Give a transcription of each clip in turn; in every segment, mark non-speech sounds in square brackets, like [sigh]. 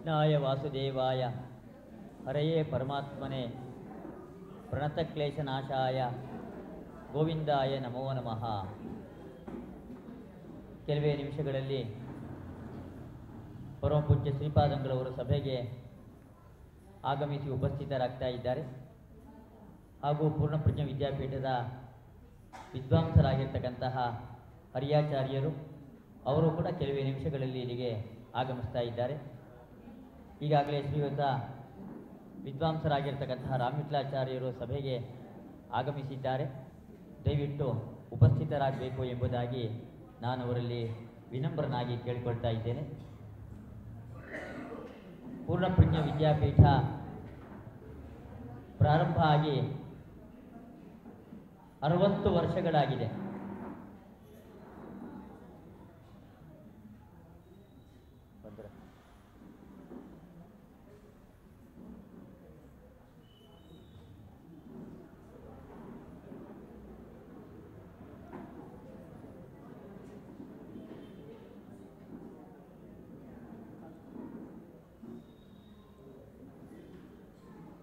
ಕೃಷ್ಣಾಯ ವಾಸುದೇವಾಯ. ಹರೆಯೇ ಪರಮಾತ್ಮನೇ. ಪ್ರಣತಕ್ಲೇಶನಾಶಾಯ ಗೋವಿಂದಾಯ ನಮೋ ನಮಃ. ಕೆಲವೇ ನಿಮಿಷಗಳಲ್ಲಿ ಪರಮಪೂಜ್ಯ ಶ್ರೀಪಾದಂಗಳವರು ಸಭೆಗೆ ಆಗಮಿಸಿ ಉಪಸ್ಥಿತರಾಗ್ತಾ ಇದ್ದಾರೆ. ಹಾಗೂ ಪೂರ್ಣಪ್ರಜ್ಞ ವಿದ್ಯಾಪೀಠದ ವಿದ್ವಾಂಸರಾಗಿರ್ತಕ್ಕಂತಹ ಹರಿಯಾಚಾರ್ಯರು, ಅವರು ಕೂಡ ಕೆಲವೇ ನಿಮಿಷಗಳಲ್ಲಿ ಇಲ್ಲಿಗೆ ಆಗಮಿಸ್ತಾ ಇದ್ದಾರೆ. ಈಗಾಗಲೇ ಶ್ರೀಯುತ ವಿದ್ವಾಂಸರಾಗಿರ್ತಕ್ಕಂತಹ ರಾಮವಿಟ್ಲಾಚಾರ್ಯರು ಸಭೆಗೆ ಆಗಮಿಸಿದ್ದಾರೆ. ದಯವಿಟ್ಟು ಉಪಸ್ಥಿತರಾಗಬೇಕು ಎಂಬುದಾಗಿ ನಾನು ಅವರಲ್ಲಿ ವಿನಮ್ರನಾಗಿ ಕೇಳಿಕೊಳ್ತಾ ಇದ್ದೇನೆ. ಪೂರ್ಣಪ್ರಜ್ಞ ವಿದ್ಯಾಪೀಠ ಪ್ರಾರಂಭ ಆಗಿ ಅರವತ್ತು ವರ್ಷಗಳಾಗಿದೆ ಬಂದ್ರ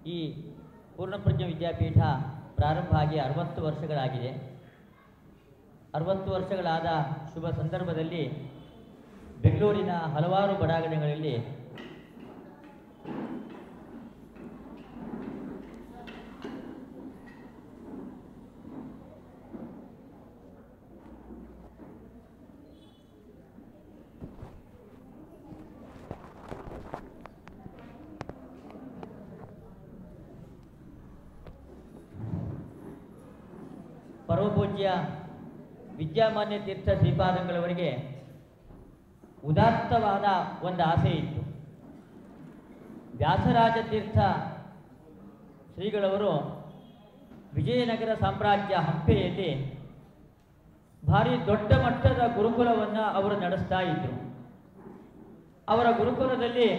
ಈ ಪೂರ್ಣಪ್ರಜ್ಞ ವಿದ್ಯಾಪೀಠ ಪ್ರಾರಂಭ ಆಗಿ ಅರವತ್ತು ವರ್ಷಗಳಾಗಿದೆ. ಅರವತ್ತು ವರ್ಷಗಳಾದ ಶುಭ ಸಂದರ್ಭದಲ್ಲಿ ಬೆಂಗಳೂರಿನ ಹಲವಾರು ಬಡಾವಣೆಗಳಲ್ಲಿ ಪರಮಪೂಜ್ಯ ವಿದ್ಯಾಮಾನ್ಯ ತೀರ್ಥ ಶ್ರೀಪಾದಂಗಳವರಿಗೆ ಉದಾತ್ತವಾದ ಒಂದು ಆಸೆ ಇತ್ತು. ವ್ಯಾಸರಾಜ ತೀರ್ಥ ಶ್ರೀಗಳವರು ವಿಜಯನಗರ ಸಾಮ್ರಾಜ್ಯ ಹಂಪೆಯಲ್ಲಿ ಭಾರಿ ದೊಡ್ಡ ಮಟ್ಟದ ಗುರುಕುಲವನ್ನು ಅವರು ನಡೆಸ್ತಾ ಇದ್ದರು ಅವರ ಗುರುಕುಲದಲ್ಲಿ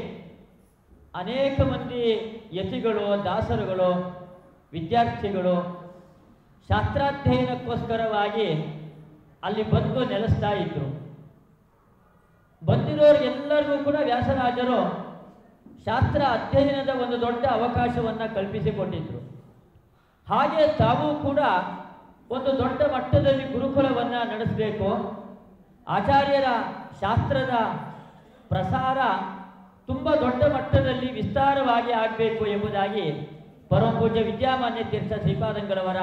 ಅನೇಕ ಮಂದಿ ಯತಿಗಳು, ದಾಸರುಗಳು, ವಿದ್ಯಾರ್ಥಿಗಳು ಶಾಸ್ತ್ರಾಧ್ಯಯನಕ್ಕೋಸ್ಕರವಾಗಿ ಅಲ್ಲಿ ಬಂದು ನೆಲೆಸ್ತಾ ಇದ್ರು. ಬಂದಿರೋರಿಗೆಲ್ಲರಿಗೂ ಕೂಡ ವ್ಯಾಸರಾಜರು ಶಾಸ್ತ್ರ ಅಧ್ಯಯನದ ಒಂದು ದೊಡ್ಡ ಅವಕಾಶವನ್ನು ಕಲ್ಪಿಸಿಕೊಟ್ಟಿದ್ರು. ಹಾಗೆ ತಾವು ಕೂಡ ಒಂದು ದೊಡ್ಡ ಮಟ್ಟದಲ್ಲಿ ಗುರುಕುಲವನ್ನು ನಡೆಸಬೇಕು. ಆಚಾರ್ಯರ ಶಾಸ್ತ್ರದ ಪ್ರಸಾರ ತುಂಬ ದೊಡ್ಡ ಮಟ್ಟದಲ್ಲಿ ವಿಸ್ತಾರವಾಗಿ ಆಗಬೇಕು ಎಂಬುದಾಗಿ ಪರಮಪೂಜ್ಯ ವಿದ್ಯಾಮಾನ್ಯ ತೀರ್ಥ ಶ್ರೀಪಾದಂಗಳವರ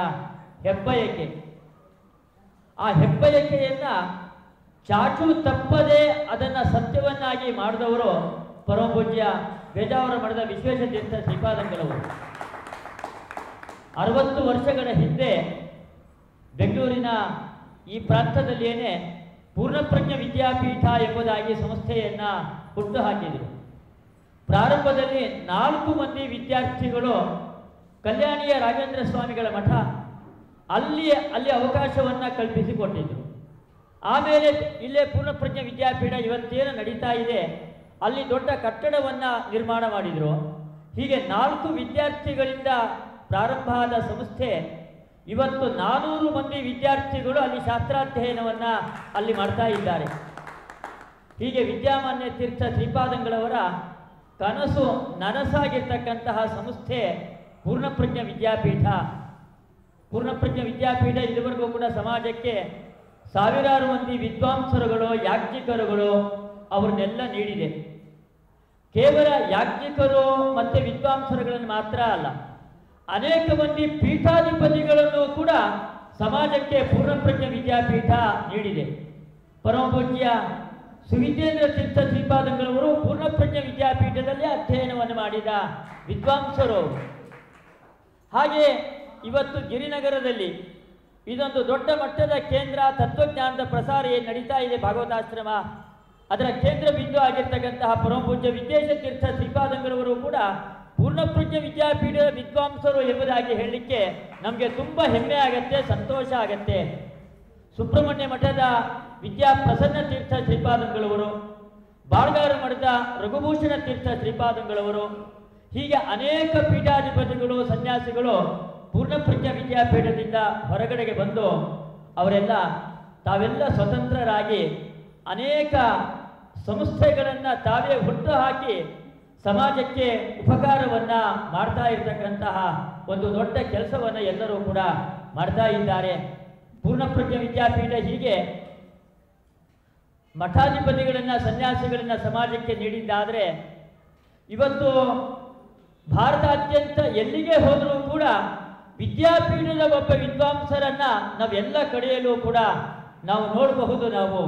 ಹೆಬ್ಬಯಕೆ. ಆ ಹೆಬ್ಬಯಕೆಯನ್ನ ಚಾಚು ತಪ್ಪದೆ ಅದನ್ನ ಸತ್ಯವನ್ನಾಗಿ ಮಾಡಿದವರು ಪರಮಪೂಜ್ಯ ಬೇಜಾವರ ಮಠದ ವಿಶೇಷ ತೀರ್ಥ ಶ್ರೀಪಾದಂಗಳವರು ಅರವತ್ತು ವರ್ಷಗಳ ಹಿಂದೆ ಬೆಂಗಳೂರಿನ ಈ ಪ್ರಾಂತದಲ್ಲಿಯೇ ಪೂರ್ಣಪ್ರಜ್ಞ ವಿದ್ಯಾಪೀಠ ಎಂಬುದಾಗಿ ಸಂಸ್ಥೆಯನ್ನ ಹುಟ್ಟು ಹಾಕಿದರು. ಪ್ರಾರಂಭದಲ್ಲಿ ನಾಲ್ಕು ಮಂದಿ ವಿದ್ಯಾರ್ಥಿಗಳು ಕಲ್ಯಾಣಿಯ ರಾಜೇಂದ್ರ ಸ್ವಾಮಿಗಳ ಮಠ ಅಲ್ಲಿ ಅಲ್ಲಿ ಅವಕಾಶವನ್ನು ಕಲ್ಪಿಸಿಕೊಟ್ಟಿದ್ದರು ಆಮೇಲೆ ಇಲ್ಲೇ ಪೂರ್ಣಪ್ರಜ್ಞ ವಿದ್ಯಾಪೀಠ ಇವತ್ತೇನು ನಡೀತಾ ಇದೆ, ಅಲ್ಲಿ ದೊಡ್ಡ ಕಟ್ಟಡವನ್ನು ನಿರ್ಮಾಣ ಮಾಡಿದರು. ಹೀಗೆ ನಾಲ್ಕು ವಿದ್ಯಾರ್ಥಿಗಳಿಂದ ಪ್ರಾರಂಭ ಆದ ಸಂಸ್ಥೆ, ಇವತ್ತು ನಾನೂರು ಮಂದಿ ವಿದ್ಯಾರ್ಥಿಗಳು ಅಲ್ಲಿ ಶಾಸ್ತ್ರಾಧ್ಯಯನವನ್ನು ಅಲ್ಲಿ ಮಾಡ್ತಾ ಇದ್ದಾರೆ. ಹೀಗೆ ವಿದ್ಯಾಮಾನ್ಯ ತೀರ್ಥ ಶ್ರೀಪಾದಂಗಳವರ ಕನಸು ನನಸಾಗಿರ್ತಕ್ಕಂತಹ ಸಂಸ್ಥೆ ಪೂರ್ಣಪ್ರಜ್ಞ ವಿದ್ಯಾಪೀಠ. ಪೂರ್ಣಪ್ರಜ್ಞ ವಿದ್ಯಾಪೀಠ ಇದುವರೆಗೂ ಕೂಡ ಸಮಾಜಕ್ಕೆ ಸಾವಿರಾರು ಮಂದಿ ವಿದ್ವಾಂಸರುಗಳು, ಯಾಜ್ಞಿಕರುಗಳು ಅವ್ರನ್ನೆಲ್ಲ ನೀಡಿದೆ. ಕೇವಲ ಯಾಜ್ಞಿಕರು ಮತ್ತೆ ವಿದ್ವಾಂಸರುಗಳನ್ನು ಮಾತ್ರ ಅಲ್ಲ, ಅನೇಕ ಮಂದಿ ಪೀಠಾಧಿಪತಿಗಳನ್ನು ಕೂಡ ಸಮಾಜಕ್ಕೆ ಪೂರ್ಣಪ್ರಜ್ಞ ವಿದ್ಯಾಪೀಠ ನೀಡಿದೆ. ಪರಮಪೂಜ್ಯ ಸುವಿಜೇಂದ್ರ ತೀರ್ಥ ಶ್ರೀಪಾದಂಗಳವರು ಪೂರ್ಣಪ್ರಜ್ಞ ವಿದ್ಯಾಪೀಠದಲ್ಲಿ ಅಧ್ಯಯನವನ್ನು ಮಾಡಿದ ವಿದ್ವಾಂಸರು. ಹಾಗೆ ಇವತ್ತು ಗಿರಿನಗರದಲ್ಲಿ ಇದೊಂದು ದೊಡ್ಡ ಮಟ್ಟದ ಕೇಂದ್ರ ತತ್ವಜ್ಞಾನದ ಪ್ರಸಾರ ಏನು ನಡೀತಾ ಇದೆ ಭಾಗವತಾಶ್ರಮ, ಅದರ ಕೇಂದ್ರ ಬಿಂದು ಆಗಿರ್ತಕ್ಕಂತಹ ಪರಮಪೂಜ್ಯ ವಿದ್ಯೇಶ ತೀರ್ಥ ಶ್ರೀಪಾದಂಗರವರು ಕೂಡ ಪೂರ್ಣಪೂಜ್ಯ ವಿದ್ಯಾಪೀಠದ ವಿದ್ವಾಂಸರು ಎಂಬುದಾಗಿ ಹೇಳಲಿಕ್ಕೆ ನಮಗೆ ತುಂಬ ಹೆಮ್ಮೆ ಆಗತ್ತೆ, ಸಂತೋಷ ಆಗತ್ತೆ. ಸುಬ್ರಹ್ಮಣ್ಯ ಮಠದ ವಿದ್ಯಾ ಪ್ರಸನ್ನ ತೀರ್ಥ ಶ್ರೀಪಾದಂಗಳವರು ಬಾಳ್ಗಾರ ಮಠದ ರಘುಭೂಷಣ ತೀರ್ಥ ಶ್ರೀಪಾದಂಗಳವರು ಹೀಗೆ ಅನೇಕ ಪೀಠಾಧಿಪತಿಗಳು, ಸನ್ಯಾಸಿಗಳು ಪೂರ್ಣಪ್ರಜ್ಞ ವಿದ್ಯಾಪೀಠದಿಂದ ಹೊರಗಡೆಗೆ ಬಂದು ಅವರೆಲ್ಲ ತಾವೆಲ್ಲ ಸ್ವತಂತ್ರರಾಗಿ ಅನೇಕ ಸಂಸ್ಥೆಗಳನ್ನು ತಾವೇ ಹುಟ್ಟು ಹಾಕಿ ಸಮಾಜಕ್ಕೆ ಉಪಕಾರವನ್ನ ಮಾಡ್ತಾ ಇರತಕ್ಕಂತಹ ಒಂದು ದೊಡ್ಡ ಕೆಲಸವನ್ನು ಎಲ್ಲರೂ ಕೂಡ ಮಾಡ್ತಾ ಇದ್ದಾರೆ. ಪೂರ್ಣಪ್ರಜ್ಞ ವಿದ್ಯಾಪೀಠ ಹೀಗೆ ಮಠಾಧಿಪತಿಗಳನ್ನ, ಸನ್ಯಾಸಿಗಳನ್ನ ಸಮಾಜಕ್ಕೆ ನೀಡಿದ್ದಾದರೆ ಇವತ್ತು ಭಾರತಾದ್ಯಂತ ಎಲ್ಲಿಗೆ ಹೋದರೂ ಕೂಡ ವಿದ್ಯಾಪೀಠದ ಒಬ್ಬ ವಿದ್ವಾಂಸರನ್ನ ನಾವೆಲ್ಲ ಕಡೆಯಲ್ಲೂ ಕೂಡ ನಾವು ನೋಡಬಹುದು ನಾವು.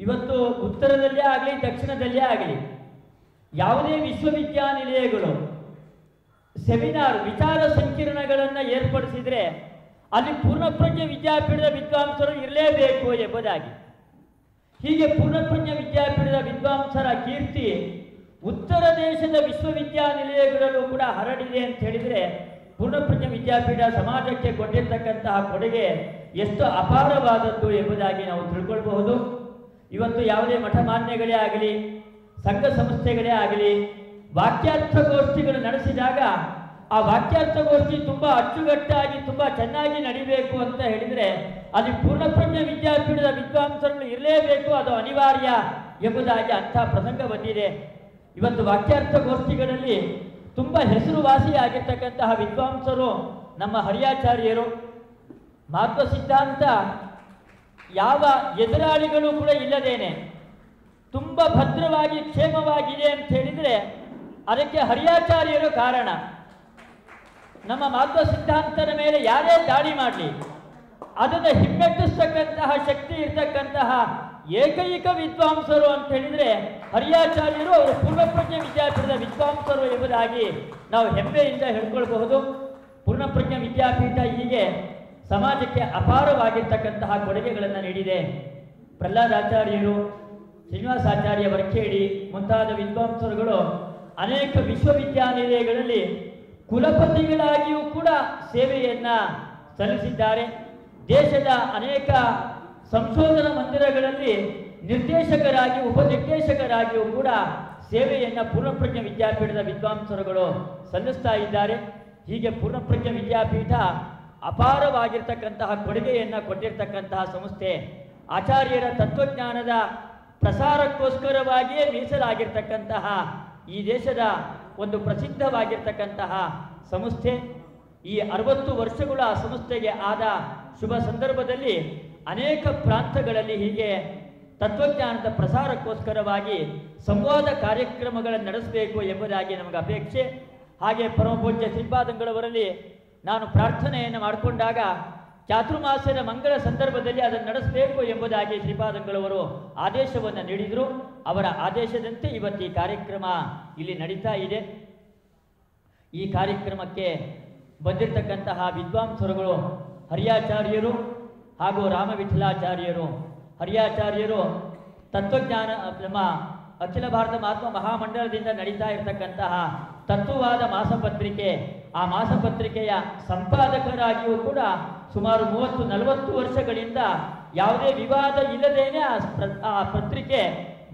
ಇವತ್ತು ಉತ್ತರದಲ್ಲೇ ಆಗಲಿ, ದಕ್ಷಿಣದಲ್ಲೇ ಆಗಲಿ, ಯಾವುದೇ ವಿಶ್ವವಿದ್ಯಾನಿಲಯಗಳು, ಸೆಮಿನಾರ್, ವಿಚಾರ ಸಂಕಿರಣಗಳನ್ನು ಏರ್ಪಡಿಸಿದರೆ ಅಲ್ಲಿ ಪೂರ್ಣಪ್ರಜ್ಞ ವಿದ್ಯಾಪೀಠದ ವಿದ್ವಾಂಸರು ಇರಲೇಬೇಕು ಎಂಬುದಾಗಿ. ಹೀಗೆ ಪೂರ್ಣಪ್ರಜ್ಞ ವಿದ್ಯಾಪೀಠದ ವಿದ್ವಾಂಸರ ಕೀರ್ತಿ ಉತ್ತರ ದೇಶದ ವಿಶ್ವವಿದ್ಯಾನಿಲಯಗಳಲ್ಲೂ ಕೂಡ ಹರಡಿದೆ ಅಂತ ಹೇಳಿದರೆ ಪೂರ್ಣಪ್ರಜ್ಞ ವಿದ್ಯಾಪೀಠ ಸಮಾಜಕ್ಕೆ ಕೊಟ್ಟಿರ್ತಕ್ಕಂತಹ ಕೊಡುಗೆ ಎಷ್ಟು ಅಪಾರವಾದದ್ದು ಎಂಬುದಾಗಿ ನಾವು ತಿಳ್ಕೊಳ್ಬಹುದು. ಇವತ್ತು ಯಾವುದೇ ಮಠ ಮಾನ್ಯಗಳೇ ಆಗಲಿ, ಸಂಘ ಸಂಸ್ಥೆಗಳೇ ಆಗಲಿ ವಾಕ್ಯಾರ್ಥಗೋಷ್ಠಿಗಳು ನಡೆಸಿದಾಗ ಆ ವಾಕ್ಯಾರ್ಥಗೋಷ್ಠಿ ತುಂಬ ಅಚ್ಚುಕಟ್ಟಾಗಿ, ತುಂಬ ಚೆನ್ನಾಗಿ ನಡಿಬೇಕು ಅಂತ ಹೇಳಿದರೆ ಅಲ್ಲಿ ಪೂರ್ಣಪ್ರಜ್ಞ ವಿದ್ಯಾಪೀಠದ ವಿದ್ವಾಂಸರು ಇರಲೇಬೇಕು, ಅದು ಅನಿವಾರ್ಯ ಎಂಬುದಾಗಿ ಅಂಥ ಪ್ರಸಂಗ ಬಂದಿದೆ. ಇವತ್ತು ವಾಕ್ಯಾರ್ಥಗೋಷ್ಠಿಗಳಲ್ಲಿ ತುಂಬ ಹೆಸರುವಾಸಿಯಾಗಿರ್ತಕ್ಕಂತಹ ವಿದ್ವಾಂಸರು ನಮ್ಮ ಹರಿಯಾಚಾರ್ಯರು. ಮಾತ್ವ ಸಿದ್ಧಾಂತ ಯಾವ ಎದುರಾಳಿಗಳು ಕೂಡ ಇಲ್ಲದೇನೆ. ತುಂಬ ಭದ್ರವಾಗಿ ಕ್ಷೇಮವಾಗಿದೆ ಅಂತ ಹೇಳಿದರೆ ಅದಕ್ಕೆ ಹರಿಯಾಚಾರ್ಯರು ಕಾರಣ. ನಮ್ಮ ಮಾತ್ವ ಸಿದ್ಧಾಂತದ ಮೇಲೆ ಯಾರೇ ದಾಳಿ ಮಾಡಲಿ, ಅದನ್ನು ಹಿಮ್ಮೆಟ್ಟಿಸ್ತಕ್ಕಂತಹ ಶಕ್ತಿ ಇರ್ತಕ್ಕಂತಹ ಏಕೈಕ ವಿದ್ವಾಂಸರು ಅಂತ ಹೇಳಿದ್ರೆ ಹರಿಯಾಚಾರ್ಯರು ಅವರು ಪೂರ್ಣಪ್ರಜ್ಞ ವಿದ್ಯಾಪೀಠದ ವಿದ್ವಾಂಸರು ಎಂಬುದಾಗಿ ನಾವು ಹೆಮ್ಮೆಯಿಂದ ಹೇಳ್ಕೊಳ್ಬಹುದು. ಪೂರ್ಣಪ್ರಜ್ಞ ವಿದ್ಯಾಪೀಠ ಹೀಗೆ ಸಮಾಜಕ್ಕೆ ಅಪಾರವಾಗಿರ್ತಕ್ಕಂತಹ ಕೊಡುಗೆಗಳನ್ನು ನೀಡಿದೆ. ಪ್ರಹ್ಲಾದಾಚಾರ್ಯರು ಶ್ರೀನಿವಾಸಾಚಾರ್ಯ ವರ್ಖೇಡಿ ಮುಂತಾದ ವಿದ್ವಾಂಸರುಗಳು ಅನೇಕ ವಿಶ್ವವಿದ್ಯಾನಿಲಯಗಳಲ್ಲಿ ಕುಲಪತಿಗಳಾಗಿಯೂ ಕೂಡ ಸೇವೆಯನ್ನು ಸಲ್ಲಿಸಿದ್ದಾರೆ. ದೇಶದ ಅನೇಕ ಸಂಶೋಧನಾ ಮಂದಿರಗಳಲ್ಲಿ ನಿರ್ದೇಶಕರಾಗಿ, ಉಪನಿರ್ದೇಶಕರಾಗಿಯೂ ಕೂಡ ಸೇವೆಯನ್ನು ಪೂರ್ಣಪ್ರಜ್ಞ ವಿದ್ಯಾಪೀಠದ ವಿದ್ವಾಂಸರುಗಳು ಸಲ್ಲಿಸ್ತಾ ಇದ್ದಾರೆ. ಹೀಗೆ ಪೂರ್ಣಪ್ರಜ್ಞ ವಿದ್ಯಾಪೀಠ ಅಪಾರವಾಗಿರ್ತಕ್ಕಂತಹ ಕೊಡುಗೆಯನ್ನು ಕೊಟ್ಟಿರ್ತಕ್ಕಂತಹ ಸಂಸ್ಥೆ ಆಚಾರ್ಯರ ತತ್ವಜ್ಞಾನದ ಪ್ರಸಾರಕ್ಕೋಸ್ಕರವಾಗಿಯೇ ಮೀಸಲಾಗಿರ್ತಕ್ಕಂತಹ ಈ ದೇಶದ ಒಂದು ಪ್ರಸಿದ್ಧವಾಗಿರ್ತಕ್ಕಂತಹ ಸಂಸ್ಥೆ. ಈ ಅರವತ್ತು ವರ್ಷಗಳ ಆ ಸಂಸ್ಥೆಗೆ ಆದ ಶುಭ ಸಂದರ್ಭದಲ್ಲಿ ಅನೇಕ ಪ್ರಾಂತಗಳಲ್ಲಿ ಹೀಗೆ ತತ್ವಜ್ಞಾನದ ಪ್ರಸಾರಕ್ಕೋಸ್ಕರವಾಗಿ ಸಂವಾದ ಕಾರ್ಯಕ್ರಮಗಳನ್ನು ನಡೆಸಬೇಕು ಎಂಬುದಾಗಿ ನಮಗೆ ಅಪೇಕ್ಷೆ. ಹಾಗೆ ಪರಮಪೂಜ್ಯ ಶ್ರೀಪಾದಂಗಳವರಲ್ಲಿ ನಾನು ಪ್ರಾರ್ಥನೆಯನ್ನು ಮಾಡಿಕೊಂಡಾಗ ಚಾತುರ್ಮಾಸ್ಯದ ಮಂಗಳ ಸಂದರ್ಭದಲ್ಲಿ ಅದನ್ನು ನಡೆಸಬೇಕು ಎಂಬುದಾಗಿ ಶ್ರೀಪಾದಂಗಳವರು ಆದೇಶವನ್ನು ನೀಡಿದರು. ಅವರ ಆದೇಶದಂತೆ ಇವತ್ತು ಈ ಕಾರ್ಯಕ್ರಮ ಇಲ್ಲಿ ನಡೀತಾ ಇದೆ. ಈ ಕಾರ್ಯಕ್ರಮಕ್ಕೆ ಬಂದಿರತಕ್ಕಂತಹ ವಿದ್ವಾಂಸರುಗಳು, ಹರಿಯಾಚಾರ್ಯರು ಹಾಗೂ ರಾಮವಿಠಲಾಚಾರ್ಯರು, ಹರಿಯಾಚಾರ್ಯರು, ತತ್ವಜ್ಞಾನ ನಮ್ಮ ಅಖಿಲ ಭಾರತ ಮಹಾತ್ಮ ಮಹಾಮಂಡಲದಿಂದ ನಡೀತಾ ಇರತಕ್ಕಂತಹ ತತ್ವವಾದ ಮಾಸಪತ್ರಿಕೆ, ಆ ಮಾಸಪತ್ರಿಕೆಯ ಸಂಪಾದಕರಾಗಿಯೂ ಕೂಡ ಸುಮಾರು ಮೂವತ್ತು, ನಲವತ್ತು ವರ್ಷಗಳಿಂದ ಯಾವುದೇ ವಿವಾದ ಇಲ್ಲದೇನೆ ಆ ಪತ್ರಿಕೆ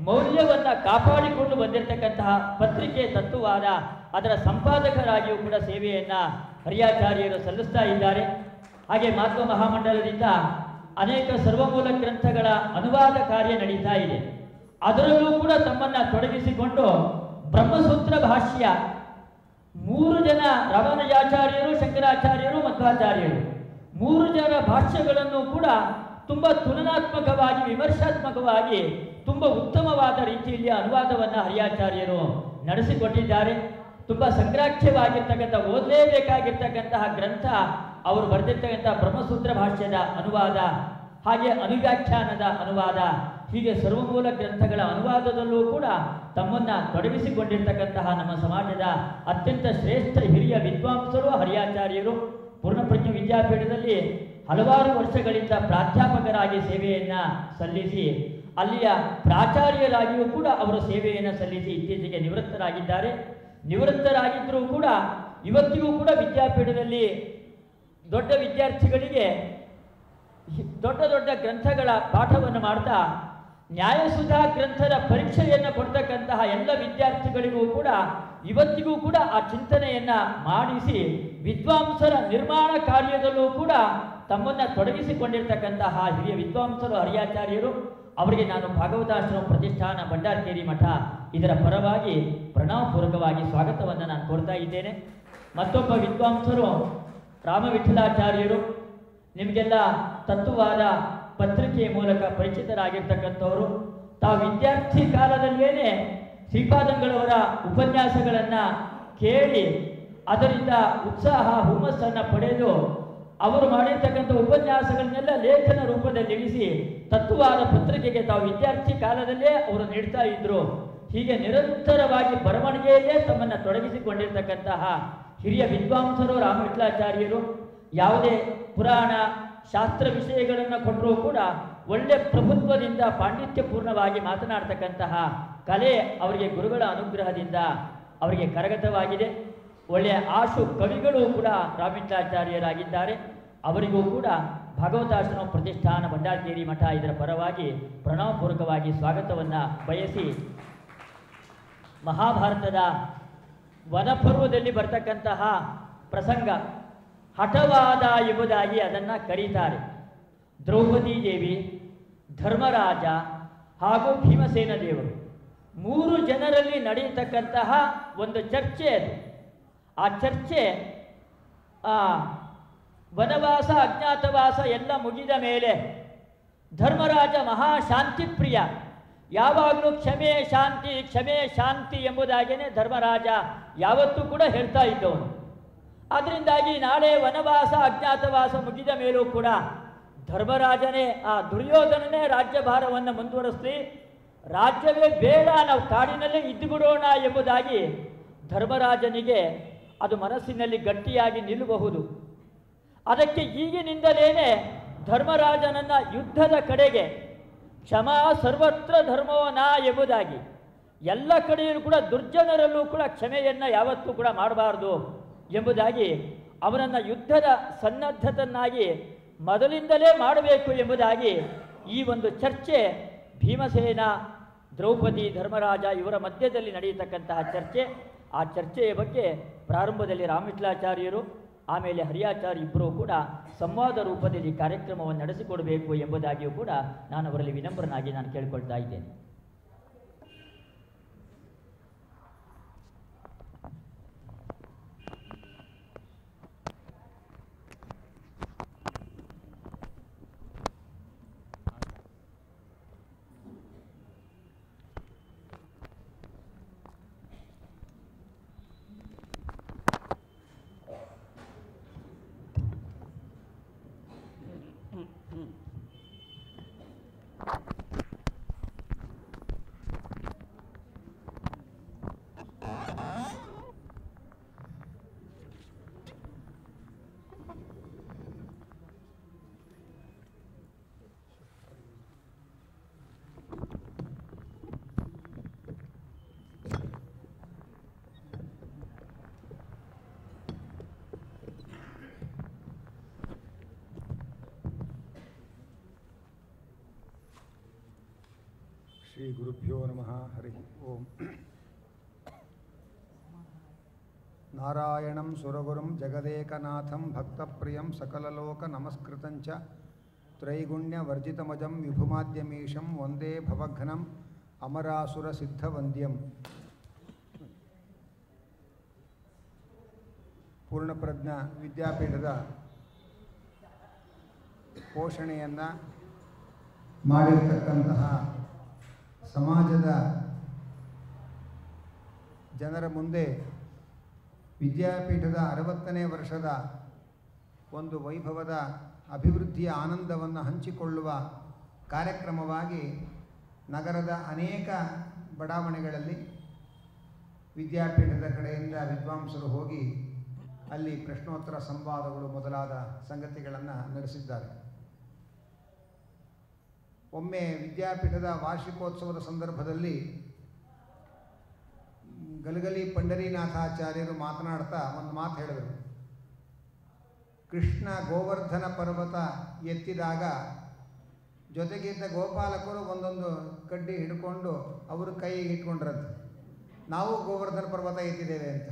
ಮೌಲ್ಯವನ್ನು ಕಾಪಾಡಿಕೊಂಡು ಬಂದಿರತಕ್ಕಂತಹ ಪತ್ರಿಕೆ ತತ್ವವಾದ ಅದರ ಸಂಪಾದಕರಾಗಿಯೂ ಕೂಡ ಸೇವೆಯನ್ನ ಹರಿಯಾಚಾರ್ಯರು ಸಲ್ಲಿಸ್ತಾ ಇದ್ದಾರೆ. ಹಾಗೆ ಮಹಾತ್ಮ ಮಹಾಮಂಡಲದಿಂದ ಅನೇಕ ಸರ್ವಮೂಲ ಗ್ರಂಥಗಳ ಅನುವಾದ ಕಾರ್ಯ ನಡೀತಾ ಇದೆ. ಅದರಲ್ಲೂ ಕೂಡ ತಮ್ಮನ್ನ ತೊಡಗಿಸಿಕೊಂಡು ಬ್ರಹ್ಮಸೂತ್ರ ಭಾಷ್ಯ ಮೂರು ಜನ ರಾಮಾನುಜಾಚಾರ್ಯರು, ಶಂಕರಾಚಾರ್ಯರು ಮಧ್ವಾಚಾರ್ಯರು ಮೂರು ಜನ ಭಾಷ್ಯಗಳನ್ನು ಕೂಡ ತುಂಬ ತುಲನಾತ್ಮಕವಾಗಿ, ವಿಮರ್ಶಾತ್ಮಕವಾಗಿ, ತುಂಬ ಉತ್ತಮವಾದ ರೀತಿಯಲ್ಲಿ ಅನುವಾದವನ್ನು ಹರಿಯಾಚಾರ್ಯರು ನಡೆಸಿಕೊಟ್ಟಿದ್ದಾರೆ. ತುಂಬ ಸಂಗ್ರಾಖ್ಯವಾಗಿರ್ತಕ್ಕಂಥ ಓದಲೇಬೇಕಾಗಿರ್ತಕ್ಕಂತಹ ಗ್ರಂಥ ಅವರು ಬರೆದಿರ್ತಕ್ಕಂಥ ಬ್ರಹ್ಮಸೂತ್ರ ಭಾಷ್ಯದ ಅನುವಾದ, ಹಾಗೆ ಅನುವ್ಯಾಖ್ಯಾನದ ಅನುವಾದ, ಹೀಗೆ ಸರ್ವಮೂಲ ಗ್ರಂಥಗಳ ಅನುವಾದದಲ್ಲೂ ಕೂಡ ತಮ್ಮನ್ನ ತೊಡಗಿಸಿಕೊಂಡಿರ್ತಕ್ಕಂತಹ ನಮ್ಮ ಸಮಾಜದ ಅತ್ಯಂತ ಶ್ರೇಷ್ಠ ಹಿರಿಯ ವಿದ್ವಾಂಸರು, ಹರಿಯಾಚಾರ್ಯರು, ಪೂರ್ಣಪ್ರಜ್ಞ ವಿದ್ಯಾಪೀಠದಲ್ಲಿ ಹಲವಾರು ವರ್ಷಗಳಿಂದ ಪ್ರಾಧ್ಯಾಪಕರಾಗಿ ಸೇವೆಯನ್ನ ಸಲ್ಲಿಸಿ, ಅಲ್ಲಿಯ ಪ್ರಾಚಾರ್ಯರಾಗಿಯೂ ಕೂಡ ಅವರು ಸೇವೆಯನ್ನು ಸಲ್ಲಿಸಿ ಇತ್ತೀಚೆಗೆ ನಿವೃತ್ತರಾಗಿದ್ದಾರೆ. ನಿವೃತ್ತರಾಗಿದ್ದರೂ ಕೂಡ ಇವತ್ತಿಗೂ ಕೂಡ ವಿದ್ಯಾಪೀಠದಲ್ಲಿ ದೊಡ್ಡ ವಿದ್ಯಾರ್ಥಿಗಳಿಗೆ ದೊಡ್ಡ ದೊಡ್ಡ ಗ್ರಂಥಗಳ ಪಾಠವನ್ನು ಮಾಡ್ತಾ ನ್ಯಾಯಸುಧಾ ಗ್ರಂಥದ ಪರೀಕ್ಷೆಯನ್ನು ಕೊಡ್ತಕ್ಕಂತಹ ಎಲ್ಲ ವಿದ್ಯಾರ್ಥಿಗಳಿಗೂ ಕೂಡ ಇವತ್ತಿಗೂ ಕೂಡ ಆ ಚಿಂತನೆಯನ್ನ ಮಾಡಿಸಿ ವಿದ್ವಾಂಸರ ನಿರ್ಮಾಣ ಕಾರ್ಯದಲ್ಲೂ ಕೂಡ ತಮ್ಮನ್ನ ತೊಡಗಿಸಿಕೊಂಡಿರ್ತಕ್ಕಂತಹ ಹಿರಿಯ ವಿದ್ವಾಂಸರು, ಹರಿಯಾಚಾರ್ಯರು, ಅವರಿಗೆ ನಾನು ಭಾಗವತಾಶ್ರಮ ಪ್ರತಿಷ್ಠಾನ ಭಂಡಾರಕೇರಿ ಮಠ ಇದರ ಪರವಾಗಿ ಪ್ರಣಾಮಪೂರ್ವಕವಾಗಿ ಸ್ವಾಗತವನ್ನು ನಾನು ಕೋರ್ತಾ ಇದ್ದೇನೆ. ಮತ್ತೊಬ್ಬ ವಿದ್ವಾಂಸರು ರಾಮವಿಠಲಾಚಾರ್ಯರು ನಿಮಗೆಲ್ಲ ತತ್ವವಾದ ಪತ್ರಿಕೆಯ ಮೂಲಕ ಪರಿಚಿತರಾಗಿರ್ತಕ್ಕಂಥವರು. ತಾವು ವಿದ್ಯಾರ್ಥಿ ಕಾಲದಲ್ಲೇನೆ ಶ್ರೀಪಾದಂಗಳವರ ಉಪನ್ಯಾಸಗಳನ್ನು ಕೇಳಿ ಅದರಿಂದ ಉತ್ಸಾಹ, ಹುಮ್ಮಸ್ಸನ್ನು ಪಡೆದು ಅವರು ಮಾಡಿರ್ತಕ್ಕಂಥ ಉಪನ್ಯಾಸಗಳನ್ನೆಲ್ಲ ಲೇಖನ ರೂಪದಲ್ಲಿ ಇಳಿಸಿ ತತ್ವವಾದ ಪತ್ರಿಕೆಗೆ ತಾವು ವಿದ್ಯಾರ್ಥಿ ಕಾಲದಲ್ಲೇ ಅವರು ನೀಡ್ತಾ ಇದ್ರು. ಹೀಗೆ ನಿರಂತರವಾಗಿ ಬರವಣಿಗೆಯಲ್ಲೇ ತಮ್ಮನ್ನು ತೊಡಗಿಸಿಕೊಂಡಿರ್ತಕ್ಕಂತಹ ಹಿರಿಯ ವಿದ್ವಾಂಸರು ರಾಮವಿಠಲಾಚಾರ್ಯರು ಯಾವುದೇ ಪುರಾಣ ಶಾಸ್ತ್ರ ವಿಷಯಗಳನ್ನು ಕೊಟ್ಟರೂ ಕೂಡ ಒಳ್ಳೆ ಪ್ರಭುತ್ವದಿಂದ ಪಾಂಡಿತ್ಯಪೂರ್ಣವಾಗಿ ಮಾತನಾಡ್ತಕ್ಕಂತಹ ಕಲೆ ಅವರಿಗೆ ಗುರುಗಳ ಅನುಗ್ರಹದಿಂದ ಅವರಿಗೆ ಕರಗತವಾಗಿದೆ. ಒಳ್ಳೆಯ ಆಶು ಕವಿಗಳು ಕೂಡ ರಾಮವಿಠಲಾಚಾರ್ಯರಾಗಿದ್ದಾರೆ ಅವರಿಗೂ ಕೂಡ ಭಗವತಾಶ್ರಮ ಪ್ರತಿಷ್ಠಾನ ಭಂಡಾರಕೇರಿ ಮಠ ಇದರ ಪರವಾಗಿ ಪ್ರಣವಪೂರ್ವಕವಾಗಿ ಸ್ವಾಗತವನ್ನು ಬಯಸಿ ಮಹಾಭಾರತದ ವನಪರ್ವದಲ್ಲಿ ಬರ್ತಕ್ಕಂತಹ ಪ್ರಸಂಗ. ಹಠವಾದ ಎಂಬುದಾಗಿ ಅದನ್ನು ಕರೀತಾರೆ. ದ್ರೌಪದಿ ದೇವಿ, ಧರ್ಮರಾಜ ಹಾಗೂ ಭೀಮಸೇನ ದೇವರು. ಮೂರು ಜನರಲ್ಲಿ ನಡೆಯತಕ್ಕಂತಹ ಒಂದು ಚರ್ಚೆ ಅದು. ಆ ಚರ್ಚೆ, ಆ ವನವಾಸ, ಅಜ್ಞಾತವಾಸ ಎಲ್ಲ ಮುಗಿದ ಮೇಲೆ ಧರ್ಮರಾಜ ಮಹಾಶಾಂತಿ ಪ್ರಿಯ ಯಾವಾಗಲೂ ಕ್ಷಮೆ ಶಾಂತಿ ಕ್ಷಮೆ ಶಾಂತಿ ಎಂಬುದಾಗೇನೆ ಧರ್ಮರಾಜ ಯಾವತ್ತೂ ಕೂಡ ಹೇಳ್ತಾ ಇದ್ದವನು. ಅದರಿಂದಾಗಿ ನಾಳೆ ವನವಾಸ, ಅಜ್ಞಾತವಾಸ ಮುಗಿದ ಮೇಲೂ ಕೂಡ ಧರ್ಮರಾಜನೇ, ಆ ದುರ್ಯೋಧನನೇ ರಾಜ್ಯಭಾರವನ್ನು ಮುಂದುವರಿಸಲಿ. ರಾಜ್ಯವೇ ಬೇಡ, ನಾವು ಕಾಡಿನಲ್ಲೇ ಇದ್ದುಬಿಡೋಣ ಎಂಬುದಾಗಿ ಧರ್ಮರಾಜನಿಗೆ ಅದು ಮನಸ್ಸಿನಲ್ಲಿ ಗಟ್ಟಿಯಾಗಿ ನಿಲ್ಲಬಹುದು. ಅದಕ್ಕೆ ಈಗಿನಿಂದಲೇ ಧರ್ಮರಾಜನನ್ನ ಯುದ್ಧದ ಕಡೆಗೆ ಕ್ಷಮಾ ಸರ್ವತ್ರ ಧರ್ಮೋ ನಾ ಎಂಬುದಾಗಿ. ಎಲ್ಲ ಕಡೆಯಲ್ಲೂ ಕೂಡ ದುರ್ಜನರಲ್ಲೂ ಕೂಡ ಕ್ಷಮೆಯನ್ನು ಯಾವತ್ತೂ ಕೂಡ ಮಾಡಬಾರ್ದು ಎಂಬುದಾಗಿ ಅವನನ್ನು ಯುದ್ಧದ ಸನ್ನದ್ಧತನ್ನಾಗಿ ಮೊದಲಿಂದಲೇ ಮಾಡಬೇಕು ಎಂಬುದಾಗಿ ಈ ಒಂದು ಚರ್ಚೆ ಭೀಮಸೇನ, ದ್ರೌಪದಿ, ಧರ್ಮರಾಜ ಇವರ ಮಧ್ಯದಲ್ಲಿ ನಡೆಯತಕ್ಕಂತಹ ಚರ್ಚೆ. ಆ ಚರ್ಚೆಯ ಬಗ್ಗೆ ಪ್ರಾರಂಭದಲ್ಲಿ ರಾಮವಿಠಲಾಚಾರ್ಯರು ಆಮೇಲೆ ಹರಿಯಾಚಾರ್ಯ ಇಬ್ಬರೂ ಕೂಡ ಸಂವಾದ ರೂಪದಲ್ಲಿ ಕಾರ್ಯಕ್ರಮವನ್ನು ನಡೆಸಿಕೊಡಬೇಕು ಎಂಬುದಾಗಿಯೂ ಕೂಡ ನಾನು ಅವರಲ್ಲಿ ವಿನಮ್ರನಾಗಿ ನಾನು ಕೇಳಿಕೊಳ್ತಾ ಇದ್ದೇನೆ. ನಾರಾಯಣಂ ಸುರಗುರುಂ ಜಗದೇಕನಾಥಂ ಭಕ್ತಪ್ರಿಯಂ ಸಕಲಲೋಕ ನಮಸ್ಕೃತಂಚ ತ್ರೈಗುಣ್ಯವರ್ಜಿತಮಜಂ ವಿಭುಮಾದ್ಯಮೀಶಂ ವಂದೇ ಭವಘ್ನಂ ಅಮರಾಸುರ ಸಿದ್ಧವಂದ್ಯಂ ಪೂರ್ಣಪ್ರಜ್ಞ ವಿದ್ಯಾಪೀಠದ ಪೋಷಣೆಯನ್ನು ಮಾಡಿರ್ತಕ್ಕಂತಹ ಸಮಾಜದ ಜನರ ಮುಂದೆ ವಿದ್ಯಾಪೀಠದ ಅರವತ್ತನೇ ವರ್ಷದ ಒಂದು ವೈಭವದ ಅಭಿವೃದ್ಧಿಯ ಆನಂದವನ್ನು ಹಂಚಿಕೊಳ್ಳುವ ಕಾರ್ಯಕ್ರಮವಾಗಿ ನಗರದ ಅನೇಕ ಬಡಾವಣೆಗಳಲ್ಲಿ ವಿದ್ಯಾಪೀಠದ ಕಡೆಯಿಂದ ವಿದ್ವಾಂಸರು ಹೋಗಿ ಅಲ್ಲಿ ಪ್ರಶ್ನೋತ್ತರ ಸಂವಾದಗಳು ಮೊದಲಾದ ಸಂಗತಿಗಳನ್ನು ನಡೆಸಿದ್ದಾರೆ. ಒಮ್ಮೆ ವಿದ್ಯಾಪೀಠದ ವಾರ್ಷಿಕೋತ್ಸವದ ಸಂದರ್ಭದಲ್ಲಿ ಗಲಗಲಿ ಪಂಡರಿನಾಥಾಚಾರ್ಯರು ಮಾತನಾಡ್ತಾ ಒಂದು ಮಾತು ಹೇಳಿದರು. ಕೃಷ್ಣ ಗೋವರ್ಧನ ಪರ್ವತ ಎತ್ತಿದಾಗ ಜೊತೆಗಿದ್ದ ಗೋಪಾಲಕರು ಒಂದೊಂದು ಕಡ್ಡಿ ಹಿಡ್ಕೊಂಡು ಅವರು ಕೈ ಇಟ್ಕೊಂಡ್ರಂತೆ ನಾವು ಗೋವರ್ಧನ ಪರ್ವತ ಎತ್ತಿದ್ದೇವೆ ಅಂತ.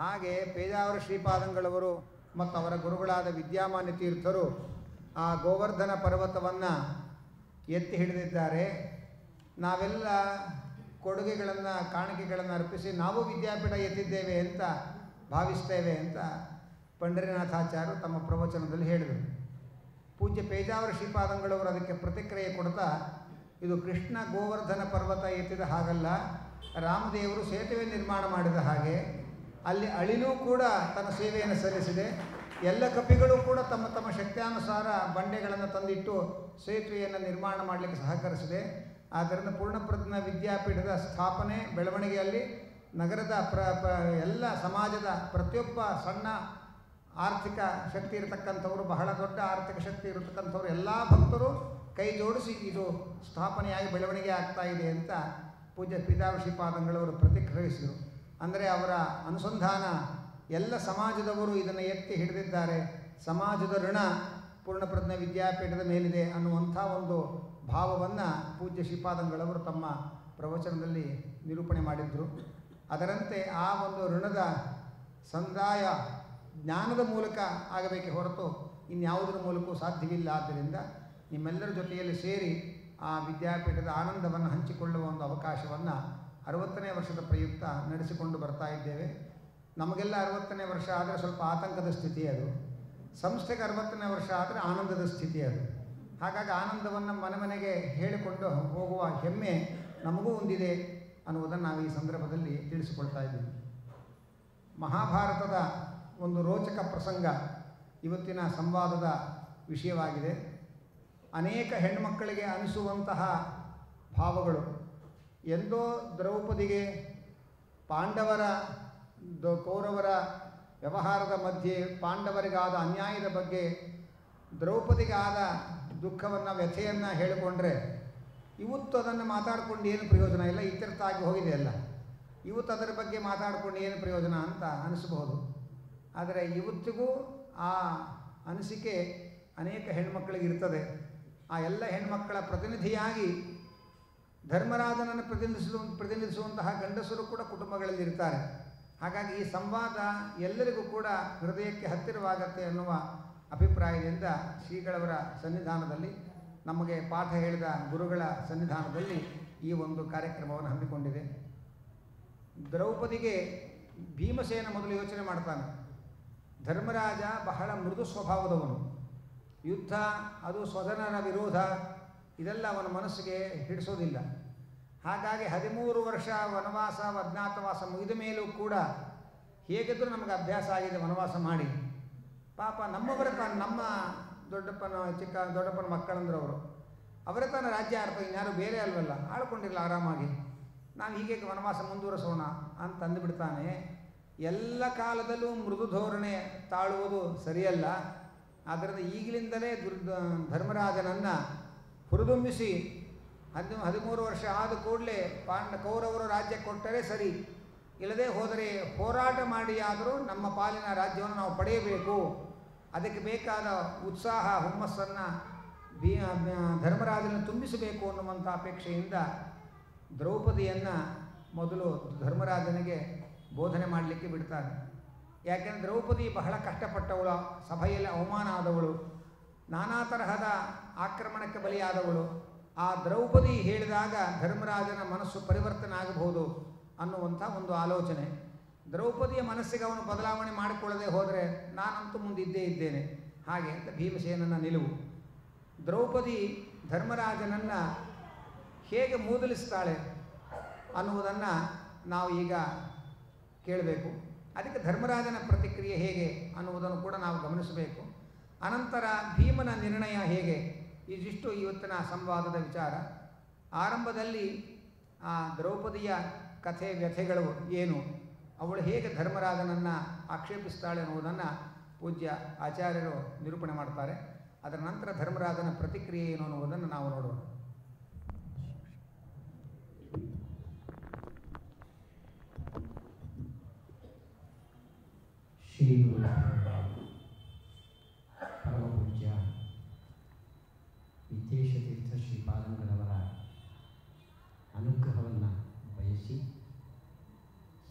ಹಾಗೆ ಪೇಜಾವರ ಶ್ರೀಪಾದಂಗಳವರು ಮತ್ತು ಅವರ ಗುರುಗಳಾದ ವಿದ್ಯಾಮಾನ್ಯ ತೀರ್ಥರು ಆ ಗೋವರ್ಧನ ಪರ್ವತವನ್ನು ಎತ್ತಿ ಹಿಡಿದಿದ್ದಾರೆ. ನಾವೆಲ್ಲ ಕೊಡುಗೆಗಳನ್ನು, ಕಾಣಿಕೆಗಳನ್ನು ಅರ್ಪಿಸಿ ನಾವು ವಿದ್ಯಾಪೀಠ ಎತ್ತಿದ್ದೇವೆ ಅಂತ ಭಾವಿಸ್ತೇವೆ ಅಂತ ಪಂಡರಿನಾಥಾಚಾರ್ಯರು ತಮ್ಮ ಪ್ರವಚನದಲ್ಲಿ ಹೇಳಿದರು. ಪೂಜ್ಯ ಪೇಜಾವರ ಶ್ರೀಪಾದಂಗಳವರು ಅದಕ್ಕೆ ಪ್ರತಿಕ್ರಿಯೆ ಕೊಡ್ತಾ, ಇದು ಕೃಷ್ಣ ಗೋವರ್ಧನ ಪರ್ವತ ಎತ್ತಿದ ಹಾಗಲ್ಲ, ರಾಮದೇವರು ಸೇತುವೆ ನಿರ್ಮಾಣ ಮಾಡಿದ ಹಾಗೆ, ಅಲ್ಲಿ ಅಳಿನೂ ಕೂಡ ತನ್ನ ಸೇವೆಯನ್ನು ಸಲ್ಲಿಸಿದೆ, ಎಲ್ಲ ಕಪಿಗಳು ಕೂಡ ತಮ್ಮ ತಮ್ಮ ಶಕ್ತಿಯಾನುಸಾರ ಬಂಡೆಗಳನ್ನು ತಂದಿಟ್ಟು ಸೇತುವೆಯನ್ನು ನಿರ್ಮಾಣ ಮಾಡಲಿಕ್ಕೆ ಸಹಕರಿಸಿದೆ. ಆದ್ದರಿಂದ ಪೂರ್ಣಪ್ರಜ್ಞ ವಿದ್ಯಾಪೀಠದ ಸ್ಥಾಪನೆ ಬೆಳವಣಿಗೆಯಲ್ಲಿ ನಗರದ ಪ್ರ ಎಲ್ಲ ಸಮಾಜದ ಪ್ರತಿಯೊಬ್ಬ ಸಣ್ಣ ಆರ್ಥಿಕ ಶಕ್ತಿ ಇರತಕ್ಕಂಥವರು, ಬಹಳ ದೊಡ್ಡ ಆರ್ಥಿಕ ಶಕ್ತಿ ಇರತಕ್ಕಂಥವ್ರು, ಎಲ್ಲ ಭಕ್ತರು ಕೈ ಜೋಡಿಸಿ ಇದು ಸ್ಥಾಪನೆಯಾಗಿ ಬೆಳವಣಿಗೆ ಆಗ್ತಾ ಇದೆ ಅಂತ ಪೂಜ್ಯ ಪಿತಾವ ಪಾದಂಗಳವರು ಪ್ರತಿಕ್ರಿಯಿಸಿದರು. ಅಂದರೆ ಅವರ ಅನುಸಂಧಾನ ಎಲ್ಲ ಸಮಾಜದವರು ಇದನ್ನು ಎತ್ತಿ ಹಿಡಿದಿದ್ದಾರೆ. ಸಮಾಜದ ಋಣ ಪೂರ್ಣಪ್ರಜ್ಞ ವಿದ್ಯಾಪೀಠದ ಮೇಲಿದೆ ಅನ್ನುವಂಥ ಒಂದು ಭಾವವನ್ನು ಪೂಜ್ಯ ಶ್ರೀಪಾದಂಗಳವರು ತಮ್ಮ ಪ್ರವಚನದಲ್ಲಿ ನಿರೂಪಣೆ ಮಾಡಿದ್ದರು ಅದರಂತೆ ಆ ಒಂದು ಋಣದ ಸಂದಾಯ ಜ್ಞಾನದ ಮೂಲಕ ಆಗಬೇಕೆ ಹೊರತು ಇನ್ಯಾವುದರ ಮೂಲಕವೂ ಸಾಧ್ಯವಿಲ್ಲ. ಆದ್ದರಿಂದ ನಿಮ್ಮೆಲ್ಲರ ಜೊತೆಯಲ್ಲಿ ಸೇರಿ ಆ ವಿದ್ಯಾಪೀಠದ ಆನಂದವನ್ನು ಹಂಚಿಕೊಳ್ಳುವ ಒಂದು ಅವಕಾಶವನ್ನು ಅರವತ್ತನೇ ವರ್ಷದ ಪ್ರಯುಕ್ತ ನಡೆಸಿಕೊಂಡು ಬರ್ತಾ ಇದ್ದೇವೆ. ನಮಗೆಲ್ಲ ಅರವತ್ತನೇ ವರ್ಷ ಆದರೆ ಸ್ವಲ್ಪ ಆತಂಕದ ಸ್ಥಿತಿ ಅದು. ಸಂಸ್ಥೆಗೆ ಅರವತ್ತನೇ ವರ್ಷ ಆದರೆ ಆನಂದದ ಸ್ಥಿತಿ ಅದು. ಹಾಗಾಗಿ ಆನಂದವನ್ನು ಮನೆ ಮನೆಗೆ ಹೇಳಿಕೊಂಡು ಹೋಗುವ ಹೆಮ್ಮೆ ನಮಗೂ ಒಂದಿದೆ ಅನ್ನುವುದನ್ನು ನಾವು ಈ ಸಂದರ್ಭದಲ್ಲಿ ತಿಳಿಸಿಕೊಳ್ತಾ ಇದ್ದೀವಿ. ಮಹಾಭಾರತದ ಒಂದು ರೋಚಕ ಪ್ರಸಂಗ ಇವತ್ತಿನ ಸಂವಾದದ ವಿಷಯವಾಗಿದೆ. ಅನೇಕ ಹೆಣ್ಮಕ್ಕಳಿಗೆ ಅನಿಸುವಂತಹ ಭಾವಗಳು. ಎಂದೋ ದ್ರೌಪದಿಗೆ ಪಾಂಡವರ ದ- ಕೌರವರ ವ್ಯವಹಾರದ ಮಧ್ಯೆ ಪಾಂಡವರಿಗಾದ ಅನ್ಯಾಯದ ಬಗ್ಗೆ ದ್ರೌಪದಿಗಾದ ದುಃಖವನ್ನು, ವ್ಯಥೆಯನ್ನು ಹೇಳಿಕೊಂಡ್ರೆ ಇವತ್ತು ಅದನ್ನು ಮಾತಾಡ್ಕೊಂಡು ಏನು ಪ್ರಯೋಜನ ಇಲ್ಲ ಇತ್ಯರ್ಥ ಆಗಿ ಹೋಗಿದೆ ಅಲ್ಲ. ಇವತ್ತು ಅದರ ಬಗ್ಗೆ ಮಾತಾಡಿಕೊಂಡು ಏನು ಪ್ರಯೋಜನ ಅಂತ ಅನಿಸಬಹುದು ಆದರೆ ಇವತ್ತಿಗೂ ಆ ಅನಿಸಿಕೆ ಅನೇಕ ಹೆಣ್ಮಕ್ಳಿಗೆ ಇರ್ತದೆ. ಆ ಎಲ್ಲ ಹೆಣ್ಮಕ್ಕಳ ಪ್ರತಿನಿಧಿಯಾಗಿ ಧರ್ಮರಾಜನನ್ನು ಪ್ರತಿನಿಧಿಸುವ, ಪ್ರತಿನಿಧಿಸುವಂತಹ ಗಂಡಸರು ಕೂಡ ಕುಟುಂಬಗಳಲ್ಲಿ ಇರ್ತಾರೆ. ಹಾಗಾಗಿ ಈ ಸಂವಾದ ಎಲ್ಲರಿಗೂ ಕೂಡ ಹೃದಯಕ್ಕೆ ಹತ್ತಿರವಾಗತ್ತೆ ಅನ್ನುವ ಅಭಿಪ್ರಾಯದಿಂದ ಶ್ರೀಗಳವರ ಸನ್ನಿಧಾನದಲ್ಲಿ ನಮಗೆ ಪಾಠ ಹೇಳಿದ ಗುರುಗಳ ಸನ್ನಿಧಾನದಲ್ಲಿ ಈ ಒಂದು ಕಾರ್ಯಕ್ರಮವನ್ನು ಹಮ್ಮಿಕೊಂಡಿದೆ. ದ್ರೌಪದಿಗೆ ಭೀಮಸೇನ ಮೊದಲು ಯೋಚನೆ ಮಾಡ್ತಾನೆ. ಧರ್ಮರಾಜ ಬಹಳ ಮೃದು ಸ್ವಭಾವದವನು. ಯುದ್ಧ, ಅದು ಸ್ವಜನರ ವಿರೋಧ, ಇದೆಲ್ಲ ಅವನ ಮನಸ್ಸಿಗೆ ಹಿಡಿಸೋದಿಲ್ಲ. ಹಾಗಾಗಿ ಹದಿಮೂರು ವರ್ಷ ವನವಾಸ ಅಜ್ಞಾತವಾಸ ಮುಗಿದ ಮೇಲೂ ಕೂಡ ಹೇಗಿದ್ದರೂ ನಮಗೆ ಅಭ್ಯಾಸ ಆಗಿದೆ ವನವಾಸ ಮಾಡಿ. ಪಾಪ ನಮ್ಮವರ ನಮ್ಮ ದೊಡ್ಡಪ್ಪನ, ಚಿಕ್ಕ ದೊಡ್ಡಪ್ಪನ ಮಕ್ಕಳಂದ್ರೆ ಅವರು. ಅವರೇ ತಾನು ರಾಜ್ಯ ಆಡ್ತಾ ಇನ್ಯಾರು ಬೇರೆ ಅಲ್ವಲ್ಲ? ಆಳ್ಕೊಂಡಿರಲ್ಲ ಆರಾಮಾಗಿ. ನಾವು ಹೀಗೆ ವನವಾಸ ಮುಂದುವರಿಸೋಣ ಅಂತ ಅಂದುಬಿಡ್ತಾನೆ ಎಲ್ಲ ಕಾಲದಲ್ಲೂ ಮೃದು ಧೋರಣೆ ತಾಳುವುದು ಸರಿಯಲ್ಲ. ಆದ್ದರಿಂದ ಈಗಲಿಂದಲೇ ದುರ್ ಧರ್ಮರಾಜನನ್ನು ಹುರಿದುಂಬಿಸಿ ಹದಿ ಹದಿಮೂರು ವರ್ಷ ಆದ ಕೂಡಲೇ ಪಾಂಡ, ಕೌರವರು ರಾಜ್ಯ ಕೊಟ್ಟರೆ ಸರಿ. ಇಲ್ಲದೆ ಹೋದರೆ ಹೋರಾಟ ಮಾಡಿ ನಮ್ಮ ಪಾಲಿನ ರಾಜ್ಯವನ್ನು ನಾವು ಪಡೆಯಬೇಕು. ಅದಕ್ಕೆ ಬೇಕಾದ ಉತ್ಸಾಹ, ಹುಮ್ಮಸ್ಸನ್ನು ಬಿ ಧರ್ಮರಾಜನ ತುಂಬಿಸಬೇಕು ಅನ್ನುವಂಥ ಅಪೇಕ್ಷೆಯಿಂದ ದ್ರೌಪದಿಯನ್ನು ಮೊದಲು ಧರ್ಮರಾಜನಿಗೆ ಬೋಧನೆ ಮಾಡಲಿಕ್ಕೆ ಬಿಡ್ತಾನೆ. ಯಾಕೆಂದರೆ ದ್ರೌಪದಿ ಬಹಳ ಕಷ್ಟಪಟ್ಟವಳು, ಸಭೆಯಲ್ಲಿ ಅವಮಾನ ಆದವಳು, ನಾನಾ ತರಹದ ಆಕ್ರಮಣಕ್ಕೆ ಬಲಿಯಾದವಳು. ಆ ದ್ರೌಪದಿ ಹೇಳಿದಾಗ ಧರ್ಮರಾಜನ ಮನಸ್ಸು ಪರಿವರ್ತನೆ ಆಗಬಹುದು. ಅನ್ನುವಂಥ ಒಂದು ಆಲೋಚನೆ. ದ್ರೌಪದಿಯ ಮನಸ್ಸಿಗೆ ಅವನು ಬದಲಾವಣೆ ಮಾಡಿಕೊಳ್ಳದೆ ಹೋದರೆ ನಾನಂತೂ ಮುಂದಿದ್ದೇ ಇದ್ದೇನೆ. ಹಾಗೆ ಅಂತ ಭೀಮಸೇನನ ನಿಲುವು. ದ್ರೌಪದಿ ಧರ್ಮರಾಜನನ್ನು ಹೇಗೆ ಮೂದಲಿಸ್ತಾಳೆ ಅನ್ನುವುದನ್ನು ನಾವು ಈಗ ಕೇಳಬೇಕು. ಅದಕ್ಕೆ ಧರ್ಮರಾಜನ ಪ್ರತಿಕ್ರಿಯೆ ಹೇಗೆ ಅನ್ನುವುದನ್ನು ಕೂಡ ನಾವು ಗಮನಿಸಬೇಕು. ಅನಂತರ ಭೀಮನ ನಿರ್ಣಯ ಹೇಗೆ? ಇದಿಷ್ಟು ಇವತ್ತಿನ ಸಂವಾದದ ವಿಚಾರ. ಆರಂಭದಲ್ಲಿ ಆ ದ್ರೌಪದಿಯ ಕಥೆ ವ್ಯಥೆಗಳು ಏನು? ಅವಳು ಹೇಗೆ ಧರ್ಮರಾಜನನ್ನು ಆಕ್ಷೇಪಿಸ್ತಾಳೆ ಅನ್ನೋದನ್ನು ಪೂಜ್ಯ ಆಚಾರ್ಯರು ನಿರೂಪಣೆ ಮಾಡ್ತಾರೆ. ಅದರ ನಂತರ ಧರ್ಮರಾಜನ ಪ್ರತಿಕ್ರಿಯೆ ಏನು ಅನ್ನುವುದನ್ನು ನಾವು ನೋಡೋಣ. ಶ್ರೀ ಗುರು ಪರಮ ಪೂಜ್ಯ ವಿದ್ಯೇಶತೀರ್ಥ ಶ್ರೀಪಾದಂಗಳವರ ಅನುಗ್ರಹವನ್ನು ಬಯಸಿ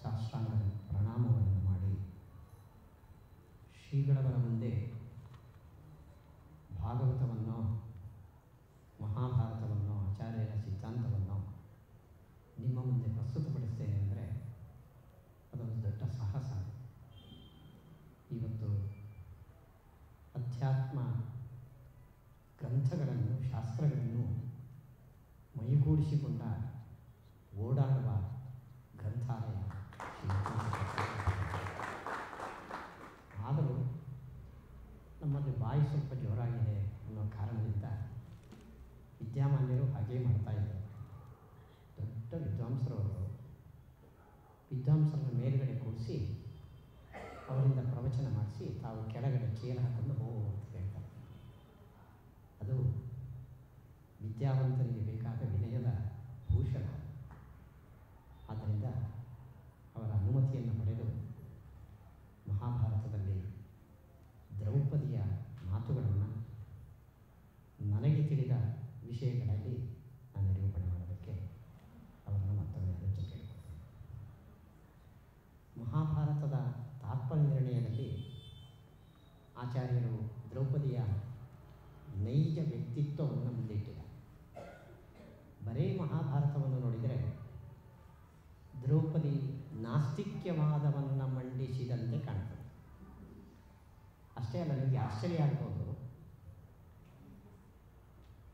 ಸಾಷ್ಟಾಂಗ ಪ್ರಣಾಮವನ್ನು ಮಾಡಿ ಶ್ರೀಗಳವರ ಮುಂದೆ ಭಾಗವತವನ್ನು ಮಹಾಭಾರತವನ್ನು ಒಟ್ಟುಗೂಡಿಸಿಕೊಂಡ ಓಡಾಡುವ ಗ್ರಂಥಾಲಯ ಶ್ರೀ ಆದರೂ ನಮ್ಮಲ್ಲಿ ಬಾಯಿ ಸ್ವಲ್ಪ ಜೋರಾಗಿದೆ ಅನ್ನೋ ಕಾರಣದಿಂದ ವಿದ್ಯಾಮಾನ್ಯರು ಹಾಗೇ ಮಾಡ್ತಾ ಇದ್ದರು ದೊಡ್ಡ ವಿದ್ವಾಂಸರವರು ವಿದ್ವಾಂಸರನ್ನ ಮೇಲ್ಗಡೆ ಕೂರಿಸಿ ಅವರಿಂದ ಪ್ರವಚನ ಮಾಡಿಸಿ ತಾವು ಕೆಳಗಡೆ ಚೇರ್ ಹಾಕೊಂಡು ಹೋ ಅಂತ ಹೇಳ್ತಾರೆ ಅದು ವಿದ್ಯಾವಂತರಿಗೆ ಬೇಕಾದ ವಿನಯದ ಭೂಷಣ ಆದ್ದರಿಂದ ಅವರ ಅನುಮತಿಯನ್ನು ಪಡೆದು ಮಹಾಭಾರತದಲ್ಲಿ ದ್ರೌಪದಿಯ ಮಾತುಗಳನ್ನು ನನಗೆ ತಿಳಿದ ವಿಷಯಗಳಲ್ಲಿ ನಾನು ನಿರೂಪಣೆ ಮಾಡೋದಕ್ಕೆ ಅವರನ್ನು ಮತ್ತೊಮ್ಮೆ ಹೆಚ್ಚು ಕೇಳಿಕೊಳ್ತೇನೆ ಮಹಾಭಾರತದ ತಾತ್ಪರ್ಯ ನಿರ್ಣಯದಲ್ಲಿ ಆಚಾರ್ಯರು ದ್ರೌಪದಿಯ ನೈಜ ವ್ಯಕ್ತಿತ್ವವನ್ನು ಮುಂದಿಟ್ಟಿದ್ದಾರೆ ಬರೇ ಮಹಾಭಾರತವನ್ನು ನೋಡಿದರೆ ದ್ರೌಪದಿ ನಾಸ್ತಿಕ್ಯವಾದವನ್ನು ಮಂಡಿಸಿದಂತೆ ಕಾಣ್ತದೆ ಅಷ್ಟೇ ಅಲ್ಲ ನಿಮಗೆ ಆಶ್ಚರ್ಯ ಆಗ್ಬೋದು.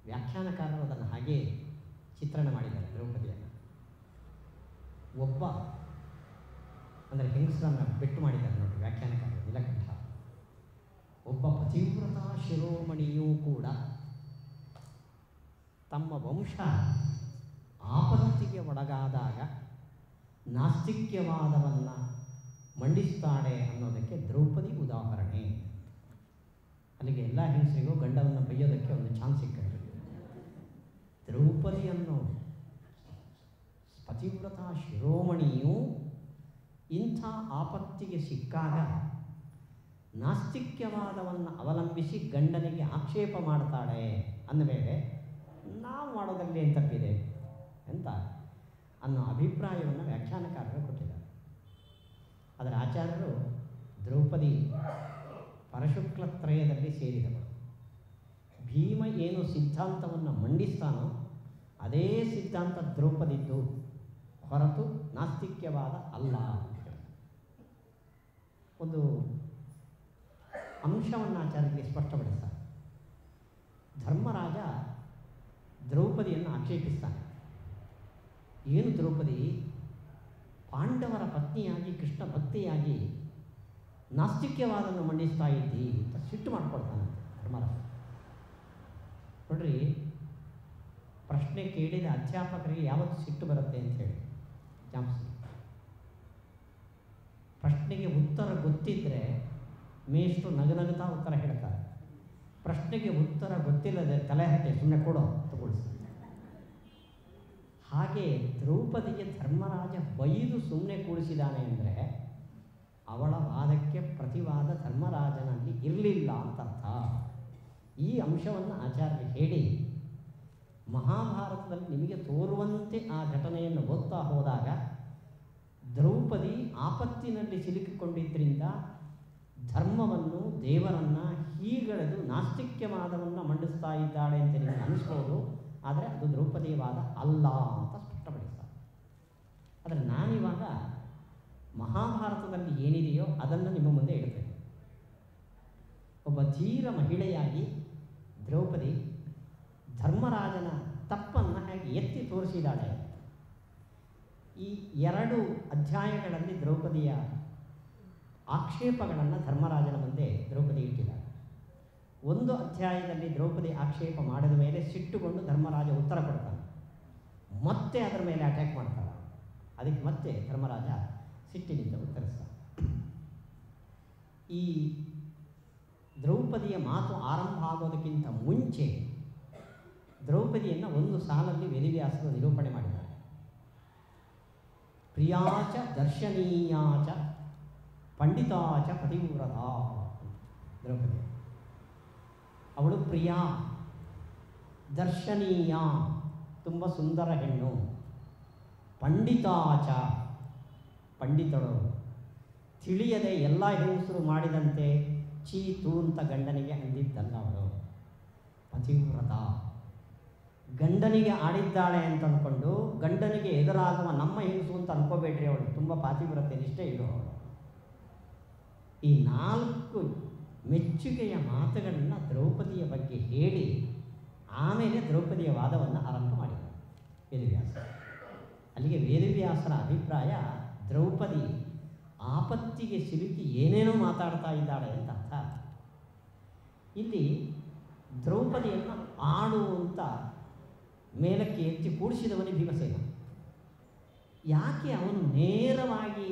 ವ್ಯಾಖ್ಯಾನಕಾರರು ಅದನ್ನು ಹಾಗೆ ಚಿತ್ರಣ ಮಾಡಿದ್ದಾರೆ, ದ್ರೌಪದಿಯನ್ನು. ಒಬ್ಬ ಅಂದರೆ ಹೆಂಗಸರನ್ನು ಬೆಟ್ಟು ಮಾಡಿದ್ದಾರೆ ನೋಡಿ ವ್ಯಾಖ್ಯಾನಕಾರ ನಿಲಕಂಠ. ಒಬ್ಬ ಪತಿವ್ರತ ಶಿರೋಮಣಿಯೂ ಕೂಡ ತಮ್ಮ ವಂಶ ಆಪತ್ತಿಗೆ ಒಳಗಾದಾಗ ನಾಸ್ತಿಕ್ಯವಾದವನ್ನು ಮಂಡಿಸ್ತಾಳೆ ಅನ್ನೋದಕ್ಕೆ ದ್ರೌಪದಿ ಉದಾಹರಣೆ. ಅಲ್ಲಿಗೆ ಎಲ್ಲ ಹೆಂಗಸರಿಗೂ ಗಂಡವನ್ನು ಬೈಯೋದಕ್ಕೆ ಒಂದು ಚಾನ್ಸ್ ಸಿಕ್ಕರು ದ್ರೌಪದಿಯನ್ನು ಪತಿವ್ರತ ಶಿರೋಮಣಿಯು ಇಂಥ ಆಪತ್ತಿಗೆ ಸಿಕ್ಕಾಗ ನಾಸ್ತಿಕ್ಯವಾದವನ್ನು ಅವಲಂಬಿಸಿ ಗಂಡನಿಗೆ ಆಕ್ಷೇಪ ಮಾಡ್ತಾಳೆ ಅಂದಮೇಲೆ ನಾವು ಮಾಡೋದರಲ್ಲಿ ಏನು ತಪ್ಪಿದೆ ಅಂತ ಅನ್ನೋ ಅಭಿಪ್ರಾಯವನ್ನು ವ್ಯಾಖ್ಯಾನಕಾರರು ಕೊಟ್ಟಿದ್ದಾರೆ. ಅದರ ಆಚಾರ್ಯರು ದ್ರೌಪದಿ ಪರಶುಕ್ಲತ್ರಯದಲ್ಲಿ ಸೇರಿದವರು ಭೀಮ ಏನು ಸಿದ್ಧಾಂತವನ್ನು ಮಂಡಿಸ್ತಾನೋ ಅದೇ ಸಿದ್ಧಾಂತ ದ್ರೌಪದಿದ್ದು. ಹೊರತು ನಾಸ್ತಿಕ್ಯವಾದ ಅಲ್ಲ ಒಂದು ಅಂಶವನ್ನು ಆಚಾರ್ಯರಿಗೆ ಸ್ಪಷ್ಟಪಡಿಸ್ತಾರೆ ಧರ್ಮರಾಜ ದ್ರೌಪದಿಯನ್ನು ಆಕ್ಷೇಪಿಸ್ತಾನೆ. ಏನು ದ್ರೌಪದಿ? ಪಾಂಡವರ ಪತ್ನಿಯಾಗಿ, ಕೃಷ್ಣ ಭಕ್ತಿಯಾಗಿ ನಾಸ್ತಿಕ್ಯವಾದನ್ನು ಮಂಡಿಸ್ತಾ ಇದ್ದಿ ಅಂತ ಸಿಟ್ಟು ಮಾಡ್ಕೊಳ್ತಾನಂತೆ ಧರ್ಮರಾಜ. ನೋಡ್ರಿ, ಪ್ರಶ್ನೆ ಕೇಳಿದ ಅಧ್ಯಾಪಕರಿಗೆ ಯಾವತ್ತು ಸಿಟ್ಟು ಬರುತ್ತೆ ಅಂತ ಹೇಳಿ ಜಾಮ್ಸಿ ಪ್ರಶ್ನೆಗೆ ಉತ್ತರ ಗೊತ್ತಿದ್ದರೆ ಮೇಷ್ಟ್ರು ನಗನಗುತ್ತಾ ಉತ್ತರ ಹೇಳ್ತಾರೆ. ಪ್ರಶ್ನೆಗೆ ಉತ್ತರ ಗೊತ್ತಿಲ್ಲದೆ ತಲೆ ಹಟ್ಟೆ ಸುಮ್ಮನೆ ಕೊಡೋ ತಗೊಳಿಸ್ತಾರೆ ಹಾಗೆ ದ್ರೌಪದಿಗೆ ಧರ್ಮರಾಜ ಬೈದು ಸುಮ್ಮನೆ ಕೂಡಿಸಿದಾನೆ ಅಂದರೆ ಅವಳ ವಾದಕ್ಕೆ ಪ್ರತಿವಾದ ಧರ್ಮರಾಜನಲ್ಲಿ ಇರಲಿಲ್ಲ ಅಂತ ಈ ಅಂಶವನ್ನು ಆಚಾರ್ಯ ಹೇಳಿ, ಮಹಾಭಾರತದಲ್ಲಿ ನಿಮಗೆ ತೋರುವಂತೆ ಆ ಘಟನೆಯನ್ನು ಓದ್ತಾ ಹೋದಾಗ, ದ್ರೌಪದಿ ಆಪತ್ತಿನಲ್ಲಿ ಸಿಲುಕಿಕೊಂಡಿದ್ದರಿಂದ ಧರ್ಮವನ್ನು ದೇವರನ್ನು ಹೀಗಳೆದು ನಾಸ್ತಿಕ್ಯವಾದವನ್ನು ಮಂಡಿಸ್ತಾ ಇದ್ದಾಳೆ ಅಂತ ನಿಮಗೆ ಅನಿಸ್ಬೋದು, ಆದರೆ ಅದು ದ್ರೌಪದಿಯವಾದ ಅಲ್ಲ ಅಂತ ಸ್ಪಷ್ಟಪಡಿಸ್ತಾರೆ. ಆದರೆ ನಾನಿವಾಗ ಮಹಾಭಾರತದಲ್ಲಿ ಏನಿದೆಯೋ ಅದನ್ನು ನಿಮ್ಮ ಮುಂದೆ ಇಡ್ತೇನೆ ಒಬ್ಬ ಧೀರ ಮಹಿಳೆಯಾಗಿ ದ್ರೌಪದಿ ಧರ್ಮರಾಜನ ತಪ್ಪನ್ನು ಹೇಗೆ ಎತ್ತಿ ತೋರಿಸಿದ್ದಾಳೆ. ಈ ಎರಡು ಅಧ್ಯಾಯಗಳಲ್ಲಿ ದ್ರೌಪದಿಯ ಆಕ್ಷೇಪಗಳನ್ನು ಧರ್ಮರಾಜನ ಮುಂದೆ ದ್ರೌಪದಿ ಇಟ್ಟಿದ್ದಾಳೆ ಒಂದು ಅಧ್ಯಾಯದಲ್ಲಿ ದ್ರೌಪದಿ ಆಕ್ಷೇಪ ಮಾಡಿದ ಮೇಲೆ ಸಿಟ್ಟುಕೊಂಡು ಧರ್ಮರಾಜ ಉತ್ತರ ಕೊಡ್ತಾನೆ. ಮತ್ತೆ ಅದರ ಮೇಲೆ ಅಟ್ಯಾಕ್ ಮಾಡ್ತಾಳೆ. ಅದಕ್ಕೆ ಮತ್ತೆ ಧರ್ಮರಾಜ ಸಿಟ್ಟಿನಿಂದ ಉತ್ತರಿಸ್ತಾನೆ ಈ ದ್ರೌಪದಿಯ ಮಾತು ಆರಂಭ ಆಗೋದಕ್ಕಿಂತ ಮುಂಚೆ ದ್ರೌಪದಿಯನ್ನು ಒಂದು ಸಾಲಲ್ಲಿ ವೇದಿವ್ಯಾಸರು ನಿರೂಪಣೆ ಮಾಡಿದ್ದಾರೆ. ಪ್ರಿಯಾಚ ದರ್ಶನೀಯಾಚ ಪಂಡಿತಾಚ ಪತಿವ್ರತ ದ್ರೌಪದಿ. ಅವಳು ಪ್ರಿಯಾ, ದರ್ಶನೀಯ, ತುಂಬ ಸುಂದರ ಹೆಣ್ಣು. ಪಂಡಿತಾಚ ಪಂಡಿತಳು. ತಿಳಿಯದೆ ಎಲ್ಲ ಹೆಂಗಸರು ಮಾಡಿದಂತೆ ಚೀತು ಅಂತ ಗಂಡನಿಗೆ ಅಂದಿದ್ದಲ್ಲ ಅವಳು. ಪತಿವ್ರತ. ಗಂಡನಿಗೆ ಆಡಿದ್ದಾಳೆ ಅಂತ ಅಂದ್ಕೊಂಡು ಗಂಡನಿಗೆ ಎದುರಾಗುವ ನಮ್ಮ ಹೆಂಗಸು ಅಂತ ಅನ್ಕೋಬೇಡ್ರಿ ಅವಳು. ತುಂಬ ಪಾತಿವ್ರತೆ, ನಿಷ್ಠೆ ಇದು ಅವಳು. ಈ ನಾಲ್ಕು ಮೆಚ್ಚುಗೆಯ ಮಾತುಗಳನ್ನು ದ್ರೌಪದಿಯ ಬಗ್ಗೆ ಹೇಳಿ ಆಮೇಲೆ ದ್ರೌಪದಿಯ ವಾದವನ್ನು ಆರಂಭ ಮಾಡಿದರು. ವೇದವ್ಯಾಸ. ಅಲ್ಲಿಗೆ ವೇದವ್ಯಾಸರ ಅಭಿಪ್ರಾಯ ದ್ರೌಪದಿ ಆಪತ್ತಿಗೆ ಸಿಲುಕಿ ಏನೇನೋ ಮಾತಾಡ್ತಾ ಇದ್ದಾಳೆ ಅಂತ ಅರ್ಥ ಇಲ್ಲಿ ದ್ರೌಪದಿಯನ್ನು ಆಡು ಅಂತ ಮೇಲಕ್ಕೆ ಎತ್ತಿ ಕೂಡಿಸಿದವನೇ ಭೀಮಸೇನ. ಯಾಕೆ ಅವನು ನೇರವಾಗಿ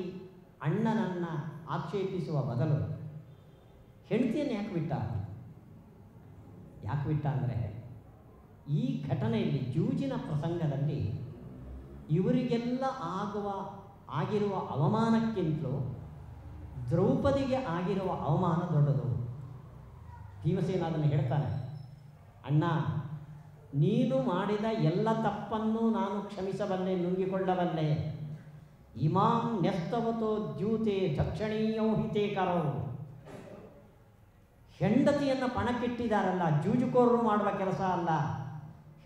ಅಣ್ಣನನ್ನು ಆಕ್ಷೇಪಿಸುವ ಬದಲು ಹೆಂಡತಿಯನ್ನು ಯಾಕೆ ಬಿಟ್ಟ ಯಾಕೆ ಬಿಟ್ಟ ಅಂದರೆ ಈ ಘಟನೆಯಲ್ಲಿ ಜೂಜಿನ ಪ್ರಸಂಗದಲ್ಲಿ ಇವರಿಗೆಲ್ಲ ಆಗುವ ಆಗಿರುವ ಅವಮಾನಕ್ಕಿಂತಲೂ ದ್ರೌಪದಿಗೆ ಆಗಿರುವ ಅವಮಾನ ದೊಡ್ಡದು. ಭೀಮಸೇನ ಅದನ್ನು ಹೇಳ್ತಾನೆ, ಅಣ್ಣ, ನೀನು ಮಾಡಿದ ಎಲ್ಲ ತಪ್ಪನ್ನು ನಾನು ಕ್ಷಮಿಸಬಲ್ಲೆ, ನುಂಗಿಕೊಳ್ಳಬಲ್ಲೆ. ಇಮಾಂ ನೆಸ್ತವತೋ ದ್ಯೂತೆ ದಕ್ಷಿಣೀಯೋ ಹಿತೇ ಹೆಂಡತಿಯನ್ನು ಪಣಕ್ಕಿಟ್ಟಿದ್ದಾರಲ್ಲ ಜೂಜುಕೋರರು ಮಾಡುವ ಕೆಲಸ ಅಲ್ಲ.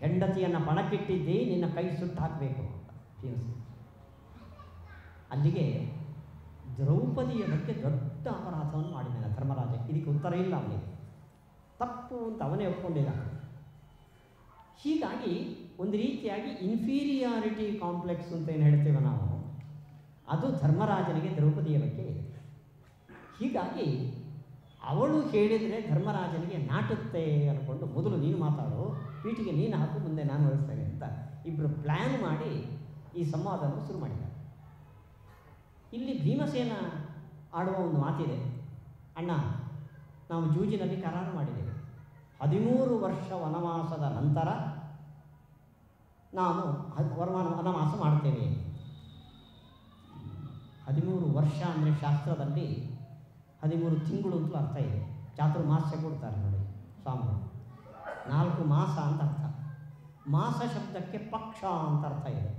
ಹೆಂಡತಿಯನ್ನು ಪಣಕ್ಕಿಟ್ಟಿದ್ದಿ, ನಿನ್ನ ಕೈ ಸುಟ್ಟು ಹಾಕಬೇಕು ಭೀಮಸೇನ ಅಲ್ಲಿಗೆ ದ್ರೌಪದಿಯ ಬಗ್ಗೆ ದೊಡ್ಡ ಅಪರಾಧವನ್ನು ಮಾಡಿದ್ದಾನೆ ಧರ್ಮರಾಜ. ಇದಕ್ಕೆ ಉತ್ತರ ಇಲ್ಲ ಅವನಿಗೆ. ತಪ್ಪು ಅಂತ ಅವನೇ ಒಪ್ಕೊಂಡಿದ್ದ ಹೀಗಾಗಿ ಒಂದು ರೀತಿಯಾಗಿ ಇನ್ಫೀರಿಯಾರಿಟಿ ಕಾಂಪ್ಲೆಕ್ಸ್ ಅಂತ ಏನು ಹೇಳ್ತೇವೆ ನಾವು? ಅದು ಧರ್ಮರಾಜನಿಗೆ ದ್ರೌಪದಿಯ ಬಗ್ಗೆ. ಹೀಗಾಗಿ ಅವಳು ಹೇಳಿದರೆ ಧರ್ಮರಾಜನಿಗೆ ನಾಟುತ್ತೆ ಅಂದ್ಕೊಂಡು ಮೊದಲು ನೀನು ಮಾತಾಡು, ಪೀಠಿಗೆ ನೀನು ಹಾಕು, ಮುಂದೆ ನಾನು ವಹಿಸ್ತೇನೆ ಅಂತ ಇಬ್ಬರು ಪ್ಲ್ಯಾನ್ ಮಾಡಿ ಈ ಸಂವಾದವನ್ನು ಶುರು ಮಾಡಿದ್ದಾರೆ. ಇಲ್ಲಿ ಭೀಮಸೇನ ಆಡುವ ಒಂದು ಮಾತಿದೆ. ಅಣ್ಣ, ನಾವು ಜೂಜಿನಲ್ಲಿ ಕರಾರು ಮಾಡಿದ್ದೇವೆ. ಹದಿಮೂರು ವರ್ಷ ವನವಾಸದ ನಂತರ ನಾವು ವರಮಾನ ವನವಾಸ ಮಾಡ್ತೇವೆ. ಹದಿಮೂರು ವರ್ಷ ಅಂದರೆ ಶಾಸ್ತ್ರದಲ್ಲಿ ಹದಿಮೂರು ತಿಂಗಳು ಅಂತಲೂ ಅರ್ಥ ಇದೆ. ಚಾತುರ್ಮಾಸ್ಯ ಕೊಡ್ತಾರೆ ನೋಡಿ ಸ್ವಾಮಿ ನಾಲ್ಕು ಮಾಸ ಅಂತ ಅರ್ಥ. ಮಾಸ ಶಬ್ದಕ್ಕೆ ಪಕ್ಷ ಅಂತ ಅರ್ಥ ಇದೆ.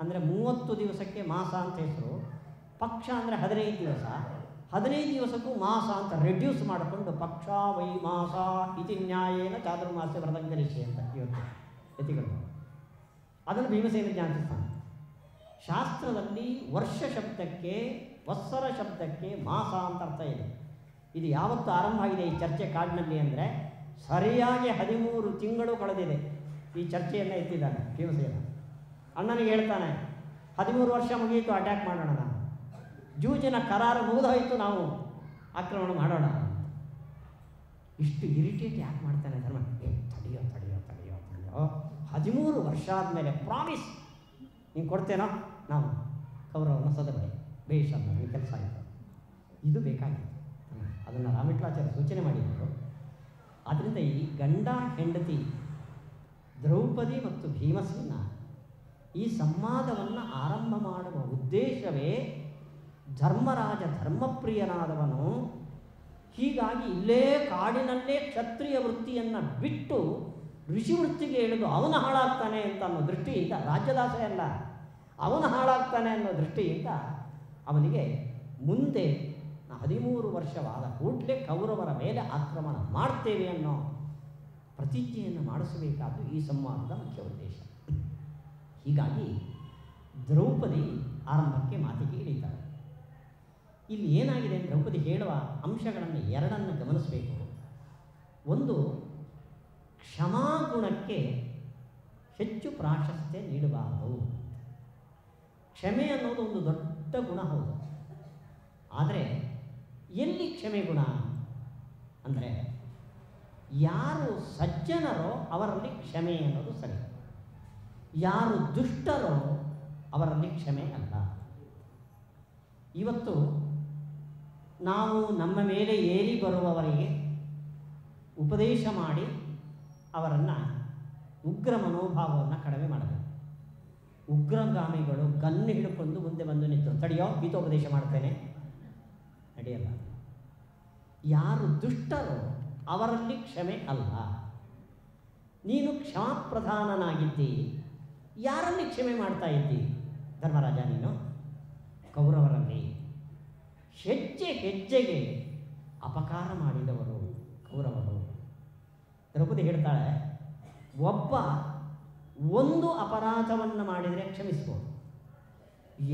ಅಂದರೆ ಮೂವತ್ತು ದಿವಸಕ್ಕೆ ಮಾಸ ಅಂತ ಹೆಸರು. ಪಕ್ಷ ಅಂದರೆ ಹದಿನೈದು ದಿವಸ. ಹದಿನೈದು ದಿವಸಕ್ಕೂ ಮಾಸ ಅಂತ ರೆಡ್ಯೂಸ್ ಮಾಡಿಕೊಂಡು ಪಕ್ಷ ವೈ ಮಾಸ ಇತಿ ನ್ಯಾಯೇನ ಚಾತುರ್ಮಾಸ್ಯ ವ್ರತಂಗರಿಸಿ ಅಂತ ಇವತ್ತು ಯತಿಗಳು. ಅದನ್ನು ಭೀಮಸೇನ ಜ್ಞಾನಿಸ್ತಾನೆ. ಶಾಸ್ತ್ರದಲ್ಲಿ ವರ್ಷ ಶಬ್ದಕ್ಕೆ, ವತ್ಸರ ಶಬ್ದಕ್ಕೆ ಮಾಸ ಅಂತ ಅರ್ಥ ಇದೆ. ಇದು ಯಾವತ್ತು ಆರಂಭ ಆಗಿದೆ ಈ ಚರ್ಚೆ ಕಾಡಿನಲ್ಲಿ ಅಂದರೆ ಸರಿಯಾಗಿ ಹದಿಮೂರು ತಿಂಗಳು ಕಳೆದಿದೆ ಈ ಚರ್ಚೆಯನ್ನು ಎತ್ತಿದ್ದಾನೆ ಭೀಮಸೇನ. ಅಣ್ಣನಿಗೆ ಹೇಳ್ತಾನೆ, ಹದಿಮೂರು ವರ್ಷ ಮುಗಿಯಿತು ಅಟ್ಯಾಕ್ ಮಾಡೋಣ ಜೂಜಿನ ಕರಾರು ಮುಗಿದೋಯ್ತು, ನಾವು ಆಕ್ರಮಣ ಮಾಡೋಣ ಇಷ್ಟು ಇರಿಟೇಟ್ ಯಾಕೆ ಮಾಡ್ತಾನೆ ಧರ್ಮ? ತಡೆಯೋ ತಡೆಯೋ ತಡೆಯೋ ತಡೆಯೋ. ಹದಿಮೂರು ವರ್ಷ ಆದಮೇಲೆ ಪ್ರಾಮಿಸ್ ನೀನು ಕೊಡ್ತೇನೋ? ನಾವು ಕೌರವನ ಸದಬೆ ಬೇಷ್ ಈ ಕೆಲಸ ಆಯಿತು. ಇದು ಬೇಕಾಗಿತ್ತು. ಅದನ್ನು ರಾಮವಿಟ್ಲಾಚಾರ್ಯ ಸೂಚನೆ ಮಾಡಿದರು. ಆದ್ದರಿಂದ ಈ ಗಂಡ, ಹೆಂಡತಿ, ದ್ರೌಪದಿ ಮತ್ತು ಭೀಮಸೇನ ಈ ಸಂವಾದವನ್ನು ಆರಂಭ ಮಾಡುವ ಉದ್ದೇಶವೇ ಧರ್ಮರಾಜ ಧರ್ಮಪ್ರಿಯನಾದವನು ಹೀಗಾಗಿ ಇಲ್ಲೇ ಕಾಡಿನಲ್ಲೇ ಕ್ಷತ್ರಿಯ ವೃತ್ತಿಯನ್ನು ಬಿಟ್ಟು ಋಷಿ ವೃತ್ತಿಗೆ ಇಳಿದು ಅವನು ಹಾಳಾಗ್ತಾನೆ ಅಂತ ಅನ್ನೋ ದೃಷ್ಟಿಯಿಂದ ರಾಜ್ಯದಾಸ ಅಲ್ಲ, ಅವನು ಹಾಳಾಗ್ತಾನೆ ಅನ್ನೋ ದೃಷ್ಟಿಯಿಂದ ಅವನಿಗೆ ಮುಂದೆ ಹದಿಮೂರು ವರ್ಷವಾದ ಕೂಡಲೇ ಕೌರವರ ಮೇಲೆ ಆಕ್ರಮಣ ಮಾಡ್ತೇವೆ ಅನ್ನೋ ಪ್ರತಿಜ್ಞೆಯನ್ನು ಮಾಡಿಸಬೇಕಾದ್ದು ಈ ಸಂವಾದದ ಮುಖ್ಯ ಉದ್ದೇಶ. ಹೀಗಾಗಿ ದ್ರೌಪದಿ ಆರಂಭಕ್ಕೆ ಮಾತಿಗೆ ಇಳಿತಾರೆ ಇಲ್ಲಿ ಏನಾಗಿದೆ ದ್ರೌಪದಿ ಹೇಳುವ ಅಂಶಗಳನ್ನು ಎರಡನ್ನು ಗಮನಿಸಬೇಕು. ಒಂದು, ಕ್ಷಮಾಗುಣಕ್ಕೆ ಹೆಚ್ಚು ಪ್ರಾಶಸ್ತ್ಯ ನೀಡಬಾರದು. ಕ್ಷಮೆ ಅನ್ನೋದು ಒಂದು ದೊಡ್ಡ ಗುಣ ಹೌದು. ಆದರೆ ಎಲ್ಲಿ ಕ್ಷಮೆ ಗುಣ? ಅಂದರೆ ಯಾರು ಸಜ್ಜನರೋ ಅವರಲ್ಲಿ ಕ್ಷಮೆ ಅನ್ನೋದು ಸರಿ. ಯಾರು ದುಷ್ಟರೋ ಅವರಲ್ಲಿ ಕ್ಷಮೆ ಅಲ್ಲ. ಇವತ್ತು ನಾವು ನಮ್ಮ ಮೇಲೆ ಏರಿ ಬರುವವರಿಗೆ ಉಪದೇಶ ಮಾಡಿ ಅವರನ್ನು ಉಗ್ರ ಮನೋಭಾವವನ್ನು ಕಡಿಮೆ ಮಾಡಬೇಕು. ಉಗ್ರಗಾಮಿಗಳು ಗನ್ನು ಹಿಡ್ಕೊಂಡು ಮುಂದೆ ಬಂದು ನಿಂತು ತಡೆಯೋ, ಗೀತೋಪದೇಶ ಮಾಡ್ತೇನೆ. ನಡೆಯಲ್ಲ. ಯಾರು ದುಷ್ಟರು ಅವರಲ್ಲಿ ಕ್ಷಮೆ ಅಲ್ಲ. ನೀನು ಕ್ಷಮಾಪ್ರಧಾನನಾಗಿದ್ದಿ. ಯಾರಲ್ಲಿ ಕ್ಷಮೆ ಮಾಡ್ತಾ ಇದ್ದಿ? ಧರ್ಮರಾಜ ನೀನು. ಕೌರವರಲ್ಲಿ. ಹೆಜ್ಜೆ ಹೆಜ್ಜೆಗೆ ಅಪಕಾರ ಮಾಡಿದವರು ಕೌರವರು. ದ್ರೌಪದಿ ಹೇಳ್ತಾಳೆ, ಒಬ್ಬ ಒಂದು ಅಪರಾಧವನ್ನು ಮಾಡಿದರೆ ಕ್ಷಮಿಸ್ಬೋದು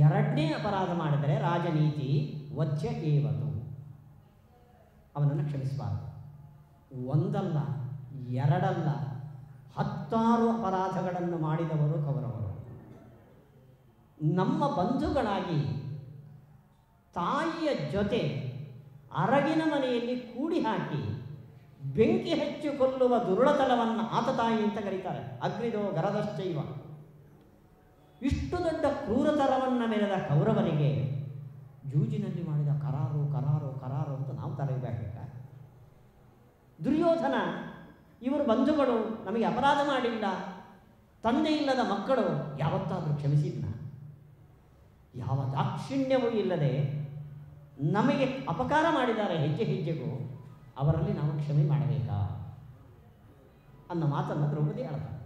ಎರಡನೇ ಅಪರಾಧ ಮಾಡಿದರೆ ರಾಜನೀತಿ ವಜ್ಯ ಏವನು ಅವನನ್ನು ಕ್ಷಮಿಸಬಾರದು. ಒಂದಲ್ಲ, ಎರಡಲ್ಲ, ಹತ್ತಾರು ಅಪರಾಧಗಳನ್ನು ಮಾಡಿದವರು ಕೌರವರು. ನಮ್ಮ ಬಂಧುಗಳಾಗಿ ತಾಯಿಯ ಜೊತೆ ಅರಗಿನ ಮನೆಯಲ್ಲಿ ಕೂಡಿ ಹಾಕಿ ಬೆಂಕಿ ಹೆಚ್ಚು ಕೊಲ್ಲುವ ದುರುಳತಲವನ್ನು ಆತ ತಾಯಿ ಅಂತ ಕರೀತಾರೆ. ಅಗ್ನಿದೋ ಗರದಶ್ಚೈವ. ಇಷ್ಟು ದೊಡ್ಡ ಕ್ರೂರತರವನ್ನು ಮೆರೆದ ಕೌರವರಿಗೆ ಜೂಜಿನಲ್ಲಿ ಮಾಡಿದ ಕರಾರು ಕರಾರು ಕರಾರು ಅಂತ ನಾವು ತರಬೇಕಾ ದುರ್ಯೋಧನ, ಇವರು ಬಂಧುಗಳು, ನಮಗೆ ಅಪರಾಧ ಮಾಡಿಲ್ಲ. ತಂದೆ ಮಕ್ಕಳು ಯಾವತ್ತಾದರೂ ಕ್ಷಮಿಸಿದ್ನ ಯಾವ ದಾಕ್ಷಿಣ್ಯವೂ ಇಲ್ಲದೆ ನಮಗೆ ಅಪಕಾರ ಮಾಡಿದ್ದಾರೆ ಹೆಜ್ಜೆ ಹೆಜ್ಜೆಗೂ, ಅವರಲ್ಲಿ ನಾವು ಕ್ಷಮೆ ಮಾಡಬೇಕಾ? ಅನ್ನೋ ಮಾತನ್ನು ದ್ರೌಪದಿ ಆಡ್ತಾಳೆ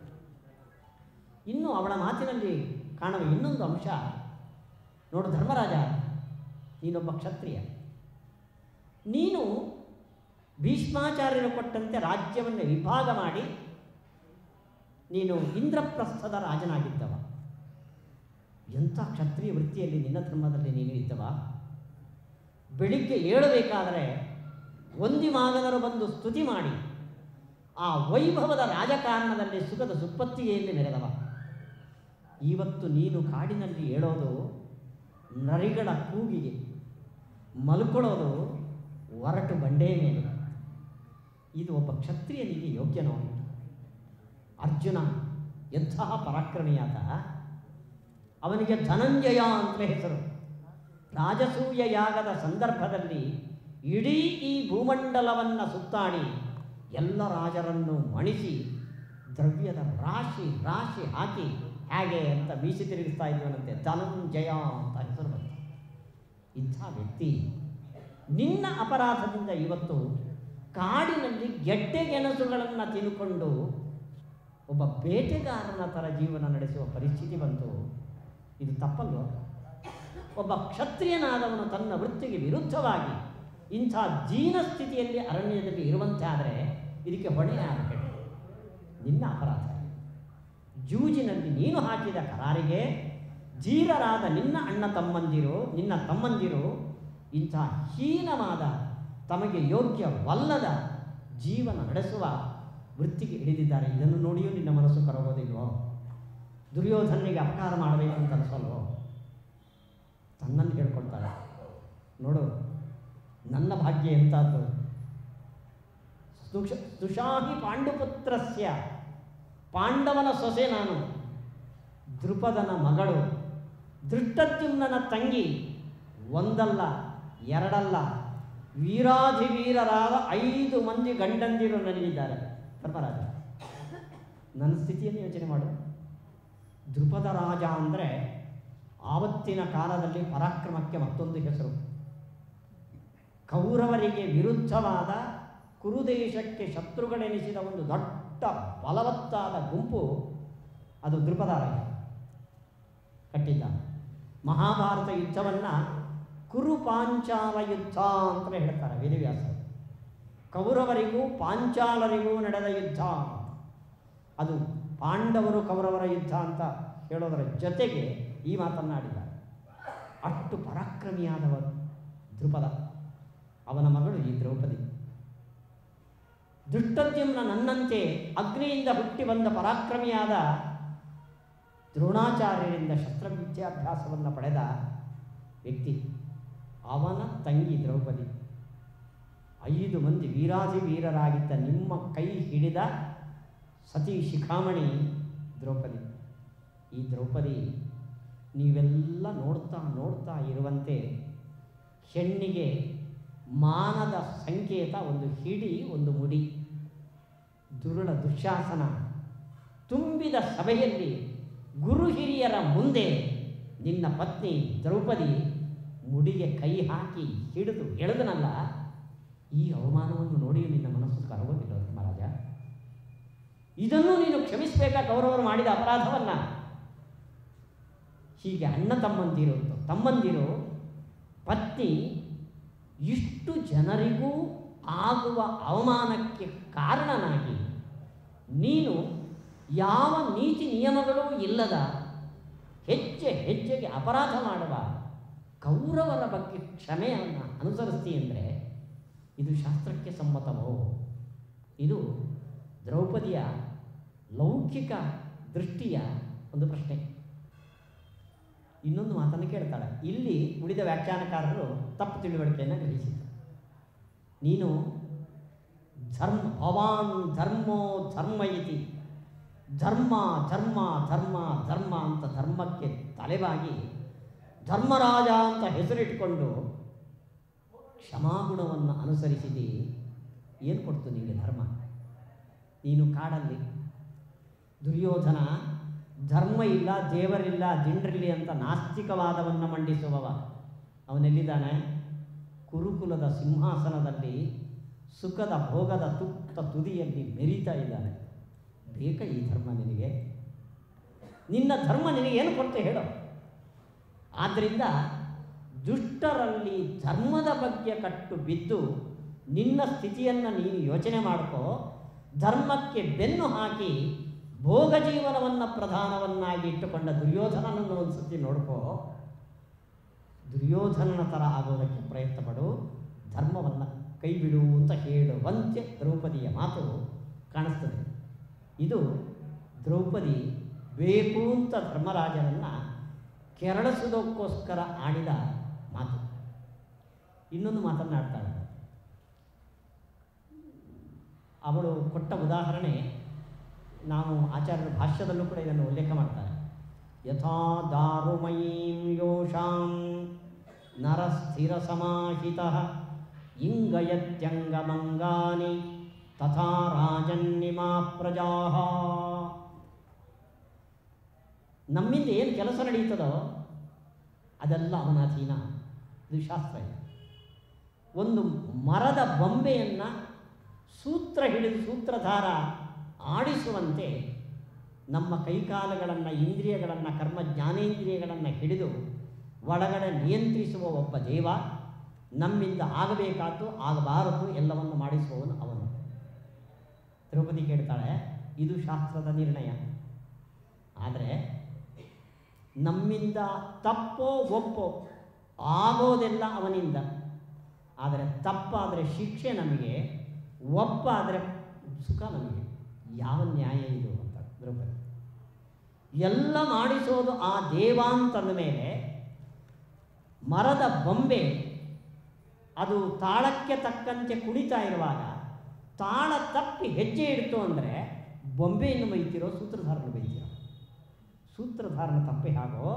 ಇನ್ನು ಅವಳ ಮಾತಿನಲ್ಲಿ ಕಾಣುವ ಇನ್ನೊಂದು ಅಂಶ, ನೋಡು ಧರ್ಮರಾಜ, ನೀನೊಬ್ಬ ಕ್ಷತ್ರಿಯ. ನೀನು ಭೀಷ್ಮಾಚಾರ್ಯರು ಕೊಟ್ಟಂತೆ ರಾಜ್ಯವನ್ನು ವಿಭಾಗ ಮಾಡಿ, ನೀನು ಇಂದ್ರಪ್ರಸ್ಥದ ರಾಜನಾಗಿದ್ದವ. ಎಂಥ ಕ್ಷತ್ರಿಯ ವೃತ್ತಿಯಲ್ಲಿ ನಿನ್ನ ಧರ್ಮದಲ್ಲಿ ನೀನು ಇದ್ದವ? ಬೆಳಿಗ್ಗೆ ಏಳಬೇಕಾದರೆ ಒಂದಿ ಮಾಗನರು ಬಂದು ಸ್ತುತಿ ಮಾಡಿ, ಆ ವೈಭವದ ರಾಜಕಾರಣದಲ್ಲಿ ಸುಖದ ಸುಪ್ಪತ್ತಿಗೆಯಲ್ಲಿ ನೆರೆದವ. ಇವತ್ತು ನೀನು ಕಾಡಿನಲ್ಲಿ ಏಳೋದು ನರಿಗಳ ಕೂಗಿಗೆ, ಮಲ್ಕೊಳ್ಳೋದು ಒರಟು ಬಂಡೆಯ ಮೇಲೆ. ಇದು ಒಬ್ಬ ಕ್ಷತ್ರಿಯನಿಗೆ ಯೋಗ್ಯನೋ? ಅರ್ಜುನ, ಎಂತಹ ಪರಾಕ್ರಮಿಯಾದ ಅವನಿಗೆ ಧನಂಜಯ ಅಂತ ಹೆಸರು. ರಾಜಸೂಯ ಯಾಗದ ಸಂದರ್ಭದಲ್ಲಿ ಇಡೀ ಈ ಭೂಮಂಡಲವನ್ನು ಸುತ್ತಾಡಿ ಎಲ್ಲ ರಾಜರನ್ನು ಮಣಿಸಿ ದ್ರವ್ಯದ ರಾಶಿ ರಾಶಿ ಹಾಕಿ ಹೇಗೆ ಅಂತ ಬೀಸಿ ತಿರುಗಿಸ್ತಾ ಇದ್ದವನಂತೆ ಧನಂಜಯ ಅಂತ ಹೆಸರು ಬಂತು. ಇಂಥ ವ್ಯಕ್ತಿ ನಿನ್ನ ಅಪರಾಧದಿಂದ ಇವತ್ತು ಕಾಡಿನಲ್ಲಿ ಗೆಡ್ಡೆ ಗೆಣಸುಗಳನ್ನು ತಿನ್ಕೊಂಡು ಒಬ್ಬ ಬೇಟೆಗಾರನ ಥರ ಜೀವನ ನಡೆಸುವ ಪರಿಸ್ಥಿತಿ ಬಂತು. ಇದು ತಪ್ಪಲ್ಲ ಒಬ್ಬ ಕ್ಷತ್ರಿಯನಾದವನು ತನ್ನ ವೃತ್ತಿಗೆ ವಿರುದ್ಧವಾಗಿ ಇಂಥ ಜೀನ ಸ್ಥಿತಿಯಲ್ಲಿ ಅರಣ್ಯದಲ್ಲಿ ಇರುವಂತೆ ಆದರೆ ಇದಕ್ಕೆ ಹೊಣೆ ಆಗಬೇಕು ನಿನ್ನ ಅಪರಾಧ. ಜೂಜಿನಲ್ಲಿ ನೀನು ಹಾಕಿದ ಕರಾರಿಗೆ ಜೀರರಾದ ನಿನ್ನ ಅಣ್ಣ ತಮ್ಮಂದಿರು, ನಿನ್ನ ತಮ್ಮಂದಿರು ಇಂಥ ಹೀನವಾದ, ತಮಗೆ ಯೋಗ್ಯವಲ್ಲದ ಜೀವನ ನಡೆಸುವ ವೃತ್ತಿಗೆ ಹಿಡಿದಿದ್ದಾರೆ ಇದನ್ನು ನೋಡಿಯೂ ನಿನ್ನ ಮನಸ್ಸು ಕರಗೋದಿಲ್ವೋ? ದುರ್ಯೋಧನಿಗೆ ಅಪಕಾರ ಮಾಡಬೇಕು ಅಂತ ಅನಿಸಲ್ವೋ? ತನ್ನನ್ನು ಕೇಳ್ಕೊಳ್ತಾಳೆ ನೋಡು, ನನ್ನ ಭಾಗ್ಯ ಎಂಥದ್ದು ಸುಷ ಸುಶಾಹಿ ಪಾಂಡುಪುತ್ರಸ್ಯ, ಪಾಂಡವನ ಸೊಸೆ ನಾನು ದೃಪದನ ಮಗಳು ದೃಷ್ಟದ್ಯುಮ್ನನ ತಂಗಿ, ಒಂದಲ್ಲ, ಎರಡಲ್ಲ, ವೀರಾಧಿವೀರರಾದ ಐದು ಮಂದಿ ಗಂಡಂದಿರು ನನಗಿದ್ದಾರೆ ಧರ್ಮರಾಜ, ನನ್ನ ಸ್ಥಿತಿಯನ್ನು ಯೋಚನೆ ಮಾಡು. ದೃಪದ ರಾಜ ಅಂದರೆ ಆವತ್ತಿನ ಕಾಲದಲ್ಲಿ ಪರಾಕ್ರಮಕ್ಕೆ ಮತ್ತೊಂದು ಹೆಸರು. ಕೌರವರಿಗೆ ವಿರುದ್ಧವಾದ ಕುರುದೇಶಕ್ಕೆ ಶತ್ರುಗಳೆನಿಸಿದ ಒಂದು ದೊಡ್ಡ ಬಲವತ್ತಾದ ಗುಂಪು ಅದು ದೃಪದ ರಾಜ. ಕಟ್ಟಿದ್ದ ಮಹಾಭಾರತ ಯುದ್ಧವನ್ನು ಕುರು ಪಾಂಚಾಲ ಯುದ್ಧ ಅಂತ ಹೇಳ್ತಾರೆ ವೇದವ್ಯಾಸ ಕೌರವರಿಗೂ ಪಾಂಚಾಲರಿಗೂ ನಡೆದ ಯುದ್ಧ ಅದು ಪಾಂಡವರು ಕೌರವರ ಯುದ್ಧ ಅಂತ ಹೇಳೋದರ ಜೊತೆಗೆ ಈ ಮಾತನ್ನಾಡಿದ್ದಾರೆ. ಅಷ್ಟು ಪರಾಕ್ರಮಿಯಾದವರು ದೃಪದ ಅವನ ಮಗಳು ಈ ದ್ರೌಪದಿ. ದುಷ್ಟದ್ಯುಮ್ನ ನನ್ನಂತೆ ಅಗ್ನಿಯಿಂದ ಹುಟ್ಟಿ ಬಂದ ಪರಾಕ್ರಮಿಯಾದ ದ್ರೋಣಾಚಾರ್ಯರಿಂದ ಶಸ್ತ್ರವಿದ್ಯಾಭ್ಯಾಸವನ್ನು ಪಡೆದ ವ್ಯಕ್ತಿ ಅವನ ತಂಗಿ ದ್ರೌಪದಿ. ಐದು ಮಂದಿ ವೀರಾಧಿ ವೀರರಾಗಿದ್ದ ನಿಮ್ಮ ಕೈ ಹಿಡಿದ ಸತಿ ಶಿಖಾಮಣಿ ದ್ರೌಪದಿ. ಈ ದ್ರೌಪದಿ ನೀವೆಲ್ಲ ನೋಡ್ತಾ ನೋಡ್ತಾ ಇರುವಂತೆ ಹೆಣ್ಣಿಗೆ ಮಾನದ ಸಂಕೇತ ಒಂದು ಹಿಡಿ, ಒಂದು ಮುಡಿ. ದುರುಳ ದುಶಾಸನ ತುಂಬಿದ ಸಭೆಯಲ್ಲಿ ಗುರು ಹಿರಿಯರ ಮುಂದೆ ನಿನ್ನ ಪತ್ನಿ ದ್ರೌಪದಿ ಮುಡಿಗೆ ಕೈ ಹಾಕಿ ಹಿಡಿದು ಎಳೆದನಲ್ಲ, ಈ ಅವಮಾನವನ್ನು ನೋಡಿ ನಿನ್ನ ಮನಸ್ಸು ಕರಗೋದಿಲ್ಲ ಮಹಾರಾಜ. ಇದನ್ನು ನೀನು ಕ್ಷಮಿಸಬೇಕಾ? ಕೌರವರು ಮಾಡಿದ ಅಪರಾಧವನ್ನ? ಹೀಗೆ ಅಣ್ಣ ತಮ್ಮಂದಿರು ತಮ್ಮಂದಿರು, ಪತ್ನಿ, ಇಷ್ಟು ಜನರಿಗೂ ಆಗುವ ಅವಮಾನಕ್ಕೆ ಕಾರಣನಾಗಿ ನೀನು ಯಾವ ನೀತಿ ನಿಯಮಗಳೂ ಇಲ್ಲದ, ಹೆಜ್ಜೆ ಹೆಜ್ಜೆಗೆ ಅಪರಾಧ ಮಾಡುವ ಕೌರವರ ಬಗ್ಗೆ ಕ್ಷಮೆಯನ್ನು ಅನುಸರಿಸ್ತಿ ಅಂದರೆ ಇದು ಶಾಸ್ತ್ರಕ್ಕೆ ಸಮ್ಮತವೋ? ಇದು ದ್ರೌಪದಿಯ ಲೌಕಿಕ ದೃಷ್ಟಿಯ ಒಂದು ಪ್ರಶ್ನೆ. ಇನ್ನೊಂದು ಮಾತನ್ನು ಕೇಳ್ತಾಳೆ. ಇಲ್ಲಿ ಉಳಿದ ವ್ಯಾಖ್ಯಾನಕಾರರು ತಪ್ಪು ತಿಳುವಳಿಕೆಯನ್ನು ಗ್ರಹಿಸಿದರು. ನೀನು ಧರ್ಮ, ಭವಾನ್ ಧರ್ಮೋ ಧರ್ಮ ಇತಿ ಧರ್ಮ ಧರ್ಮ ಧರ್ಮ ಧರ್ಮ ಅಂತ ಧರ್ಮಕ್ಕೆ ತಲೆಬಾಗಿ ಧರ್ಮರಾಜ ಅಂತ ಹೆಸರಿಟ್ಕೊಂಡು ಕ್ಷಮಾಗುಣವನ್ನು ಅನುಸರಿಸಿದಿ. ಏನು ಕೊಡ್ತು ನಿನಗೆ ಧರ್ಮ? ನೀನು ಕಾಡಲ್ಲಿ. ದುರ್ಯೋಧನ, ಧರ್ಮ ಇಲ್ಲ, ದೇವರಿಲ್ಲ ದಿಂಡ್ರಿಲ್ಲಿ ಅಂತ ನಾಸ್ತಿಕವಾದವನ್ನು ಮಂಡಿಸುವವ. ಅವನೆಲ್ಲಿದ್ದಾನೆ? ಕುರುಕುಲದ ಸಿಂಹಾಸನದಲ್ಲಿ ಸುಖದ ಭೋಗದ ತುಪ್ತ ತುದಿಯಲ್ಲಿ ಮೆರೀತಾ ಇದ್ದಾನೆ. ಬೇಕ ಈ ಧರ್ಮ ನಿನಗೆ? ನಿನ್ನ ಧರ್ಮ ನಿನಗೆ ಏನು ಕೊಡ್ತು ಹೇಳು. ಆದ್ದರಿಂದ ದುಷ್ಟರಲ್ಲಿ ಧರ್ಮದ ಬಗ್ಗೆ ಕಟ್ಟು ಬಿದ್ದು ನಿನ್ನ ಸ್ಥಿತಿಯನ್ನು ನೀನು ಯೋಚನೆ ಮಾಡ್ಕೋ. ಧರ್ಮಕ್ಕೆ ಬೆನ್ನು ಹಾಕಿ ಭೋಗ ಜೀವನವನ್ನು ಪ್ರಧಾನವನ್ನಾಗಿ ಇಟ್ಟುಕೊಂಡ ದುರ್ಯೋಧನನನ್ನು ಒಂದು ಸತಿ ನೋಡ್ಕೋ. ದುರ್ಯೋಧನನ ಥರ ಆಗೋದಕ್ಕೆ ಪ್ರಯತ್ನ ಪಡು. ಧರ್ಮವನ್ನು ಕೈ ಅಂತ ಹೇಳುವಂತೆ ದ್ರೌಪದಿಯ ಮಾತು ಕಾಣಿಸ್ತದೆ. ಇದು ದ್ರೌಪದಿ ಬೇಕು ಅಂತ ಧರ್ಮರಾಜನನ್ನು ಕೆರಳಿಸೋದಕ್ಕೋಸ್ಕರ ಆಡಿದ ಮಾತು. ಇನ್ನೊಂದು ಮಾತನ್ನಾಡ್ತಾಳೆ ಅವಳು ಕೊಟ್ಟ ಉದಾಹರಣೆ ನಾವು ಆಚಾರ್ಯರ ಭಾಷ್ಯದಲ್ಲೂ ಕೂಡ ಇದನ್ನು ಉಲ್ಲೇಖ ಮಾಡ್ತಾರೆ. ಯಥಾ ದಾರುಮಯೀಂ ಯೋಷಾಂ ನರಸ್ಥಿರ ಸಮಾಹಿತ ಇಂಗಯತ್ಯಂಗಮಂಗಾನಿ ತಥಾ ರಾಜನ್ನಿಮಾ ಪ್ರಜಾ. ನಮ್ಮಿಂದ ಏನು ಕೆಲಸ ನಡೀತದೋ ಅದೆಲ್ಲ ಅವನ ಅಧೀನ. ಇದು ಶಾಸ್ತ್ರ ಇದೆ. ಒಂದು ಮರದ ಬೊಂಬೆಯನ್ನು ಸೂತ್ರ ಹಿಡಿದು ಸೂತ್ರಧಾರ ಆಡಿಸುವಂತೆ ನಮ್ಮ ಕೈಕಾಲುಗಳನ್ನು, ಇಂದ್ರಿಯಗಳನ್ನು, ಕರ್ಮ ಜ್ಞಾನೇಂದ್ರಿಯಗಳನ್ನು ಹಿಡಿದು ಒಳಗಡೆ ನಿಯಂತ್ರಿಸುವ ಒಬ್ಬ ದೇವ ನಮ್ಮಿಂದ ಆಗಬೇಕಾದ್ದು ಆಗಬಾರದು ಎಲ್ಲವನ್ನು ಮಾಡಿಸುವವನು ಅವನು. ದ್ರೌಪದಿ ಕೇಳ್ತಾಳೆ, ಇದು ಶಾಸ್ತ್ರದ ನಿರ್ಣಯ. ಆದರೆ ನಮ್ಮಿಂದ ತಪ್ಪೋ ಒಪ್ಪೋ ಆಗೋದೆಲ್ಲ ಅವನಿಂದ. ಆದರೆ ತಪ್ಪಾದರೆ ಶಿಕ್ಷೆ ನಮಗೆ ಒಪ್ಪಾದರೆ ಸುಖ ನಮಗೆ. ಯಾವ ನ್ಯಾಯ ಇದು ಅಂತ ದ್ರೌಪದಿ. ಎಲ್ಲ ಮಾಡಿಸೋದು ಆ ದೇವ ಅಂತಂದ ಮೇಲೆ ಮರದ ಬೊಂಬೆ ಅದು ತಾಳಕ್ಕೆ ತಕ್ಕಂತೆ ಕುಣಿತಾ ಇರುವಾಗ ತಾಳ ತಪ್ಪಿ ಹೆಜ್ಜೆ ಇಡ್ತು ಅಂದರೆ ಬೊಂಬೆಯನ್ನು ಬೈತಿರೋ ಸೂತ್ರಧಾರನ ಬೈತಿರೋ? ಸೂತ್ರಧಾರನ ತಪ್ಪಿ ಹಾಗೋ?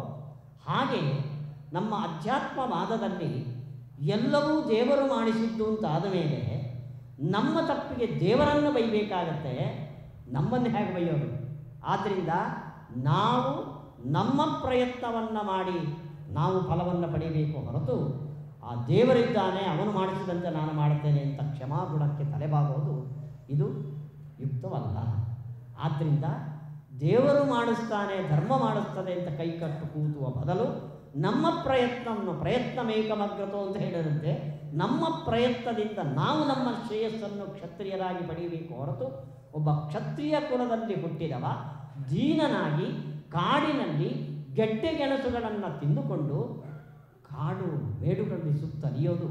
ಹಾಗೆ ನಮ್ಮ ಅಧ್ಯಾತ್ಮವಾದದಲ್ಲಿ ಎಲ್ಲವೂ ದೇವರು ಮಾಡಿಸಿದ್ದು ಅಂತ ಆದ ಮೇಲೆ ನಮ್ಮ ತಪ್ಪಿಗೆ ದೇವರನ್ನು ಬೈಬೇಕಾಗತ್ತೆ, ನಮ್ಮನ್ನು ಹೇಗೆ ಬೈಯೋದು? ಆದ್ದರಿಂದ ನಾವು ನಮ್ಮ ಪ್ರಯತ್ನವನ್ನು ಮಾಡಿ ನಾವು ಫಲವನ್ನು ಪಡೆಯಬೇಕು ಹೊರತು ಆ ದೇವರಿದ್ದಾನೆ, ಅವನು ಮಾಡಿಸಿದಂತೆ ನಾನು ಮಾಡುತ್ತೇನೆ ಅಂತ ಕ್ಷಮಾಗುಣಕ್ಕೆ ತಲೆಬಾಗೋದು ಇದು ಯುಕ್ತವಲ್ಲ. ಆದ್ದರಿಂದ ದೇವರು ಮಾಡಿಸ್ತಾನೆ, ಧರ್ಮ ಮಾಡಿಸ್ತದೆ ಅಂತ ಕೈಕಟ್ಟು ಕೂತುವ ಬದಲು ನಮ್ಮ ಪ್ರಯತ್ನವನ್ನು ಪ್ರಯತ್ನಮೇಕಮಗ್ರತೋ ಅಂತ ಹೇಳಿದಂತೆ ನಮ್ಮ ಪ್ರಯತ್ನದಿಂದ ನಾವು ನಮ್ಮ ಶ್ರೇಯಸ್ಸನ್ನು ಕ್ಷತ್ರಿಯರಾಗಿ ಪಡೆಯಬೇಕು ಹೊರತು ಒಬ್ಬ ಕ್ಷತ್ರಿಯ ಕುಲದಲ್ಲಿ ಹುಟ್ಟಿದವ ದೀನನಾಗಿ ಕಾಡಿನಲ್ಲಿ ಗೆಡ್ಡೆ ಗೆಣಸುಗಳನ್ನು ತಿಂದುಕೊಂಡು ಕಾಡು ಮೇಡುಗಳಲ್ಲಿ ಸುತ್ತ ಅಲಿಯೋದು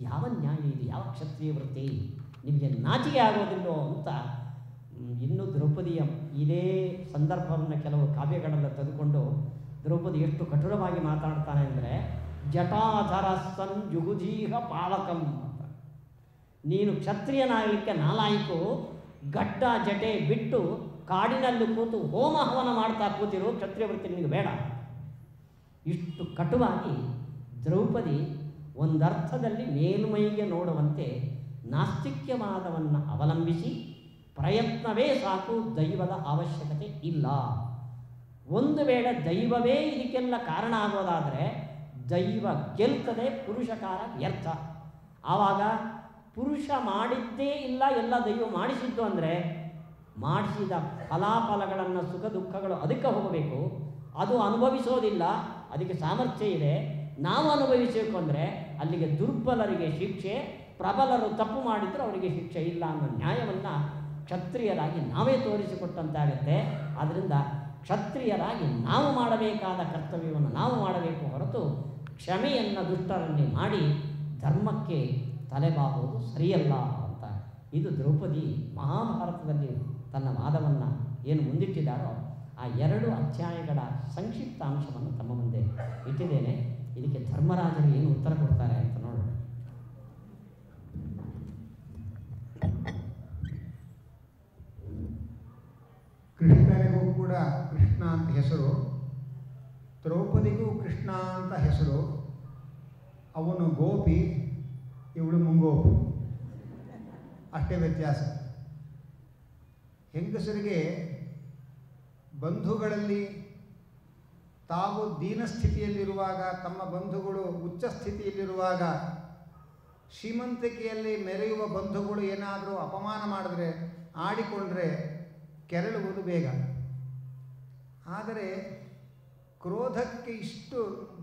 ಯಾವ ನ್ಯಾಯ ಇದು? ಯಾವ ಕ್ಷತ್ರಿಯ ವೃತ್ತಿ? ನಿಮಗೆ ನಾಚಿಕೆ ಆಗೋದಿಲ್ಲೋ ಅಂತ ಇನ್ನು ದ್ರೌಪದಿಯ ಇದೇ ಸಂದರ್ಭವನ್ನು ಕೆಲವು ಕಾವ್ಯಗಳನ್ನು ತೆಗೆದುಕೊಂಡು ದ್ರೌಪದಿ ಎಷ್ಟು ಕಠೋರವಾಗಿ ಮಾತಾಡ್ತಾನೆ ಅಂದರೆ ಜಟಾಧರ ಸನ್ ಜುಗುಜೀಹ ಪಾಲಕಂ ನೀನು ಕ್ಷತ್ರಿಯನಾಗಲಿಕ್ಕೆ ನಾಲಾಯಿತು ಗಡ್ಡ ಜಟೆ ಬಿಟ್ಟು ಕಾಡಿನಲ್ಲಿ ಕೂತು ಹೋಮ ಹವನ ಮಾಡ್ತಾ ಕೂತಿರೋ, ಕ್ಷತ್ರಿಯ ವೃತ್ತಿ ನಿನಗೆ ಬೇಡ. ಇಷ್ಟು ಕಟುವಾಗಿ ದ್ರೌಪದಿ ಒಂದರ್ಥದಲ್ಲಿ ಮೇಲ್ಮೈಗೆ ನೋಡುವಂತೆ ನಾಸ್ತಿಕ್ಯವಾದವನ್ನು ಅವಲಂಬಿಸಿ ಪ್ರಯತ್ನವೇ ಸಾಕು, ದೈವದ ಅವಶ್ಯಕತೆ ಇಲ್ಲ. ಒಂದು ವೇಳೆ ದೈವವೇ ಇದಕ್ಕೆಲ್ಲ ಕಾರಣ ಆಗೋದಾದರೆ ದೈವ ಗೆಲ್ತದೆ, ಪುರುಷಕಾರ ವ್ಯರ್ಥ. ಆವಾಗ ಪುರುಷ ಮಾಡಿದ್ದೇ ಇಲ್ಲ, ಎಲ್ಲ ದೈವ ಮಾಡಿಸಿದ್ದು ಅಂದರೆ ಮಾಡಿಸಿದ ಫಲಾಫಲಗಳನ್ನು ಸುಖ ದುಃಖಗಳು ಅದಕ್ಕೆ ಹೋಗಬೇಕು. ಅದು ಅನುಭವಿಸೋದಿಲ್ಲ, ಅದಕ್ಕೆ ಸಾಮರ್ಥ್ಯ ಇದೆ. ನಾವು ಅನುಭವಿಸಬೇಕು ಅಂದರೆ ಅಲ್ಲಿಗೆ ದುರ್ಬಲರಿಗೆ ಶಿಕ್ಷೆ, ಪ್ರಬಲರು ತಪ್ಪು ಮಾಡಿದ್ರು ಅವರಿಗೆ ಶಿಕ್ಷೆ ಇಲ್ಲ ಅನ್ನೋ ನ್ಯಾಯವನ್ನು ಕ್ಷತ್ರಿಯರಾಗಿ ನಾವೇ ತೋರಿಸಿಕೊಟ್ಟಂತಾಗುತ್ತೆ. ಆದ್ದರಿಂದ ಕ್ಷತ್ರಿಯರಾಗಿ ನಾವು ಮಾಡಬೇಕಾದ ಕರ್ತವ್ಯವನ್ನು ನಾವು ಮಾಡಬೇಕು ಹೊರತು ಕ್ಷಮೆಯನ್ನು ದುಷ್ಟರಲ್ಲಿ ಮಾಡಿ ಧರ್ಮಕ್ಕೆ ತಲೆಬಾಗುವುದು ಸರಿಯಲ್ಲ ಅಂತ. ಇದು ದ್ರೌಪದಿ ಮಹಾಭಾರತದಲ್ಲಿ ತನ್ನ ವಾದವನ್ನು ಏನು ಮುಂದಿಟ್ಟಿದ್ದಾರೋ ಆ ಎರಡು ಅಧ್ಯಾಯಗಳ ಸಂಕ್ಷಿಪ್ತ ಅಂಶವನ್ನು ತಮ್ಮ ಮುಂದೆ ಇಟ್ಟಿದ್ದೇನೆ. ಇದಕ್ಕೆ ಧರ್ಮರಾಜರು ಏನು ಉತ್ತರ ಕೊಡ್ತಾರೆ ಅಂತ ನೋಡೋಣ ಕೃಷ್ಣನಿಗೂ ಕೂಡ ಕೃಷ್ಣ ಅಂತ ಹೆಸರು. ದ್ರೌಪದಿಗೂ ಕೃಷ್ಣ ಅಂತ ಹೆಸರು. ಅವನು ಗೋಪಿ, ಇವಳು ಮುಂಗೋಪು. ಅಷ್ಟೇ ವ್ಯತ್ಯಾಸ. ಹೆಂಗಸರಿಗೆ ಬಂಧುಗಳಲ್ಲಿ ತಾವು ದೀನ ಸ್ಥಿತಿಯಲ್ಲಿರುವಾಗ ತಮ್ಮ ಬಂಧುಗಳು ಉಚ್ಚ ಸ್ಥಿತಿಯಲ್ಲಿರುವಾಗ, ಶ್ರೀಮಂತಿಕೆಯಲ್ಲಿ ಮೆರೆಯುವ ಬಂಧುಗಳು ಏನಾದರೂ ಅಪಮಾನ ಮಾಡಿದ್ರೆ, ಆಡಿಕೊಂಡ್ರೆ ಕೆರಳುವುದು ಬೇಗ. ಆದರೆ ಕ್ರೋಧಕ್ಕೆ ಇಷ್ಟು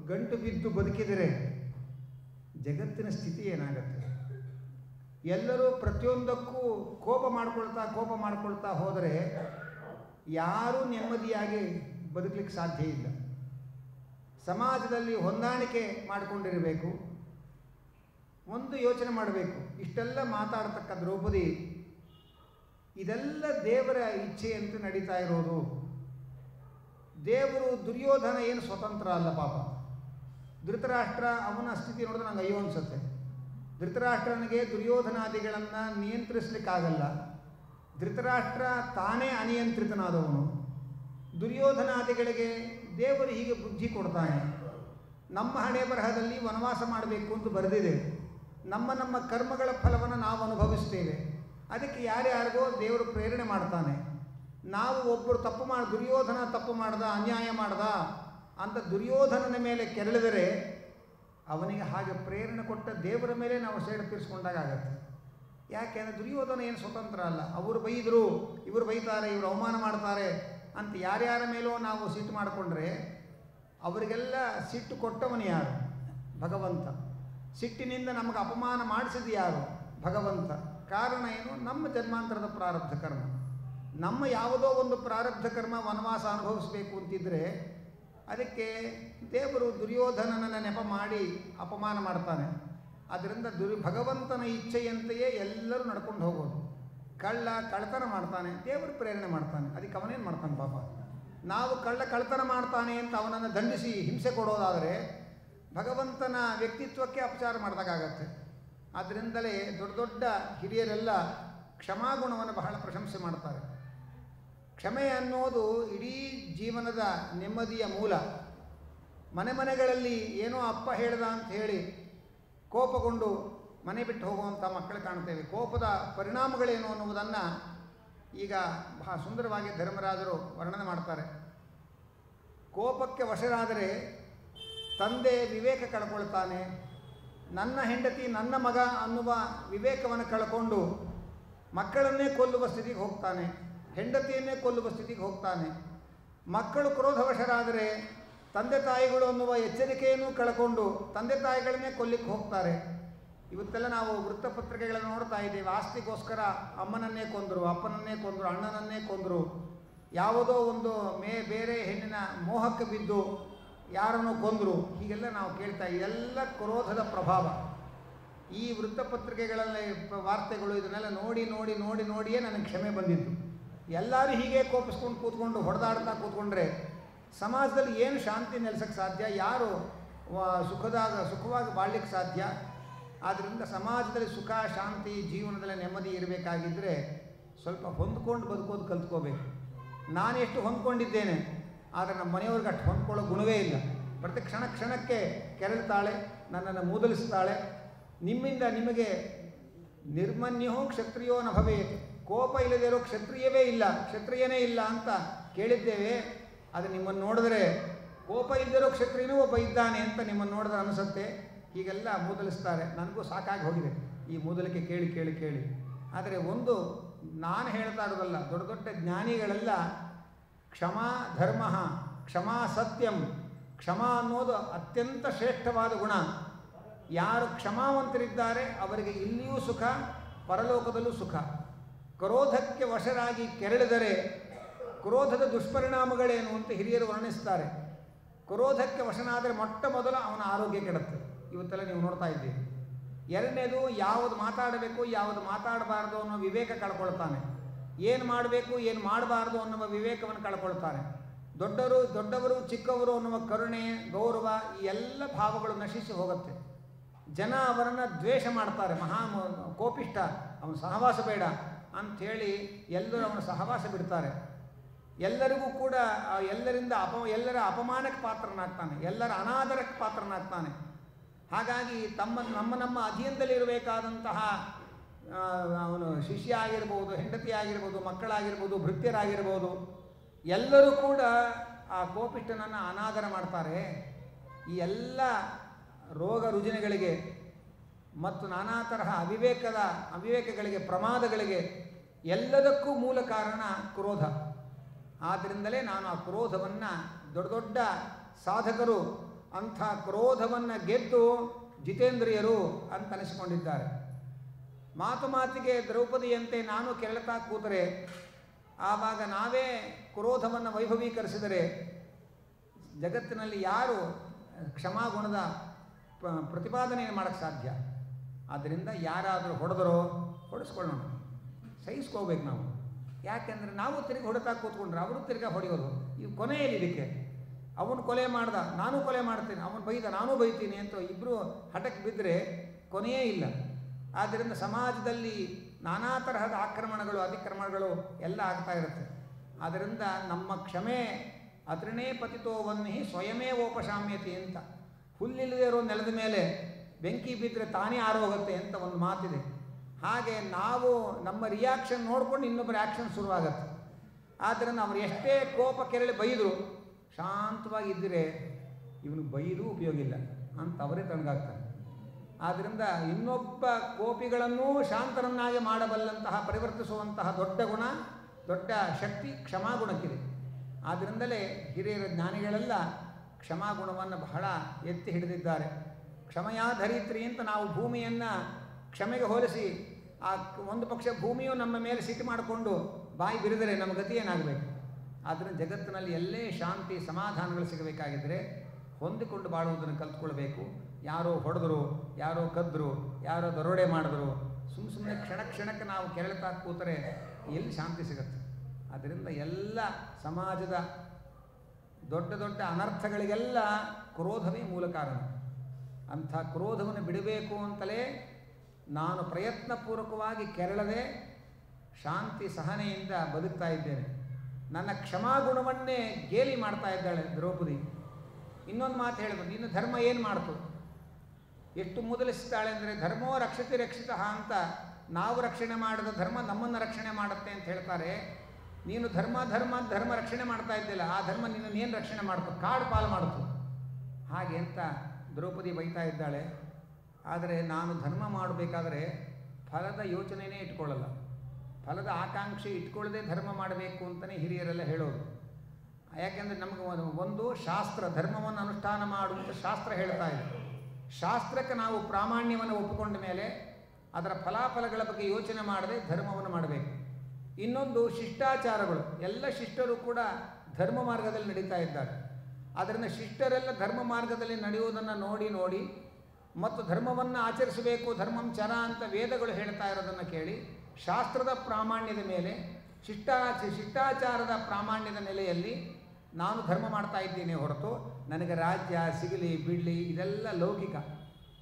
ಗಂಟು ಬಿದ್ದು ಬದುಕಿದರೆ ಜಗತ್ತಿನ ಸ್ಥಿತಿ ಏನಾಗುತ್ತೆ? ಎಲ್ಲರೂ ಪ್ರತಿಯೊಂದಕ್ಕೂ ಕೋಪ ಮಾಡ್ಕೊಳ್ತಾ ಕೋಪ ಮಾಡ್ಕೊಳ್ತಾ ಹೋದರೆ ಯಾರೂ ನೆಮ್ಮದಿಯಾಗಿ ಬದುಕಲಿಕ್ಕೆ ಸಾಧ್ಯ ಇಲ್ಲ. ಸಮಾಜದಲ್ಲಿ ಹೊಂದಾಣಿಕೆ ಮಾಡಿಕೊಂಡಿರಬೇಕು. ಒಂದು ಯೋಚನೆ ಮಾಡಬೇಕು. ಇಷ್ಟೆಲ್ಲ ಮಾತಾಡ್ತಕ್ಕ ದ್ರೌಪದಿ, ಇದೆಲ್ಲ ದೇವರ ಇಚ್ಛೆಯಂತೆ ನಡೀತಾ ಇರೋದು. ದೇವರು ದುರ್ಯೋಧನ ಏನು ಸ್ವತಂತ್ರ ಅಲ್ಲ ಪಾಪ. ಧೃತರಾಷ್ಟ್ರ ಅವನ ಸ್ಥಿತಿ ನೋಡಿದ್ರೆ ನಂಗೆ ಅಯ್ಯೋ ಅನ್ಸುತ್ತೆ. ಧೃತರಾಷ್ಟ್ರನಿಗೆ ದುರ್ಯೋಧನಾದಿಗಳನ್ನು ನಿಯಂತ್ರಿಸಲಿಕ್ಕಾಗಲ್ಲ. ಧೃತರಾಷ್ಟ್ರ ತಾನೇ ಅನಿಯಂತ್ರಿತನಾದವನು. ದುರ್ಯೋಧನಾದಿಗಳಿಗೆ ದೇವರು ಹೀಗೆ ಬುದ್ಧಿ ಕೊಡ್ತಾನೆ. ನಮ್ಮ ಹಣೆ ಬರಹದಲ್ಲಿ ವನವಾಸ ಮಾಡಬೇಕು ಅಂತ ಬರೆದಿದೆ. ನಮ್ಮ ನಮ್ಮ ಕರ್ಮಗಳ ಫಲವನ್ನು ನಾವು ಅನುಭವಿಸ್ತೇವೆ. ಅದಕ್ಕೆ ಯಾರ್ಯಾರಿಗೋ ದೇವರು ಪ್ರೇರಣೆ ಮಾಡ್ತಾನೆ. ನಾವು ಒಬ್ಬರು ತಪ್ಪು ಮಾಡಿ, ದುರ್ಯೋಧನ ತಪ್ಪು ಮಾಡ್ದ, ಅನ್ಯಾಯ ಮಾಡ್ದ ಅಂತ ದುರ್ಯೋಧನನ ಮೇಲೆ ಕೆರಳಿದರೆ ಅವನಿಗೆ ಹಾಗೆ ಪ್ರೇರಣೆ ಕೊಟ್ಟ ದೇವರ ಮೇಲೆ ನಾವು ಸೇಡು ತೀರಿಸ್ಕೊಂಡಾಗ ಆಗತ್ತೆ. ಯಾಕೆಂದರೆ ದುರ್ಯೋಧನ ಏನು ಸ್ವತಂತ್ರ ಅಲ್ಲ. ಅವರು ಬೈದರು, ಇವರು ಬೈತಾರೆ, ಇವರು ಅವಮಾನ ಮಾಡ್ತಾರೆ ಅಂತ ಯಾರ್ಯಾರ ಮೇಲೂ ನಾವು ಸಿಟ್ಟು ಮಾಡಿಕೊಂಡ್ರೆ ಅವರಿಗೆಲ್ಲ ಸಿಟ್ಟು ಕೊಟ್ಟವನು ಯಾರು? ಭಗವಂತ. ಸಿಟ್ಟಿನಿಂದ ನಮಗೆ ಅಪಮಾನ ಮಾಡಿಸಿದ ಯಾರು? ಭಗವಂತ. ಕಾರಣ ಏನು? ನಮ್ಮ ಜನ್ಮಾಂತರದ ಪ್ರಾರಬ್ಧ ಕರ್ಮ. ನಮ್ಮ ಯಾವುದೋ ಒಂದು ಪ್ರಾರಬ್ಧ ಕರ್ಮ ವನವಾಸ ಅನುಭವಿಸಬೇಕು ಅಂತಿದ್ರೆ ಅದಕ್ಕೆ ದೇವರು ದುರ್ಯೋಧನನ ನೆಪ ಮಾಡಿ ಅಪಮಾನ ಮಾಡ್ತಾನೆ. ಅದರಿಂದ ದುರ್ ಭಗವಂತನ ಇಚ್ಛೆಯಂತೆಯೇ ಎಲ್ಲರೂ ನಡ್ಕೊಂಡು ಹೋಗೋದು. ಕಳ್ಳ ಕಳ್ತನ ಮಾಡ್ತಾನೆ, ದೇವರು ಪ್ರೇರಣೆ ಮಾಡ್ತಾನೆ. ಅದಕ್ಕೆ ಅವನೇನು ಮಾಡ್ತಾನೆ ಪಾಪ? ನಾವು ಕಳ್ಳ ಕಳ್ತನ ಮಾಡ್ತಾನೆ ಅಂತ ಅವನನ್ನು ದಂಡಿಸಿ ಹಿಂಸೆ ಕೊಡೋದಾದರೆ ಭಗವಂತನ ವ್ಯಕ್ತಿತ್ವಕ್ಕೆ ಅಪಚಾರ ಮಾಡಿದಾಗತ್ತೆ ಆದ್ದರಿಂದಲೇ ದೊಡ್ಡ ದೊಡ್ಡ ಹಿರಿಯರೆಲ್ಲ ಕ್ಷಮಾಗುಣವನ್ನು ಬಹಳ ಪ್ರಶಂಸೆ ಮಾಡ್ತಾರೆ. ಕ್ಷಮೆ ಅನ್ನೋದು ಇಡೀ ಜೀವನದ ನೆಮ್ಮದಿಯ ಮೂಲ. ಮನೆ ಮನೆಗಳಲ್ಲಿ ಏನೋ ಅಪ್ಪ ಹೇಳ್ದ ಅಂತ ಹೇಳಿ ಕೋಪಗೊಂಡು ಮನೆ ಬಿಟ್ಟು ಹೋಗುವಂಥ ಮಕ್ಕಳು ಕಾಣ್ತೇವೆ. ಕೋಪದ ಪರಿಣಾಮಗಳೇನು ಅನ್ನುವುದನ್ನು ಈಗ ಬಹಳ ಸುಂದರವಾಗಿ ಧರ್ಮರಾಜರು ವರ್ಣನೆ ಮಾಡ್ತಾರೆ. ಕೋಪಕ್ಕೆ ವಶರಾದರೆ ತಂದೆ ವಿವೇಕ ಕಳ್ಕೊಳ್ತಾನೆ, ನನ್ನ ಹೆಂಡತಿ ನನ್ನ ಮಗ ಅನ್ನುವ ವಿವೇಕವನ್ನು ಕಳ್ಕೊಂಡು ಮಕ್ಕಳನ್ನೇ ಕೊಲ್ಲುವ ಸ್ಥಿತಿಗೆ ಹೋಗ್ತಾನೆ. ಹೆಂಡತಿಯನ್ನೇ ಕೊಲ್ಲುವ ಸ್ಥಿತಿಗೆ ಹೋಗ್ತಾನೆ. ಮಕ್ಕಳು ಕ್ರೋಧವಶರಾದರೆ ತಂದೆ ತಾಯಿಗಳು ಅನ್ನುವ ಎಚ್ಚರಿಕೆಯನ್ನು ಕಳ್ಕೊಂಡು ತಂದೆ ತಾಯಿಗಳನ್ನೇ ಕೊಲ್ಲಿಕ್ಕೆ ಹೋಗ್ತಾರೆ. ಇವತ್ತೆಲ್ಲ ನಾವು ವೃತ್ತಪತ್ರಿಕೆಗಳನ್ನು ನೋಡ್ತಾ ಇದ್ದೀವಿ. ಆಸ್ತಿಗೋಸ್ಕರ ಅಮ್ಮನನ್ನೇ ಕೊಂದರು, ಅಪ್ಪನನ್ನೇ ಕೊಂದರು, ಅಣ್ಣನನ್ನೇ ಕೊಂದರು. ಯಾವುದೋ ಒಂದು ಮೇ ಬೇರೆ ಹೆಣ್ಣಿನ ಮೋಹಕ್ಕೆ ಬಿದ್ದು ಯಾರನ್ನು ಕೊಂದರು. ಹೀಗೆಲ್ಲ ನಾವು ಕೇಳ್ತಾ ಎಲ್ಲ ಕ್ರೋಧದ ಪ್ರಭಾವ. ಈ ವೃತ್ತಪತ್ರಿಕೆಗಳಲ್ಲಿ ವಾರ್ತೆಗಳು ಇದನ್ನೆಲ್ಲ ನೋಡಿ ನೋಡಿ ನೋಡಿ, ನೋಡಿಯೇ ನನಗೆ ಕ್ಷಮೆ ಬಂದಿತ್ತು ಎಲ್ಲರೂ ಹೀಗೆ ಕೋಪಿಸ್ಕೊಂಡು ಕೂತ್ಕೊಂಡು ಹೊಡೆದಾಡ್ತಾ ಕೂತ್ಕೊಂಡ್ರೆ ಸಮಾಜದಲ್ಲಿ ಏನು ಶಾಂತಿ ನೆಲೆಸೋಕ್ಕೆ ಸಾಧ್ಯ? ಯಾರು ಸುಖದಾಗ ಸುಖವಾಗಿ ಬಾಳ್ಲಿಕ್ಕೆ ಸಾಧ್ಯ? ಆದ್ದರಿಂದ ಸಮಾಜದಲ್ಲಿ ಸುಖ, ಶಾಂತಿ, ಜೀವನದಲ್ಲಿ ನೆಮ್ಮದಿ ಇರಬೇಕಾಗಿದ್ದರೆ ಸ್ವಲ್ಪ ಹೊಂದ್ಕೊಂಡು ಬದುಕೋದು ಕಲ್ತ್ಕೋಬೇಕು. ನಾನು ಎಷ್ಟು ಹೊಂದ್ಕೊಂಡಿದ್ದೇನೆ, ಆದರೆ ನಮ್ಮ ಮನೆಯವ್ರಿಗೆ ಅಷ್ಟು ಹೊಂದ್ಕೊಳ್ಳೋ ಗುಣವೇ ಇಲ್ಲ. ಪ್ರತಿ ಕ್ಷಣ ಕ್ಷಣಕ್ಕೆ ಕೆರಳ್ತಾಳೆ, ನನ್ನನ್ನು ಮೂದಲಿಸ್ತಾಳೆ. ನಿಮ್ಮಿಂದ ನಿಮಗೆ ನಿರ್ಮನ್ಯೋ ಕ್ಷತ್ರಿಯೋ ನ ಭವೇತ್ ಕೋಪ ಇಲ್ಲದೆ ಇರೋ ಕ್ಷತ್ರಿಯವೇ ಇಲ್ಲ, ಕ್ಷತ್ರಿಯನೇ ಇಲ್ಲ ಅಂತ ಕೇಳಿದ್ದೇವೆ. ಅದು ನಿಮ್ಮನ್ನು ನೋಡಿದ್ರೆ ಕೋಪ ಇಲ್ಲದಿರೋ ಕ್ಷತ್ರಿಯನೂ ಒಬ್ಬ ಇದ್ದಾನೆ ಅಂತ ನಿಮ್ಮನ್ನು ನೋಡಿದ್ರೆ ಅನಿಸುತ್ತೆ. ಹೀಗೆಲ್ಲ ಮೂದಲಿಸ್ತಾರೆ. ನನಗೂ ಸಾಕಾಗಿ ಹೋಗಿದೆ. ಈ ಮೂದಲಿಕೆ ಕೇಳಿ ಕೇಳಿ ಕೇಳಿ. ಆದರೆ ಒಂದು ನಾನು ಹೇಳ್ತಾ ಇರೋದಲ್ಲ, ದೊಡ್ಡ ದೊಡ್ಡ ಜ್ಞಾನಿಗಳೆಲ್ಲ ಕ್ಷಮಾ ಧರ್ಮ, ಕ್ಷಮಾ ಸತ್ಯಂ, ಕ್ಷಮಾ ಅನ್ನೋದು ಅತ್ಯಂತ ಶ್ರೇಷ್ಠವಾದ ಗುಣ. ಯಾರು ಕ್ಷಮಾವಂತರಿದ್ದಾರೆ ಅವರಿಗೆ ಇಲ್ಲಿಯೂ ಸುಖ, ಪರಲೋಕದಲ್ಲೂ ಸುಖ. ಕ್ರೋಧಕ್ಕೆ ವಶರಾಗಿ ಕೆರಳಿದರೆ ಕ್ರೋಧದ ದುಷ್ಪರಿಣಾಮಗಳೇನು ಅಂತ ಹಿರಿಯರು ವರ್ಣಿಸ್ತಾರೆ. ಕ್ರೋಧಕ್ಕೆ ವಶನಾದರೆ ಮೊಟ್ಟ ಮೊದಲು ಅವನ ಆರೋಗ್ಯ ಕೆಡುತ್ತೆ. ಇವತ್ತೆಲ್ಲ ನೀವು ನೋಡ್ತಾ ಇದ್ದೀರಿ. ಎರಡನೇದು ಯಾವುದು ಮಾತಾಡಬೇಕು, ಯಾವುದು ಮಾತಾಡಬಾರ್ದು ಅನ್ನೋ ವಿವೇಕ ಕಳ್ಕೊಳ್ತಾನೆ. ಏನು ಮಾಡಬೇಕು, ಏನು ಮಾಡಬಾರ್ದು ಅನ್ನುವ ವಿವೇಕವನ್ನು ಕಳ್ಕೊಳ್ತಾನೆ. ದೊಡ್ಡವರು ದೊಡ್ಡವರು, ಚಿಕ್ಕವರು ಅನ್ನುವ ಕರುಣೆ, ಗೌರವ ಈ ಎಲ್ಲ ಭಾವಗಳು ನಶಿಸಿ ಹೋಗುತ್ತೆ. ಜನ ಅವರನ್ನು ದ್ವೇಷ ಮಾಡ್ತಾರೆ. ಮಹಾ ಕೋಪಿಷ್ಟ ಅವನು ಸಹವಾಸ ಬೇಡ. ಅಂಥೇಳಿ ಎಲ್ಲರೂ ಅವನ ಸಹವಾಸ ಬಿಡ್ತಾರೆ. ಎಲ್ಲರಿಗೂ ಕೂಡ ಎಲ್ಲರಿಂದ ಅಪ, ಎಲ್ಲರ ಅಪಮಾನಕ್ಕೆ ಪಾತ್ರನಾಗ್ತಾನೆ, ಎಲ್ಲರ ಅನಾದರಕ್ಕೆ ಪಾತ್ರನಾಗ್ತಾನೆ. ಹಾಗಾಗಿ ತಮ್ಮ, ನಮ್ಮ ನಮ್ಮ ಅಧೀನದಲ್ಲಿರಬೇಕಾದಂತಹ ಅವನು ಶಿಷ್ಯ ಆಗಿರ್ಬೋದು, ಹೆಂಡತಿ ಆಗಿರ್ಬೋದು, ಮಕ್ಕಳಾಗಿರ್ಬೋದು, ಭೃತ್ಯರಾಗಿರ್ಬೋದು, ಎಲ್ಲರೂ ಕೂಡ ಆ ಕೋಪಿಷ್ಟನನ್ನು ಅನಾದರ ಮಾಡ್ತಾರೆ. ಈ ಎಲ್ಲ ರೋಗ ರುಜಿನಗಳಿಗೆ ಮತ್ತು ನಾನಾ ತರಹ ಅವಿವೇಕದ, ಅವಿವೇಕಗಳಿಗೆ, ಪ್ರಮಾದಗಳಿಗೆ ಎಲ್ಲದಕ್ಕೂ ಮೂಲ ಕಾರಣ ಕ್ರೋಧ. ಆದ್ದರಿಂದಲೇ ನಾನು ಆ ಕ್ರೋಧವನ್ನು ದೊಡ್ಡ ದೊಡ್ಡ ಸಾಧಕರು ಅಂಥ ಕ್ರೋಧವನ್ನು ಗೆದ್ದು ಜಿತೇಂದ್ರಿಯರು ಅಂತ ಅನಿಸಿಕೊಂಡಿದ್ದಾರೆ. ಮಾತು ಮಾತಿಗೆ ದ್ರೌಪದಿಯಂತೆ ನಾನು ಕೆರಳತಾ ಕೂತರೆ, ಆವಾಗ ನಾವೇ ಕ್ರೋಧವನ್ನು ವೈಭವೀಕರಿಸಿದರೆ ಜಗತ್ತಿನಲ್ಲಿ ಯಾರು ಕ್ಷಮಾಗುಣದ ಗುಣದ ಪ್ರತಿಪಾದನೆಯನ್ನು ಮಾಡೋಕ್ಕೆ ಸಾಧ್ಯ? ಆದ್ದರಿಂದ ಯಾರಾದರೂ ಹೊಡೆದರೋ ಹೊಡೆಸ್ಕೊಳ್ಳೋಣ. ಸಹಿಸ್ಕೋಬೇಕು ನಾವು. ಯಾಕೆಂದರೆ ನಾವು ತಿರುಗಿ ಹೊಡೆತಾ ಕೂತ್ಕೊಂಡ್ರೆ ಅವರು ತಿರ್ಗಾ ಹೊಡೆಯೋದು. ಈ ಕೊನೆಯಲ್ಲಿ ಇದಕ್ಕೆ. ಅವನು ಕೊಲೆ ಮಾಡ್ದ, ನಾನು ಕೊಲೆ ಮಾಡ್ತೀನಿ, ಅವನು ಬೈದ, ನಾನು ಬೈತೀನಿ ಅಂತ ಇಬ್ಬರು ಹಠಕ್ಕೆ ಬಿದ್ದರೆ ಕೊನೆಯೇ ಇಲ್ಲ. ಆದ್ದರಿಂದ ಸಮಾಜದಲ್ಲಿ ನಾನಾ ತರಹದ ಆಕ್ರಮಣಗಳು, ಅತಿಕ್ರಮಣಗಳು ಎಲ್ಲ ಆಗ್ತಾ ಇರುತ್ತೆ. ಆದ್ದರಿಂದ ನಮ್ಮ ಕ್ಷಮೆ ಅದರನೇ ಪತಿತೋ ವನ್ಹಿ ಸ್ವಯಮೇ ಓಪಶಾಮ್ಯತೆ ಅಂತ. ಹುಲ್ಲಿಲ್ಲದೆ ಇರೋ ನೆಲದ ಮೇಲೆ ಬೆಂಕಿ ಬಿದ್ದರೆ ತಾನೇ ಆರೋಗುತ್ತೆ ಅಂತ ಒಂದು ಮಾತಿದೆ. ಹಾಗೆ ನಾವು ನಮ್ಮ ರಿಯಾಕ್ಷನ್ ನೋಡ್ಕೊಂಡು ಇನ್ನೊಬ್ಬರ ಆ್ಯಕ್ಷನ್ ಶುರುವಾಗತ್ತೆ. ಆದ್ದರಿಂದ ಅವ್ರು ಎಷ್ಟೇ ಕೋಪ ಕೆರಳಿ ಬೈದರು, ಶಾಂತವಾಗಿ ಇದ್ದರೆ ಇವನು ಬೈದು ಉಪಯೋಗ ಇಲ್ಲ ಅಂತ ಅವರೇ ತಣ್ಣಗಾಗ್ತಾರೆ ಆದ್ದರಿಂದ ಇನ್ನೊಬ್ಬ ಕೋಪಿಗಳನ್ನೂ ಶಾಂತರನ್ನಾಗಿ ಮಾಡಬಲ್ಲಂತಹ, ಪರಿವರ್ತಿಸುವಂತಹ ದೊಡ್ಡ ಗುಣ, ದೊಡ್ಡ ಶಕ್ತಿ ಕ್ಷಮಾಗುಣಕ್ಕಿದೆ ಆದ್ದರಿಂದಲೇ ಹಿರಿಯರ ಜ್ಞಾನಿಗಳೆಲ್ಲ ಕ್ಷಮಾಗುಣವನ್ನು ಬಹಳ ಎತ್ತಿ ಹಿಡಿದಿದ್ದಾರೆ. ಕ್ಷಮಯಾಧರಿತ್ರಿ ಅಂತ ನಾವು ಭೂಮಿಯನ್ನು ಕ್ಷಮೆಗೆ ಹೋಲಿಸಿ ಆ ಒಂದು ಪಕ್ಷ ಭೂಮಿಯು ನಮ್ಮ ಮೇಲೆ ಸಿಟ್ಟು ಮಾಡಿಕೊಂಡು ಬಾಯಿ ಬಿರಿದರೆ ನಮ್ಮ ಗತಿ ಏನಾಗಬೇಕು? ಆದ್ದರಿಂದ ಜಗತ್ತಿನಲ್ಲಿ ಎಲ್ಲೇ ಶಾಂತಿ ಸಮಾಧಾನಗಳು ಸಿಗಬೇಕಾಗಿದ್ದರೆ ಹೊಂದಿಕೊಂಡು ಬಾಳುವುದನ್ನು ಕಲ್ತ್ಕೊಳ್ಬೇಕು. ಯಾರೋ ಹೊಡೆದ್ರು, ಯಾರೋ ಕದ್ರು, ಯಾರೋ ದರೋಡೆ ಮಾಡಿದ್ರು ಸುಮ್ಮ ಸುಮ್ಮನೆ ಕ್ಷಣ ಕ್ಷಣಕ್ಕೆ ನಾವು ಕೆರಳತಾ ಕೂತರೆ ಎಲ್ಲಿ ಶಾಂತಿ ಸಿಗುತ್ತೆ? ಅದರಿಂದ ಎಲ್ಲ ಸಮಾಜದ ದೊಡ್ಡ ದೊಡ್ಡ ಅನರ್ಥಗಳಿಗೆಲ್ಲ ಕ್ರೋಧವೇ ಮೂಲ ಕಾರಣ. ಅಂಥ ಕ್ರೋಧವನ್ನು ಬಿಡಬೇಕು ಅಂತಲೇ ನಾನು ಪ್ರಯತ್ನಪೂರ್ವಕವಾಗಿ ಕೆರಳದೆ ಶಾಂತಿ ಸಹನೆಯಿಂದ ಬದುಕ್ತಾ ಇದ್ದೇನೆ. ನನ್ನ ಕ್ಷಮಾಗುಣವನ್ನೇ ಗೇಲಿ ಮಾಡ್ತಾ ಇದ್ದಾಳೆ ದ್ರೌಪದಿ. ಇನ್ನೊಂದು ಮಾತು ಹೇಳ್ಬೋದು ಇನ್ನು ಧರ್ಮ ಏನು ಮಾಡ್ತು? ಎಷ್ಟು ಮುದಲಿಸ್ತಾಳೆ ಅಂದರೆ ಧರ್ಮೋ ರಕ್ಷತೆ ರಕ್ಷಿತ ಅಂತ ನಾವು ರಕ್ಷಣೆ ಮಾಡಿದ ಧರ್ಮ ನಮ್ಮನ್ನು ರಕ್ಷಣೆ ಮಾಡುತ್ತೆ ಅಂತ ಹೇಳ್ತಾರೆ. ನೀನು ಧರ್ಮ ಧರ್ಮ ಧರ್ಮ ರಕ್ಷಣೆ ಮಾಡ್ತಾ ಇದ್ದಿಲ್ಲ. ಆ ಧರ್ಮ ನಿನ್ನನ್ನು ಏನು ರಕ್ಷಣೆ ಮಾಡ್ತು? ಕಾಡು ಪಾಲು ಮಾಡ್ತು. ಹಾಗೆ ಅಂತ ದ್ರೌಪದಿ ಬೈತಾ ಇದ್ದಾಳೆ. ಆದರೆ ನಾನು ಧರ್ಮ ಮಾಡಬೇಕಾದ್ರೆ ಫಲದ ಯೋಚನೆಯೇ ಇಟ್ಕೊಳ್ಳಲ್ಲ. ಫಲದ ಆಕಾಂಕ್ಷೆ ಇಟ್ಕೊಳ್ಳದೆ ಧರ್ಮ ಮಾಡಬೇಕು ಅಂತಲೇ ಹಿರಿಯರೆಲ್ಲ ಹೇಳೋದು ಯಾಕೆಂದರೆ ನಮಗೆ ಒಂದು ಒಂದು ಶಾಸ್ತ್ರ, ಧರ್ಮವನ್ನು ಅನುಷ್ಠಾನ ಮಾಡುವಂಥ ಶಾಸ್ತ್ರ ಹೇಳ್ತಾ ಇದೆ. ಶಾಸ್ತ್ರಕ್ಕೆ ನಾವು ಪ್ರಾಮಾಣ್ಯವನ್ನು ಒಪ್ಪಿಕೊಂಡ ಮೇಲೆ ಅದರ ಫಲಾಫಲಗಳ ಬಗ್ಗೆ ಯೋಚನೆ ಮಾಡದೆ ಧರ್ಮವನ್ನು ಮಾಡಬೇಕು. ಇನ್ನೊಂದು ಶಿಷ್ಟಾಚಾರಗಳು. ಎಲ್ಲ ಶಿಷ್ಟರು ಕೂಡ ಧರ್ಮ ಮಾರ್ಗದಲ್ಲಿ ನಡೀತಾ ಇದ್ದಾರೆ. ಅದರಿಂದ ಶಿಷ್ಟರೆಲ್ಲ ಧರ್ಮ ಮಾರ್ಗದಲ್ಲಿ ನಡೆಯುವುದನ್ನು ನೋಡಿ ನೋಡಿ ಮತ್ತು ಧರ್ಮವನ್ನು ಆಚರಿಸಬೇಕು, ಧರ್ಮಂ ಚರ ಅಂತ ವೇದಗಳು ಹೇಳ್ತಾ ಇರೋದನ್ನು ಕೇಳಿ, ಶಾಸ್ತ್ರದ ಪ್ರಾಮಾಣ್ಯದ ಮೇಲೆ ಶಿಷ್ಟಾಚ ಶಿಷ್ಟಾಚಾರದ ಪ್ರಾಮಾಣ್ಯದ ನೆಲೆಯಲ್ಲಿ ನಾನು ಧರ್ಮ ಮಾಡ್ತಾ ಇದ್ದೀನಿ ಹೊರತು ನನಗೆ ರಾಜ್ಯ, ಸಿಗಲಿ, ಬಿಡಲಿ ಇದೆಲ್ಲ ಲೌಕಿಕ.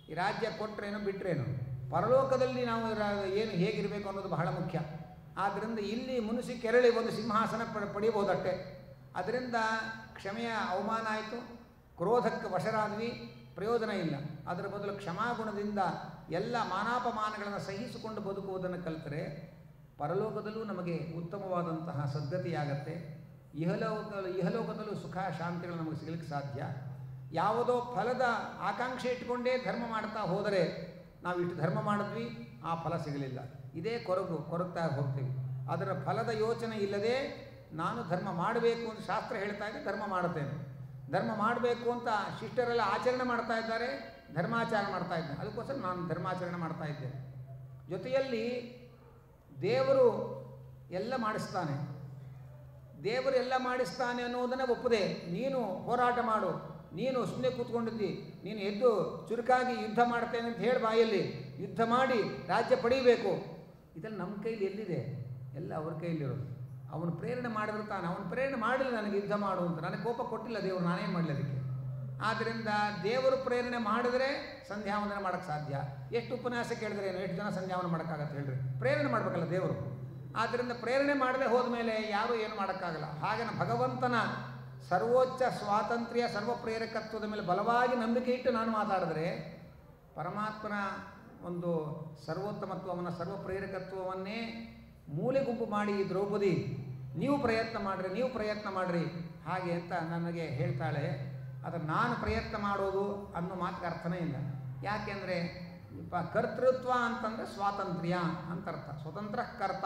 ಈ ರಾಜ್ಯ ಕೊಟ್ಟರೇನು ಬಿಟ್ಟರೇನು ಪರಲೋಕದಲ್ಲಿ ನಾವು ಏನು ಹೇಗಿರಬೇಕು ಅನ್ನೋದು ಬಹಳ ಮುಖ್ಯ. ಆದ್ದರಿಂದ ಇಲ್ಲಿ ಮುನಿಸಿ ಕೆರಳಿ ಒಂದು ಸಿಂಹಾಸನ ಪ ಪಡೆಯಬಹುದಷ್ಟೇ. ಅದರಿಂದ ಕ್ಷಮೆಯ ಅವಮಾನ ಆಯಿತು, ಕ್ರೋಧಕ್ಕೆ ವಶರಾದ್ವಿ. ಪ್ರಯೋಜನ ಇಲ್ಲ. ಅದರ ಬದಲು ಕ್ಷಮಾಗುಣದಿಂದ ಎಲ್ಲ ಮಾನಾಪಮಾನಗಳನ್ನು ಸಹಿಸಿಕೊಂಡು ಬದುಕುವುದನ್ನು ಕಲಿತರೆ ಪರಲೋಕದಲ್ಲೂ ನಮಗೆ ಉತ್ತಮವಾದಂತಹ ಸದ್ಗತಿಯಾಗತ್ತೆ. ಇಹಲೋಕದಲ್ಲಿ ಇಹಲೋಕದಲ್ಲೂ ಸುಖ, ಶಾಂತಿಗಳು ನಮಗೆ ಸಿಗಲಿಕ್ಕೆ ಸಾಧ್ಯ. ಯಾವುದೋ ಫಲದ ಆಕಾಂಕ್ಷೆ ಇಟ್ಟುಕೊಂಡೇ ಧರ್ಮ ಮಾಡ್ತಾ ಹೋದರೆ ನಾವು ಇಷ್ಟು ಧರ್ಮ ಮಾಡಿದ್ವಿ, ಆ ಫಲ ಸಿಗಲಿಲ್ಲ. ಇದೇ ಕೊರಗು, ಕೊರಗ್ತಾ ಹೋಗ್ತೀವಿ. ಅದರ ಫಲದ ಯೋಚನೆ ಇಲ್ಲದೆ ನಾನು ಧರ್ಮ ಮಾಡಬೇಕು ಅಂತ ಶಾಸ್ತ್ರ ಹೇಳ್ತಾ ಇದೆ ಧರ್ಮ ಮಾಡುತ್ತೇನೆ. ಧರ್ಮ ಮಾಡಬೇಕು ಅಂತ ಶಿಷ್ಟರೆಲ್ಲ ಆಚರಣೆ ಮಾಡ್ತಾ ಇದ್ದಾರೆ, ಧರ್ಮಾಚರಣೆ ಮಾಡ್ತಾ ಇದ್ದೇನೆ ಅದಕ್ಕೋಸ್ಕರ ನಾನು ಧರ್ಮಾಚರಣೆ ಮಾಡ್ತಾ ಇದ್ದೇನೆ. ಜೊತೆಯಲ್ಲಿ ದೇವರು ಎಲ್ಲ ಮಾಡಿಸ್ತಾನೆ. ದೇವರು ಎಲ್ಲ ಮಾಡಿಸ್ತಾನೆ ಅನ್ನೋದನ್ನು ಒಪ್ಪದೆ, ನೀನು ಹೋರಾಟ ಮಾಡು, ನೀನು ಸುಮ್ಮನೆ ಕೂತ್ಕೊಂಡಿದ್ದಿ, ನೀನು ಎದ್ದು ಚುರುಕಾಗಿ ಯುದ್ಧ ಮಾಡ್ತೇನೆ ಅಂತ ಹೇಳಿ ಬಾಯಲ್ಲಿ ಯುದ್ಧ ಮಾಡಿ ರಾಜ್ಯ ಪಡೀಬೇಕು ಇದೆಲ್ಲ ನಮ್ಮ ಕೈಲಿ ಎಲ್ಲಿದೆ? ಎಲ್ಲ ಅವ್ರ ಕೈಲಿರೋದು. ಅವನು ಪ್ರೇರಣೆ ಮಾಡಿರ್ತಾನೆ ತಾನೆ. ಅವನು ಪ್ರೇರಣೆ ಮಾಡಲಿಲ್ಲ ನನಗೆ ಯುದ್ಧ ಮಾಡು ಅಂತ. ನನಗೆ ಕೋಪ ಕೊಟ್ಟಿಲ್ಲ ದೇವರು ನಾನೇ ಮಾಡಲಿ ಅದಕ್ಕೆ? ಆದ್ದರಿಂದ ದೇವರು ಪ್ರೇರಣೆ ಮಾಡಿದ್ರೆ ಸಂಧ್ಯಾವಂದನೆ ಮಾಡೋಕ್ಕೆ ಸಾಧ್ಯ. ಎಷ್ಟು ಉಪನ್ಯಾಸ ಕೇಳಿದ್ರೆ ಏನು? ಎಷ್ಟು ಜನ ಸಂಧ್ಯಾವನ ಮಾಡೋಕ್ಕಾಗತ್ತೆ ಹೇಳ್ರಿ. ಪ್ರೇರಣೆ ಮಾಡಬೇಕಲ್ಲ ದೇವರು. ಆದ್ದರಿಂದ ಪ್ರೇರಣೆ ಮಾಡದೆ ಹೋದ ಮೇಲೆ ಯಾರೂ ಏನು ಮಾಡೋಕ್ಕಾಗಲ್ಲ. ಹಾಗೆ ಭಗವಂತನ ಸರ್ವೋಚ್ಚ ಸ್ವಾತಂತ್ರ್ಯ ಸರ್ವ ಪ್ರೇರಕತ್ವದ ಮೇಲೆ ಬಲವಾಗಿ ನಂಬಿಕೆ ಇಟ್ಟು ನಾನು ಮಾತಾಡಿದ್ರೆ ಪರಮಾತ್ಮನ ಒಂದು ಸರ್ವೋತ್ತಮತ್ವವನ್ನು ಸರ್ವ ಪ್ರೇರಕತ್ವವನ್ನೇ ಮೂಲೆ ಗುಂಪು ಮಾಡಿ ದ್ರೌಪದಿ, ನೀವು ಪ್ರಯತ್ನ ಮಾಡಿರಿ, ನೀವು ಪ್ರಯತ್ನ ಮಾಡಿರಿ. ಹಾಗೆ ಅಂತ ನನಗೆ ಹೇಳ್ತಾಳೆ. ಆದರೆ ನಾನು ಪ್ರಯತ್ನ ಮಾಡೋದು ಅನ್ನೋ ಮಾತಿಗೆ ಅರ್ಥನೇ ಇಲ್ಲ. ಯಾಕೆಂದರೆ ಕರ್ತೃತ್ವ ಅಂತಂದರೆ ಸ್ವಾತಂತ್ರ್ಯ ಅಂತ ಅರ್ಥ. ಸ್ವತಂತ್ರ ಕರ್ತ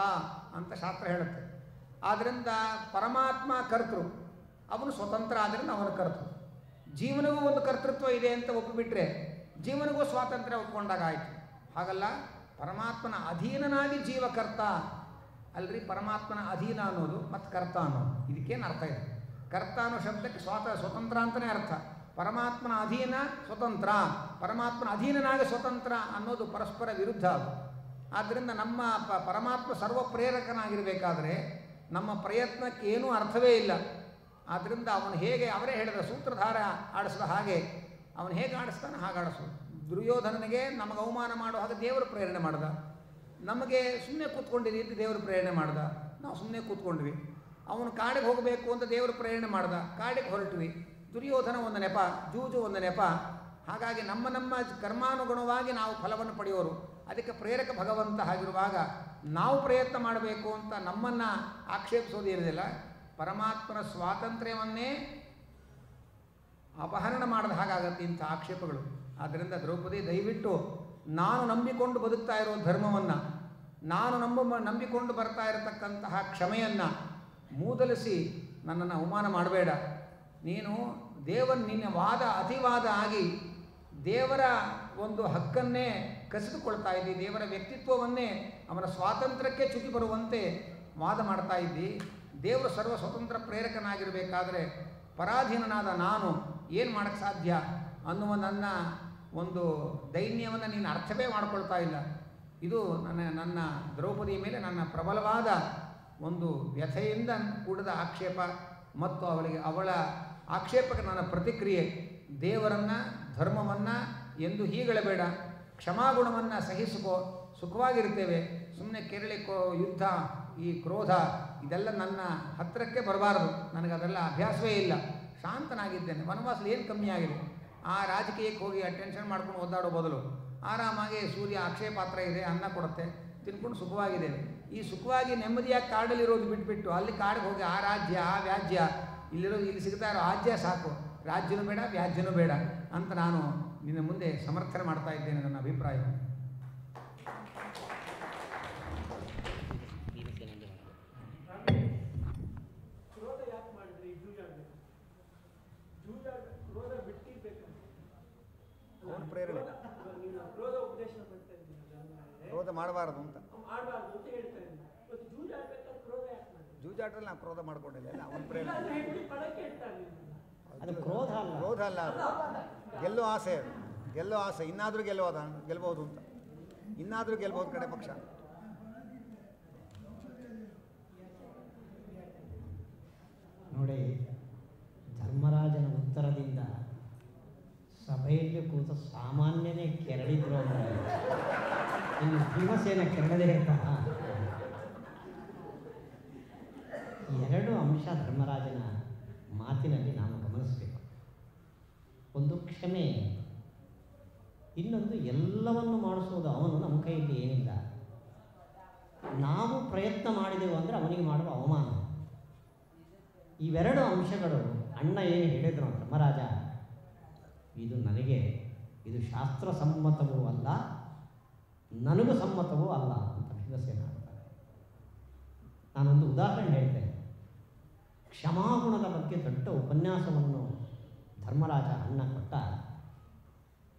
ಅಂತ ಶಾಸ್ತ್ರ ಹೇಳುತ್ತೆ. ಆದ್ದರಿಂದ ಪರಮಾತ್ಮ ಕರ್ತೃ. ಅವನು ಸ್ವತಂತ್ರ ಆದ್ದರಿಂದ ಅವನು ಕರ್ತೃ. ಜೀವನಗೂ ಒಂದು ಕರ್ತೃತ್ವ ಇದೆ ಅಂತ ಒಪ್ಪಿಬಿಟ್ರೆ ಜೀವನಗೂ ಸ್ವಾತಂತ್ರ್ಯ ಒಪ್ಪಿಕೊಂಡಾಗ ಆಯಿತು. ಹಾಗಲ್ಲ, ಪರಮಾತ್ಮನ ಅಧೀನನಾಗಿ ಜೀವಕರ್ತ ಅಲ್ರಿ ಪರಮಾತ್ಮನ ಅಧೀನ ಅನ್ನೋದು ಮತ್ತು ಕರ್ತ ಅನ್ನೋದು. ಇದಕ್ಕೇನು ಅರ್ಥ ಇದೆ? ಕರ್ತ ಅನ್ನೋ ಶಬ್ದಕ್ಕೆ ಸ್ವಾತ, ಸ್ವತಂತ್ರ ಅಂತಲೇ ಅರ್ಥ. ಪರಮಾತ್ಮನ ಅಧೀನ, ಸ್ವತಂತ್ರ. ಪರಮಾತ್ಮನ ಅಧೀನನಾಗಿ ಸ್ವತಂತ್ರ ಅನ್ನೋದು ಪರಸ್ಪರ ವಿರುದ್ಧ ಅದು. ಆದ್ದರಿಂದ ನಮ್ಮ ಪ, ಪರಮಾತ್ಮ ಸರ್ವ ಪ್ರೇರಕನಾಗಿರಬೇಕಾದ್ರೆ ನಮ್ಮ ಪ್ರಯತ್ನಕ್ಕೆ ಏನೂ ಅರ್ಥವೇ ಇಲ್ಲ. ಆದ್ದರಿಂದ ಅವನು ಹೇಗೆ, ಅವರೇ ಹೇಳಿದ ಸೂತ್ರಧಾರ ಆಡಿಸಿದ ಹಾಗೆ ಅವನು ಹೇಗೆ ಆಡಿಸ್ತಾನೆ ಹಾಗೆ ಆಡಿಸು ದುರ್ಯೋಧನನಿಗೆ ನಮಗೆ ಅವಮಾನ ಮಾಡೋ ಹಾಗೆ ದೇವರು ಪ್ರೇರಣೆ ಮಾಡ್ದ. ನಮಗೆ ಸುಮ್ಮನೆ ಕೂತ್ಕೊಂಡಿರಿ ಅಂತ ದೇವರು ಪ್ರೇರಣೆ ಮಾಡ್ದ? ನಾವು ಸುಮ್ಮನೆ ಕೂತ್ಕೊಂಡ್ವಿ. ಅವನು ಕಾಡಿಗೆ ಹೋಗಬೇಕು ಅಂತ ದೇವರು ಪ್ರೇರಣೆ ಮಾಡ್ದ. ಕಾಡಿಗೆ ಹೊರಟ್ವಿ. ದುರ್ಯೋಧನ ಒಂದು ನೆಪ, ಜೂಜು ಒಂದು ನೆಪ. ಹಾಗಾಗಿ ನಮ್ಮ ನಮ್ಮ ಕರ್ಮಾನುಗುಣವಾಗಿ ನಾವು ಫಲವನ್ನು ಪಡೆಯೋರು. ಅದಕ್ಕೆ ಪ್ರೇರಕ ಭಗವಂತ ಆಗಿರುವಾಗ ನಾವು ಪ್ರಯತ್ನ ಮಾಡಬೇಕು ಅಂತ ನಮ್ಮನ್ನು ಆಕ್ಷೇಪಿಸೋದು ಇರೋದಿಲ್ಲ ಪರಮಾತ್ಮನ ಸ್ವಾತಂತ್ರ್ಯವನ್ನೇ ಅಪಹರಣ ಮಾಡಿದ ಹಾಗಾಗತ್ತೆ ಇಂಥ ಆಕ್ಷೇಪಗಳು. ಆದ್ದರಿಂದ ದ್ರೌಪದಿ, ದಯವಿಟ್ಟು ನಾನು ನಂಬಿಕೊಂಡು ಬದುಕ್ತಾ ಇರೋ ಧರ್ಮವನ್ನು, ನಾನು ನಂಬ, ನಂಬಿಕೊಂಡು ಬರ್ತಾ ಇರತಕ್ಕಂತಹ ಕ್ಷಮೆಯನ್ನು ಮೂದಲಿಸಿ ನನ್ನನ್ನು ಅವಮಾನ ಮಾಡಬೇಡ. ನೀನು ದೇವರ ನಿನ್ನ ವಾದ, ಅತಿವಾದ ಆಗಿ ದೇವರ ಒಂದು ಹಕ್ಕನ್ನೇ ಕಸಿದುಕೊಳ್ತಾ ಇದ್ದಿ, ದೇವರ ವ್ಯಕ್ತಿತ್ವವನ್ನೇ ಅವನ ಸ್ವಾತಂತ್ರ್ಯಕ್ಕೆ ಚ್ಯುತಿ ಬರುವಂತೆ ವಾದ ಮಾಡ್ತಾ ಇದ್ದಿ. ದೇವರು ಸರ್ವ ಸ್ವತಂತ್ರ ಪ್ರೇರಕನಾಗಿರಬೇಕಾದ್ರೆ ಪರಾಧೀನನಾದ ನಾನು ಏನು ಮಾಡೋಕ್ಕೆ ಸಾಧ್ಯ ಅನ್ನುವ ನನ್ನ ಒಂದು ದೈನ್ಯವನ್ನು ನೀನು ಅರ್ಥವೇ ಮಾಡ್ಕೊಳ್ತಾ ಇಲ್ಲ. ಇದು ನನ್ನ ನನ್ನ ದ್ರೌಪದಿಯ ಮೇಲೆ ನನ್ನ ಪ್ರಬಲವಾದ ಒಂದು ವ್ಯಥೆಯಿಂದ ಕೂಡಿದ ಆಕ್ಷೇಪ ಮತ್ತು ಅವಳಿಗೆ, ಅವಳ ಆಕ್ಷೇಪಕ್ಕೆ ನನ್ನ ಪ್ರತಿಕ್ರಿಯೆ, ದೇವರನ್ನು, ಧರ್ಮವನ್ನು ಎಂದು ಹೀಗಳಬೇಡ. ಕ್ಷಮಾಗುಣವನ್ನು ಸಹಿಸಿಕೋ ಸುಖವಾಗಿರ್ತೇವೆ ಸುಮ್ಮನೆ ಕೇರಳಿಕೋ ಯುದ್ಧ, ಈ ಕ್ರೋಧ, ಇದೆಲ್ಲ ನನ್ನ ಹತ್ತಿರಕ್ಕೆ ಬರಬಾರದು. ನನಗೆ ಅದೆಲ್ಲ ಅಭ್ಯಾಸವೇ ಇಲ್ಲ. ಶಾಂತನಾಗಿದ್ದೇನೆ. ವನವಾಸದಲ್ಲಿ ಏನು ಕಮ್ಮಿ ಆಗಿದೆ? ಆ ರಾಜಕೀಯಕ್ಕೆ ಹೋಗಿ ಅಟೆನ್ಷನ್ ಮಾಡ್ಕೊಂಡು ಒದ್ದಾಡೋ ಬದಲು ಆರಾಮಾಗಿ ಸೂರ್ಯ ಅಕ್ಷಯ ಪಾತ್ರ ಇದೆ, ಅನ್ನ ಕೊಡುತ್ತೆ, ತಿನ್ಕೊಂಡು ಸುಖವಾಗಿದೆ. ಈ ಸುಖವಾಗಿ ನೆಮ್ಮದಿಯಾಗಿ ಕಾಡಲ್ಲಿರೋದು ಬಿಟ್ಬಿಟ್ಟು ಅಲ್ಲಿ ಕಾಡಿಗೆ ಹೋಗಿ ಆ ರಾಜ್ಯ, ಆ ವ್ಯಾಜ್ಯ ಇಲ್ಲಿರೋದು ಇಲ್ಲಿ ಸಿಗ್ತಾ ಇರೋ ರಾಜ್ಯ ಸಾಕು. ರಾಜ್ಯನೂ ಬೇಡ, ವ್ಯಾಜ್ಯನೂ ಬೇಡ ಅಂತ ನಾನು ನಿನ್ನ ಮುಂದೆ ಸಮರ್ಥನೆ ಮಾಡ್ತಾ ಇದ್ದೇನೆ ನನ್ನ ಅಭಿಪ್ರಾಯ ಕ್ರೋಧ ಯಾಕೆ ಮಾಡಿದ್ರಿ ಈ ಜೂಜಾಡ್ಬೇಕು ಜೂಜಾಡ ಕ್ರೋಧ ಬಿಟ್ಟಿರ್ಬೇಕಂತ ಅವನ ಪ್ರೇರಣೆ ಇವಾಗ ನೀವು ಕ್ರೋಧ ಉಪದೇಶ ಮಾಡ್ತಾ ಇದ್ದೀನಿ ಧರ್ಮರಾಯರೇ. ಕ್ರೋಧ ಮಾಡಬಾರದು ಅಂತ ಮಾಡಬಾರ್ದು ಅಂತ ಹೇಳ್ತಾ ಇದ್ದೀನಿ ಇವತ್ತು ಪ್ರೇರಣೆ. ಕ್ರೋಧ ಮಾಡಬಾರದು ಅಂತ. ಜೂಜಾಟ್ರಲ್ಲಿ ನಾವು ಕ್ರೋಧ ಮಾಡ್ಕೊಂಡಿಲ್ಲ ಎಲ್ಲ ಅವನ ಪ್ರೇರಣೆ. ಅದು ಕ್ರೋಧ ಅಲ್ಲ. ಕ್ರೋಧ ಅಲ್ಲ ಅದು. ಗೆಲ್ಲೋ ಆಸೆ ಅದು ಗೆಲ್ಲೋ ಆಸೆ. ಇನ್ನಾದರೂ ಗೆಲ್ಲೋದ ಗೆಲ್ಬೋದು ಅಂತ. ಇನ್ನಾದರೂ ಗೆಲ್ಬೋದು ಕಡೆ ಪಕ್ಷ. ನೋಡಿ ಧರ್ಮರಾಜನ ಕೂತ ಸಾಮಾನ್ಯನೇ ಕೆರಳಿದ್ರು ಅಂದರೆ? ಇನ್ನು ಭೀಮಸೇನ ಕೆರಳದೇ ಇರ್ತಾನ ಎರಡು ಅಂಶ ಧರ್ಮರಾಜನ ಮಾತಿನಲ್ಲಿ ನಾವು ಗಮನಿಸಬೇಕು. ಒಂದು ಕ್ಷಮೆ. ಇನ್ನೊಂದು ಎಲ್ಲವನ್ನು ಮಾಡಿಸುವುದು ಅವನು, ನಮ್ಮ ಕೈಯಲ್ಲಿ ಏನಿಲ್ಲ. ನಾವು ಪ್ರಯತ್ನ ಮಾಡಿದೆವು ಅಂದರೆ ಅವನಿಗೆ ಮಾಡುವ ಅವಮಾನ. ಇವೆರಡು ಅಂಶಗಳು ಅಣ್ಣ ಏನು ಹೇಳಿದ್ರು ಧರ್ಮರಾಜ. ಇದು ನನಗೆ ಇದು ಶಾಸ್ತ್ರ ಸಮ್ಮತವೂ ಅಲ್ಲ, ನನಗೂ ಸಮ್ಮತವೂ ಅಲ್ಲ ಅಂತ ಭೀಮಸೇನ ಹೇಳ್ತಾರೆ. ನಾನೊಂದು ಉದಾಹರಣೆ ಹೇಳ್ತೇನೆ ಕ್ಷಮಾಗುಣದ ಬಗ್ಗೆ ದೊಡ್ಡ ಉಪನ್ಯಾಸವನ್ನು ಧರ್ಮರಾಜ ಅಣ್ಣ ಕೊಟ್ಟ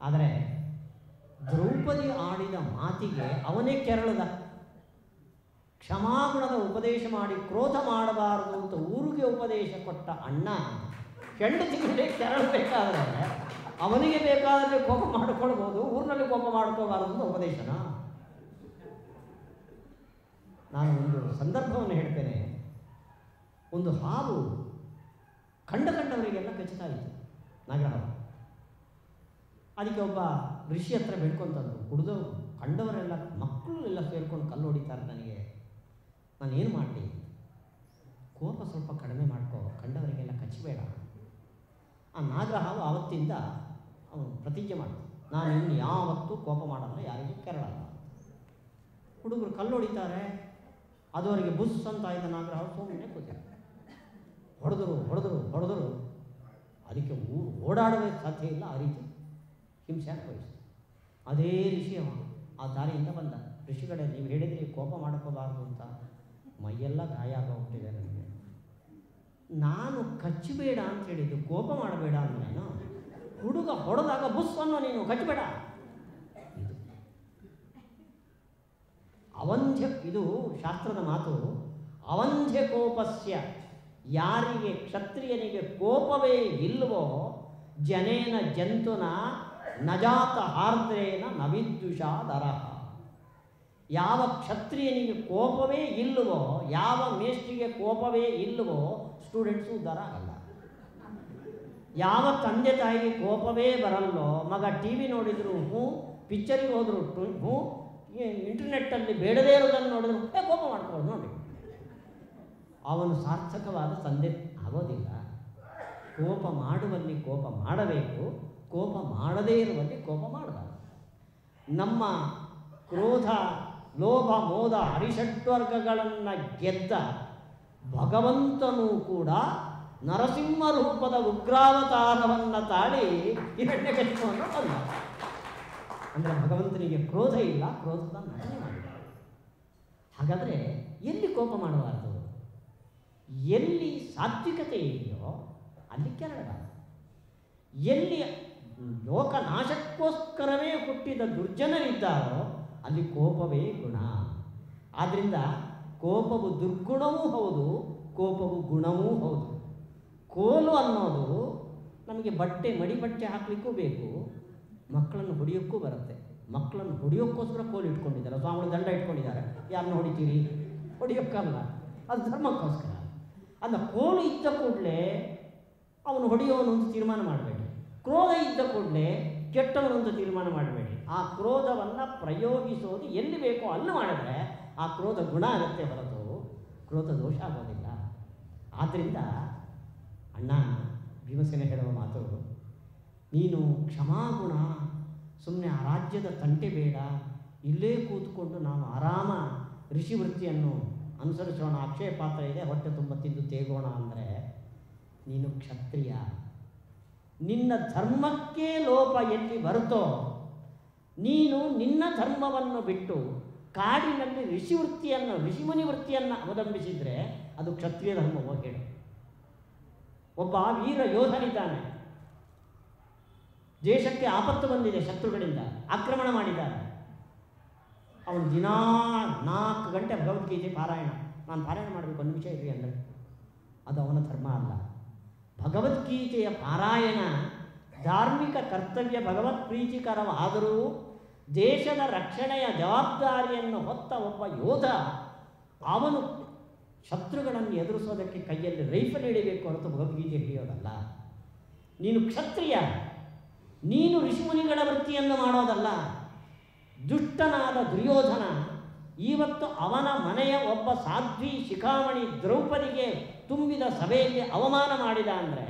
ಆದರೆ ದ್ರೌಪದಿ ಆಡಿದ ಮಾತಿಗೆ ಅವನೇ ಕೆರಳದ. ಕ್ಷಮಾಗುಣದ ಉಪದೇಶ ಮಾಡಿ ಕ್ರೋಧ ಮಾಡಬಾರದು ಅಂತ ಊರಿಗೆ ಉಪದೇಶ ಕೊಟ್ಟ ಅಣ್ಣ, ಹೆಂಡತಿಗೆ ಕೆರಳಬೇಕಾದ್ರೆ ಅವನಿಗೆ ಬೇಕಾದರೆ ಕೋಪ ಮಾಡಿಕೊಳ್ಬೋದು, ಊರಿನಲ್ಲಿ ಕೋಪ ಮಾಡ್ಕೋಬಾರದು ಅಂತ ಉಪದೇಶನ? ನಾನು ಒಂದು ಸಂದರ್ಭವನ್ನು ಹೇಳ್ತೇನೆ. ಒಂದು ಹಾವು ಕಂಡ ಕಂಡವರಿಗೆಲ್ಲ ಕಚ್ಚುತ್ತಾ ಇತ್ತು ನಾಗರಹಾವು ಅದಕ್ಕೆ ಒಬ್ಬ ಋಷಿ ಹತ್ರ ಬೇಡ್ಕೊಂತಂದ್ರು ಕುಡಿದವರು ಕಂಡವರೆಲ್ಲ ಮಕ್ಕಳು ಎಲ್ಲ ಸೇರ್ಕೊಂಡು ಕಲ್ಲು ಹೊಡಿತಾರೆ ನನಗೆ. ನಾನು ಏನು ಮಾಡಲಿ? ಕೋಪ ಸ್ವಲ್ಪ ಕಡಿಮೆ ಮಾಡ್ಕೋ, ಕಂಡವರಿಗೆಲ್ಲ ಕಚ್ಚಬೇಡ. ಆ ನಾಗರಹಾವು ಆವತ್ತಿಂದ ಅವನು ಪ್ರತಿಜ್ಞೆ ಮಾಡ್ತ ನಾನು ಇನ್ನು ಯಾವತ್ತೂ ಕೋಪ ಮಾಡಲ್ಲ, ಯಾರಿಗೂ ಕೆರಳಲ್ಲ. ಹುಡುಗರು ಕಲ್ಲು ಹೊಡಿತಾರೆ ಅದು ಅವರಿಗೆ ಬುಸ್ ಅಂತ ಆಯ್ತು ನಾಗರಹಾವು ಸುಮ್ಮನೆ ಕೂತ ಹೊಡೆದರು ಹೊಡೆದರು ಹೊಡೆದರು. ಅದಕ್ಕೆ ಊರು ಓಡಾಡೋದಕ್ಕೆ ಸಾಧ್ಯ ಇಲ್ಲ, ಆ ರೀತಿ ಹಿಂಸೆ ಅನುಭವಿಸ್ತು ಅದೇ ಋಷಿ ಆ ದಾರಿಯಿಂದ ಬಂದ. ಋಷಿಗಳೇ, ನೀವು ಹೇಳಿದ್ರಿ ಕೋಪ ಮಾಡ್ಕೋಬಾರ್ದು ಅಂತ ಮೈಯೆಲ್ಲ ಗಾಯ ಆಗೋಗ್ಬಿಟ್ಟಿದೆ ನನಗೆ. ನಾನು ಕಚ್ಚಬೇಡ ಅಂತ ಹೇಳಿದ್ದು, ಕೋಪ ಮಾಡಬೇಡ ಅಂದ್ರೇನು? ಹುಡುಗ ಹೊಡೆದಾಗ ಬುಸ್ ಅನ್ನೋ ನೀನು ಇದು ಅವಂಧ್ಯ, ಇದು ಶಾಸ್ತ್ರದ ಮಾತು. ಅವಂಧ್ಯ ಕೋಪಸ್ಯ. ಯಾರಿಗೆ, ಕ್ಷತ್ರಿಯನಿಗೆ ಕೋಪವೇ ಇಲ್ಲವೋ ಜನೇನ ಜಂತುನ ನಜಾತ ಆರ್ದ್ರೇನ ನವಿದ್ಯುಷ ದರ. ಯಾವ ಕ್ಷತ್ರಿಯನಿಗೆ ಕೋಪವೇ ಇಲ್ಲವೋ ಯಾವ ಮೇಷ್ಟಿಗೆ ಕೋಪವೇ ಇಲ್ಲವೋ ಸ್ಟೂಡೆಂಟ್ಸು ದರ ಆಗಲ್ಲ ಯಾವ ತಂದೆ ತಾಯಿಗೆ ಕೋಪವೇ ಬರಲ್ಲೋ ಮಗ ಟಿ ವಿ ನೋಡಿದ್ರು ಹ್ಞೂ, ಪಿಕ್ಚರಿಗೆ ಹೋದ್ರು ಹ್ಞೂ ಇಂಟರ್ನೆಟ್ಟಲ್ಲಿ ಬೇಡದೇ ಇರೋದನ್ನು ನೋಡಿದ್ರು ಹೇ ಕೋಪ ಮಾಡ್ಕೊಳ್ಳೋದು ನೋಡಿ. ಅವನು ಸಾರ್ಥಕವಾದ ತಂದೆ ಆಗೋದಿಲ್ಲ. ಕೋಪ ಮಾಡುವಲ್ಲಿ ಕೋಪ ಮಾಡಬೇಕು, ಕೋಪ ಮಾಡದೇ ಇರುವಲ್ಲಿ ಕೋಪ ಮಾಡಬಾರದು. ನಮ್ಮ ಕ್ರೋಧ, ಲೋಭ, ಮೋದ ಹರಿಷಡ್ವರ್ಗಗಳನ್ನು ಗೆದ್ದ ಭಗವಂತನೂ ಕೂಡ ನರಸಿಂಹ ರೂಪದ ಉಗ್ರಾವತಾರವನ್ನು ತಾಳಿ ಹಿರಣ್ಯಕಶಿಪವನ್ನು ಬಂದ ಅಂದರೆ ಭಗವಂತನಿಗೆ ಕ್ರೋಧ ಇಲ್ಲ, ಕ್ರೋಧದ ನಟನೆ ಮಾಡಿದ. ಹಾಗಾದರೆ ಎಲ್ಲಿ ಕೋಪ ಮಾಡಬಾರದು? ಎಲ್ಲಿ ಸಾತ್ವಿಕತೆ ಇದೆಯೋ ಅಲ್ಲಿ ಕೆರಳಬಾರದು ಎಲ್ಲಿ ಲೋಕನಾಶಕ್ಕೋಸ್ಕರವೇ ಹುಟ್ಟಿದ ದುರ್ಜನರಿದ್ದಾರೋ ಅಲ್ಲಿ ಕೋಪವೇ ಗುಣ. ಆದ್ದರಿಂದ ಕೋಪವು ದುರ್ಗುಣವೂ ಹೌದು, ಕೋಪವು ಗುಣವೂ ಹೌದು. ಕೋಲು ಅನ್ನೋದು ನಮಗೆ ಬಟ್ಟೆ ಮಡಿ ಬಟ್ಟೆ ಹಾಕಲಿಕ್ಕೂ ಬೇಕು. ಮಕ್ಕಳನ್ನು ಹೊಡಿಯೋಕ್ಕೂ ಬರುತ್ತೆ. ಮಕ್ಕಳನ್ನು ಹೊಡೆಯೋಕ್ಕೋಸ್ಕರ ಕೋಲು ಇಟ್ಕೊಂಡಿದ್ದಾರೆ. ಸ್ವಾಮಿಗಳು ದಂಡ ಇಟ್ಕೊಂಡಿದ್ದಾರೆ. ಯಾರನ್ನ ಹೊಡಿತೀರಿ? ಹೊಡಿಯೋಕ್ಕಲ್ಲ. ಅದು ಧರ್ಮಕ್ಕೋಸ್ಕರ. ಅಲ್ಲ ಕೋಲು ಇದ್ದ ಕೂಡಲೇ ಅವನು ಹೊಡೆಯೋನು ಅಂತ ತೀರ್ಮಾನ ಮಾಡಬೇಡಿ. ಕ್ರೋಧ ಇದ್ದ ಕೂಡಲೇ ಕೆಟ್ಟವನು ಅಂತ ತೀರ್ಮಾನ ಮಾಡಬೇಡಿ. ಆ ಕ್ರೋಧವನ್ನು ಪ್ರಯೋಗಿಸೋದು ಎಲ್ಲಿ ಬೇಕೋ ಅಲ್ಲಿ ಮಾಡಿದ್ರೆ ಆ ಕ್ರೋಧ ಗುಣ ಆಗುತ್ತೆ ಹೊರತು. ಕ್ರೋಧ ದೋಷ ಆಗೋದಿಲ್ಲ. ಆದ್ದರಿಂದ ಅಣ್ಣ, ಭೀಮಸೇನ ಹೇಳುವ ಮಾತು ನೀನು ಕ್ಷಮಾಗುಣ ಸುಮ್ಮನೆ ಆ ರಾಜ್ಯದ ತಂಟೆ ಬೇಡ, ಇಲ್ಲೇ ಕೂತ್ಕೊಂಡು ನಾವು ಆರಾಮ ಋಷಿ ವೃತ್ತಿಯನ್ನು ಅನುಸರಿಸೋಣ, ಅಕ್ಷಯ ಪಾತ್ರ ಇದೆ, ಹೊಟ್ಟೆ ತುಂಬ ತಿಂದು ತೇಗೋಣ ಅಂದರೆ ನೀನು ಕ್ಷತ್ರಿಯ. ನಿನ್ನ ಧರ್ಮಕ್ಕೆ ಲೋಪ ಎಲ್ಲಿ ಬರುತ್ತೋ, ನೀನು ನಿನ್ನ ಧರ್ಮವನ್ನು ಬಿಟ್ಟು ಕಾಡಿನಲ್ಲಿ ಋಷಿ ವೃತ್ತಿಯನ್ನು ಋಷಿಮುನಿ ವೃತ್ತಿಯನ್ನು ಅವಲಂಬಿಸಿದರೆ ಅದು ಕ್ಷತ್ರಿಯ ಧರ್ಮವೋ ಹೇಳು. ಒಬ್ಬ ವೀರ ಯೋಧನಿದ್ದಾನೆ. ದೇಶಕ್ಕೆ ಆಪತ್ತು ಬಂದಿದೆ ಶತ್ರುಗಳಿಂದ. ಆಕ್ರಮಣ ಮಾಡಿದ್ದಾರೆ. ಅವನು ದಿನಾ ನಾಲ್ಕು ಗಂಟೆ ಭಗವದ್ಗೀತೆ ಪಾರಾಯಣ. ನಾನು ಪಾರಾಯಣ ಮಾಡಬೇಕು, ಒಂದು ವಿಷಯ ಇರಲಿ ಅಂದರೆ. ಅದು ಅವನ ಧರ್ಮ ಅಲ್ಲ. ಭಗವದ್ಗೀತೆಯ ಪಾರಾಯಣ ಧಾರ್ಮಿಕ ಕರ್ತವ್ಯ ಭಗವತ್ ಪ್ರೀತಿಕರವಾದರೂ ದೇಶದ ರಕ್ಷಣೆಯ ಜವಾಬ್ದಾರಿಯನ್ನು ಹೊತ್ತ ಒಬ್ಬ ಯೋಧ, ಅವನು ಶತ್ರುಗಳನ್ನು ಎದುರಿಸೋದಕ್ಕೆ ಕೈಯಲ್ಲಿ ರೈಫಲ್ ಹಿಡಿಬೇಕು ಹೊರತು ಭಗವದ್ಗೀತೆ ಹಿಡಿಯೋದಲ್ಲ. ನೀನು ಕ್ಷತ್ರಿಯ, ನೀನು ಋಷಿಮುನಿಗಳ ವೃತ್ತಿಯನ್ನು ಮಾಡೋದಲ್ಲ. ದುಷ್ಟನಾದ ದುರ್ಯೋಧನ ಇವತ್ತು ಅವನ ಮನೆಯ ಒಬ್ಬ ಸಾಧ್ವಿ ಶಿಖಾಮಣಿ ದ್ರೌಪದಿಗೆ ತುಂಬಿದ ಸಭೆಯಲ್ಲಿ ಅವಮಾನ ಮಾಡಿದ ಅಂದರೆ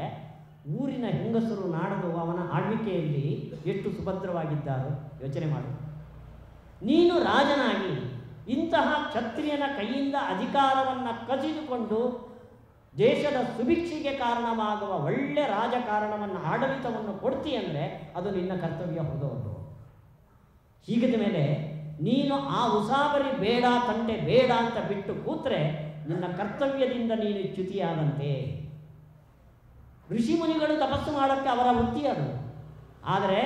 ಊರಿನ ಹೆಂಗಸರು ನಾಡದು ಅವನ ಆಳ್ವಿಕೆಯಲ್ಲಿ ಎಷ್ಟು ಸುಭದ್ರವಾಗಿದ್ದಾರೋ ಯೋಚನೆ ಮಾಡು. ನೀನು ರಾಜನಾಗಿ ಇಂತಹ ಕ್ಷತ್ರಿಯನ ಕೈಯಿಂದ ಅಧಿಕಾರವನ್ನು ಕಸಿದುಕೊಂಡು ದೇಶದ ಸುಭಿಕ್ಷೆಗೆ ಕಾರಣವಾಗುವ ಒಳ್ಳೆ ರಾಜಕಾರಣವನ್ನು ಆಡಳಿತವನ್ನು ಕೊಡ್ತಿ ಅಂದರೆ ಅದು ನಿನ್ನ ಕರ್ತವ್ಯ ಹೌದೌದು ಹೀಗಿದ ಮೇಲೆ ನೀನು ಆ ಉಸಾಬರಿ ಬೇಡ ತಂಟೆ ಬೇಡ ಅಂತ ಬಿಟ್ಟು ಕೂತ್ರೆ ನಿನ್ನ ಕರ್ತವ್ಯದಿಂದ ನೀನು ಚ್ಯುತಿಯಾದಂತೆ. ಋಷಿಮುನಿಗಳು ತಪಸ್ಸು ಮಾಡೋಕ್ಕೆ ಅವರ ವೃತ್ತಿ ಅದು. ಆದರೆ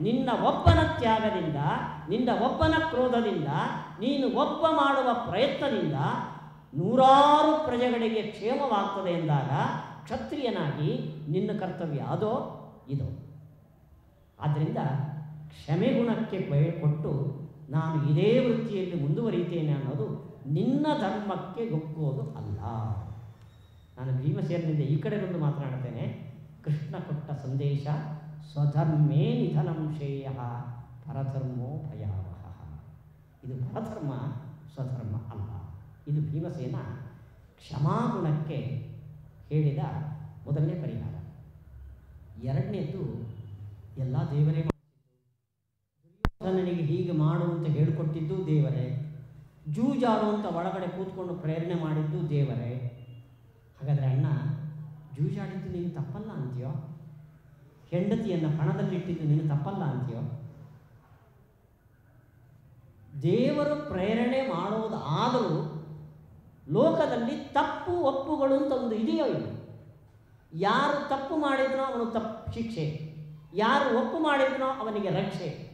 ನಿನ್ನ ಒಬ್ಬನ ತ್ಯಾಗದಿಂದ, ನಿನ್ನ ಒಬ್ಬನ ಕ್ರೋಧದಿಂದ ನೀನು ಒಪ್ಪ ಮಾಡುವ ಪ್ರಯತ್ನದಿಂದ ನೂರಾರು ಪ್ರಜೆಗಳಿಗೆ ಕ್ಷೇಮವಾಗ್ತದೆ ಎಂದಾಗ ಕ್ಷತ್ರಿಯನಾಗಿ ನಿನ್ನ ಕರ್ತವ್ಯ ಅದೋ ಇದೋ. ಆದ್ದರಿಂದ ಕ್ಷಮೆ ಗುಣಕ್ಕೆ ಬಯಕೊಟ್ಟು ನಾನು ಇದೇ ವೃತ್ತಿಯಲ್ಲಿ ಮುಂದುವರಿತೇನೆ ಅನ್ನೋದು ನಿನ್ನ ಧರ್ಮಕ್ಕೆ ಗೊಪ್ಪೋದು ಅಲ್ಲ. ನಾನು ಭೀಮಸೇನಿಂದ ಈ ಕಡೆ ಬಂದು ಮಾತನಾಡ್ತೇನೆ. ಕೃಷ್ಣ ಕೊಟ್ಟ ಸಂದೇಶ ಸ್ವಧರ್ಮೇ ನಿಧನಂ ಶ್ರೇಯ ಪರಧರ್ಮೋ ಭಯಾವಹ ಇದು ಪರಧರ್ಮ ಸ್ವಧರ್ಮ ಅಲ್ಲ. ಇದು ಭೀಮಸೇನ ಕ್ಷಮಾಗುಣಕ್ಕೆ ಹೇಳಿದ ಮೊದಲನೇ ಪರಿಹಾರ. ಎರಡನೇದು ಎಲ್ಲ ದೇವರೇ ನನಗೆ ಹೀಗೆ ಮಾಡು ಅಂತ ಹೇಳಿಕೊಟ್ಟಿದ್ದು ದೇವರೇ. ಜೂಜಾರು ಅಂತ ಒಳಗಡೆ ಕೂತ್ಕೊಂಡು ಪ್ರೇರಣೆ ಮಾಡಿದ್ದು ದೇವರೇ. ಹಾಗಾದರೆ ಅಣ್ಣ ಜೂಜಾಡಿದ್ದು ನೀನು ತಪ್ಪಲ್ಲ ಅಂತೀಯೋ? ಹೆಂಡತಿಯನ್ನು ಪಣದಲ್ಲಿಟ್ಟಿದ್ದು ನೀನು ತಪ್ಪಲ್ಲ ಅಂತೀಯೋ? ದೇವರು ಪ್ರೇರಣೆ ಮಾಡುವುದಾದರೂ ಲೋಕದಲ್ಲಿ ತಪ್ಪು ಒಪ್ಪುಗಳು ಅಂತ ಒಂದು ಇದೆಯೋ ಇಲ್ಲ ಯಾರು ತಪ್ಪು ಮಾಡಿದ್ರೋ ಅವನು ತಪ್ಪು ಶಿಕ್ಷೆ. ಯಾರು ಒಪ್ಪು ಮಾಡಿದ್ರೋ ಅವನಿಗೆ ರಕ್ಷೆ.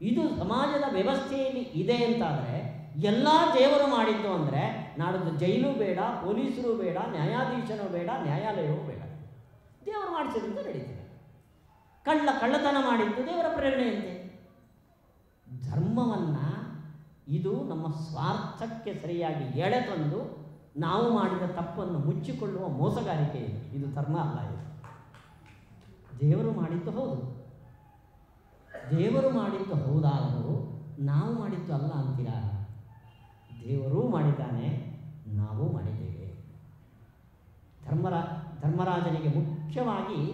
ಇದು ಸಮಾಜದ ವ್ಯವಸ್ಥೆಯಲ್ಲಿ ಇದೆ ಅಂತಾದರೆ, ಎಲ್ಲ ದೇವರು ಮಾಡಿದ್ದು ಅಂದರೆ ನಾಡಿದ್ದು ಜೈಲು ಬೇಡ, ಪೊಲೀಸರು ಬೇಡ, ನ್ಯಾಯಾಧೀಶನೂ ಬೇಡ, ನ್ಯಾಯಾಲಯವೂ ಬೇಡ. ದೇವರು ಮಾಡಿಸಿದ್ರಿಂದ ನಡೀತದೆ. ಕಳ್ಳ ಕಳ್ಳತನ ಮಾಡಿದ್ದು ದೇವರ ಪ್ರೇರಣೆಯಂತೆ. ಧರ್ಮವನ್ನು ಇದು ನಮ್ಮ ಸ್ವಾರ್ಥಕ್ಕೆ ಸರಿಯಾಗಿ ಎಳೆ ತಂದು ನಾವು ಮಾಡಿದ ತಪ್ಪನ್ನು ಮುಚ್ಚಿಕೊಳ್ಳುವ ಮೋಸಗಾರಿಕೆ ಇದು. ಧರ್ಮ ಅಲ್ಲ ಇದು. ದೇವರು ಮಾಡಿದ್ದು ಹೌದು. ದೇವರು ಮಾಡಿದ್ದು ಹೌದಾದರೂ ನಾವು ಮಾಡಿದ್ದು ಅಲ್ಲ ಅಂತೀರಾ? ದೇವರೂ ಮಾಡಿದ್ದಾನೆ, ನಾವು ಮಾಡಿದ್ದೇವೆ. ಧರ್ಮರ, ಧರ್ಮರಾಜನಿಗೆ ಮುಖ್ಯವಾಗಿ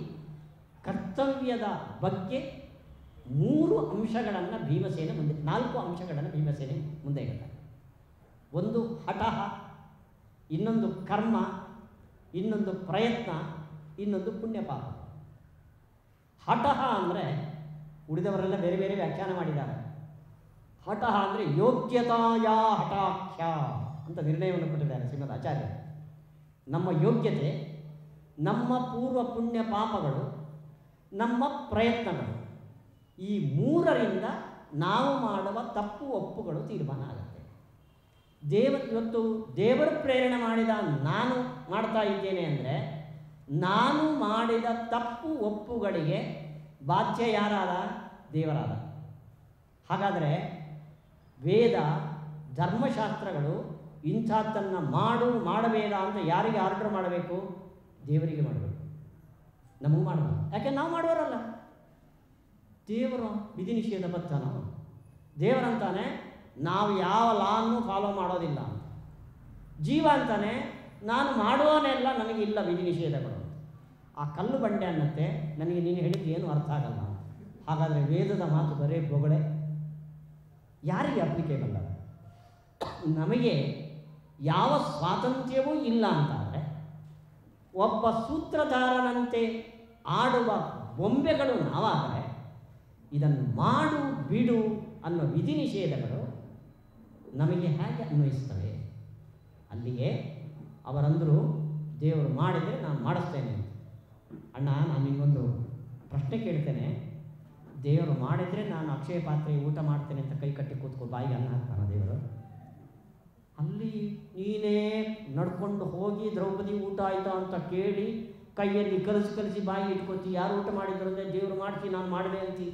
ಕರ್ತವ್ಯದ ಬಗ್ಗೆ ಮೂರು ಅಂಶಗಳನ್ನು ಭೀಮಸೇನೆ ಮುಂದೆ, ನಾಲ್ಕು ಅಂಶಗಳನ್ನು ಭೀಮಸೇನೆ ಮುಂದೆ ಇಡ್ತಾರೆ ಒಂದು ಹಠ, ಇನ್ನೊಂದು ಕರ್ಮ, ಇನ್ನೊಂದು ಪ್ರಯತ್ನ, ಇನ್ನೊಂದು ಪುಣ್ಯಪಾಪ. ಹಠಃ ಅಂದರೆ ಉಳಿದವರೆಲ್ಲ ಬೇರೆ ಬೇರೆ ವ್ಯಾಖ್ಯಾನ ಮಾಡಿದ್ದಾರೆ. ಹಠಃ ಅಂದರೆ ಯೋಗ್ಯತಾಯ ಹಠಾಖ್ಯ ಅಂತ ನಿರ್ಣಯವನ್ನು ಕೊಟ್ಟಿದ್ದಾರೆ ಶ್ರೀಮದ್ ಆಚಾರ್ಯ. ನಮ್ಮ ಯೋಗ್ಯತೆ, ನಮ್ಮ ಪೂರ್ವ ಪುಣ್ಯ ಪಾಪಗಳು ನಮ್ಮ ಪ್ರಯತ್ನಗಳು. ಈ ಮೂರರಿಂದ ನಾವು ಮಾಡುವ ತಪ್ಪು ಒಪ್ಪುಗಳು ತೀರ್ಮಾನ ಆಗುತ್ತೆ. ದೇವ ಇವತ್ತು ದೇವರು ಪ್ರೇರಣೆ ಮಾಡಿದ ನಾನು ಮಾಡ್ತಾ ಇದ್ದೇನೆ ಅಂದರೆ, ನಾನು ಮಾಡಿದ ತಪ್ಪು ಒಪ್ಪುಗಳಿಗೆ ಬಾಧ್ಯ ಯಾರಾದ? ದೇವರಾದ. ಹಾಗಾದರೆ ವೇದ, ಧರ್ಮಶಾಸ್ತ್ರಗಳು ಇಂಥದ್ದನ್ನು ಮಾಡು, ಮಾಡಬೇಡ ಅಂತ ಯಾರಿಗೆ ಆರ್ಡರ್ ಮಾಡಬೇಕು? ದೇವರಿಗೆ ಮಾಡಬೇಕು. ನಮಗೂ ಮಾಡಬೇಕು ಯಾಕೆ? ನಾವು ಮಾಡುವರಲ್ಲ ದೇವರು ವಿಧಿ ನಿಷೇಧ ಬದ್ಧನ ದೇವರಂತಾನೆ ನಾವು ಯಾವ ಲಾನ್ನು ಫಾಲೋ ಮಾಡೋದಿಲ್ಲ. ಜೀವ ಅಂತಾನೆ ನಾನು ಮಾಡುವನೆಲ್ಲ ನನಗೆ ಇಲ್ಲ ವಿಧಿ ನಿಷೇಧಗಳು. ಆ ಕಲ್ಲು ಬಂಡೆ ಅನ್ನತ್ತೆ, ನನಗೆ ನೀನು ಹೇಳಿದ್ದು ಏನು ಅರ್ಥ ಆಗಲ್ಲ. ಹಾಗಾದರೆ ವೇದದ ಮಾತು ಬರೇ ಬೊಗಳೆ ಯಾರಿಗೆ ಅಪ್ಲಿಕೇಬಲ್ ಅಲ್ಲ ನಮಗೆ ಯಾವ ಸ್ವಾತಂತ್ರ್ಯವೂ ಇಲ್ಲ ಅಂತಾದರೆ, ಒಬ್ಬ ಸೂತ್ರಧಾರನಂತೆ ಆಡುವ ಬೊಂಬೆಗಳು ನಾವಾದರೆ ಇದನ್ನು ಮಾಡು, ಬಿಡು ಅನ್ನೋ ವಿಧಿ ನಿಷೇಧಗಳು ನಮಗೆ ಹೇಗೆ ಅನ್ವಯಿಸ್ತವೆ ಅಲ್ಲಿಗೆ ಅವರಂದರು, ದೇವರು ಮಾಡಿದರೆ ನಾನು ಮಾಡಿಸ್ತೇನೆ ಅಣ್ಣ, ನಾನು ನಿಮಗೊಂದು ಪ್ರಶ್ನೆ ಕೇಳ್ತೇನೆ. ದೇವರು ಮಾಡಿದರೆ ನಾನು ಅಕ್ಷಯ ಪಾತ್ರೆ ಊಟ ಮಾಡ್ತೇನೆ ಅಂತ ಕೈ ಕಟ್ಟಿ ಕೂತ್ಕೊ ಬಾಯಿಗೆ ಅನ್ನ ಹಾಕ್ತಾನ ದೇವರು? ಅಲ್ಲಿ ನೀನೇ ನಡ್ಕೊಂಡು ಹೋಗಿ ದ್ರೌಪದಿ ಊಟ ಆಯ್ತಾ ಅಂತ ಕೇಳಿ ಕೈಯಲ್ಲಿ ಕಲಸಿ ಕಲಸಿ ಬಾಯಿ ಇಟ್ಕೊತಿ, ಯಾರು ಊಟ ಮಾಡಿದ್ರು ಅಂದರೆ ದೇವರು ಮಾಡ್ತಿ, ನಾನು ಮಾಡಿದೆ ಅಂತಿ.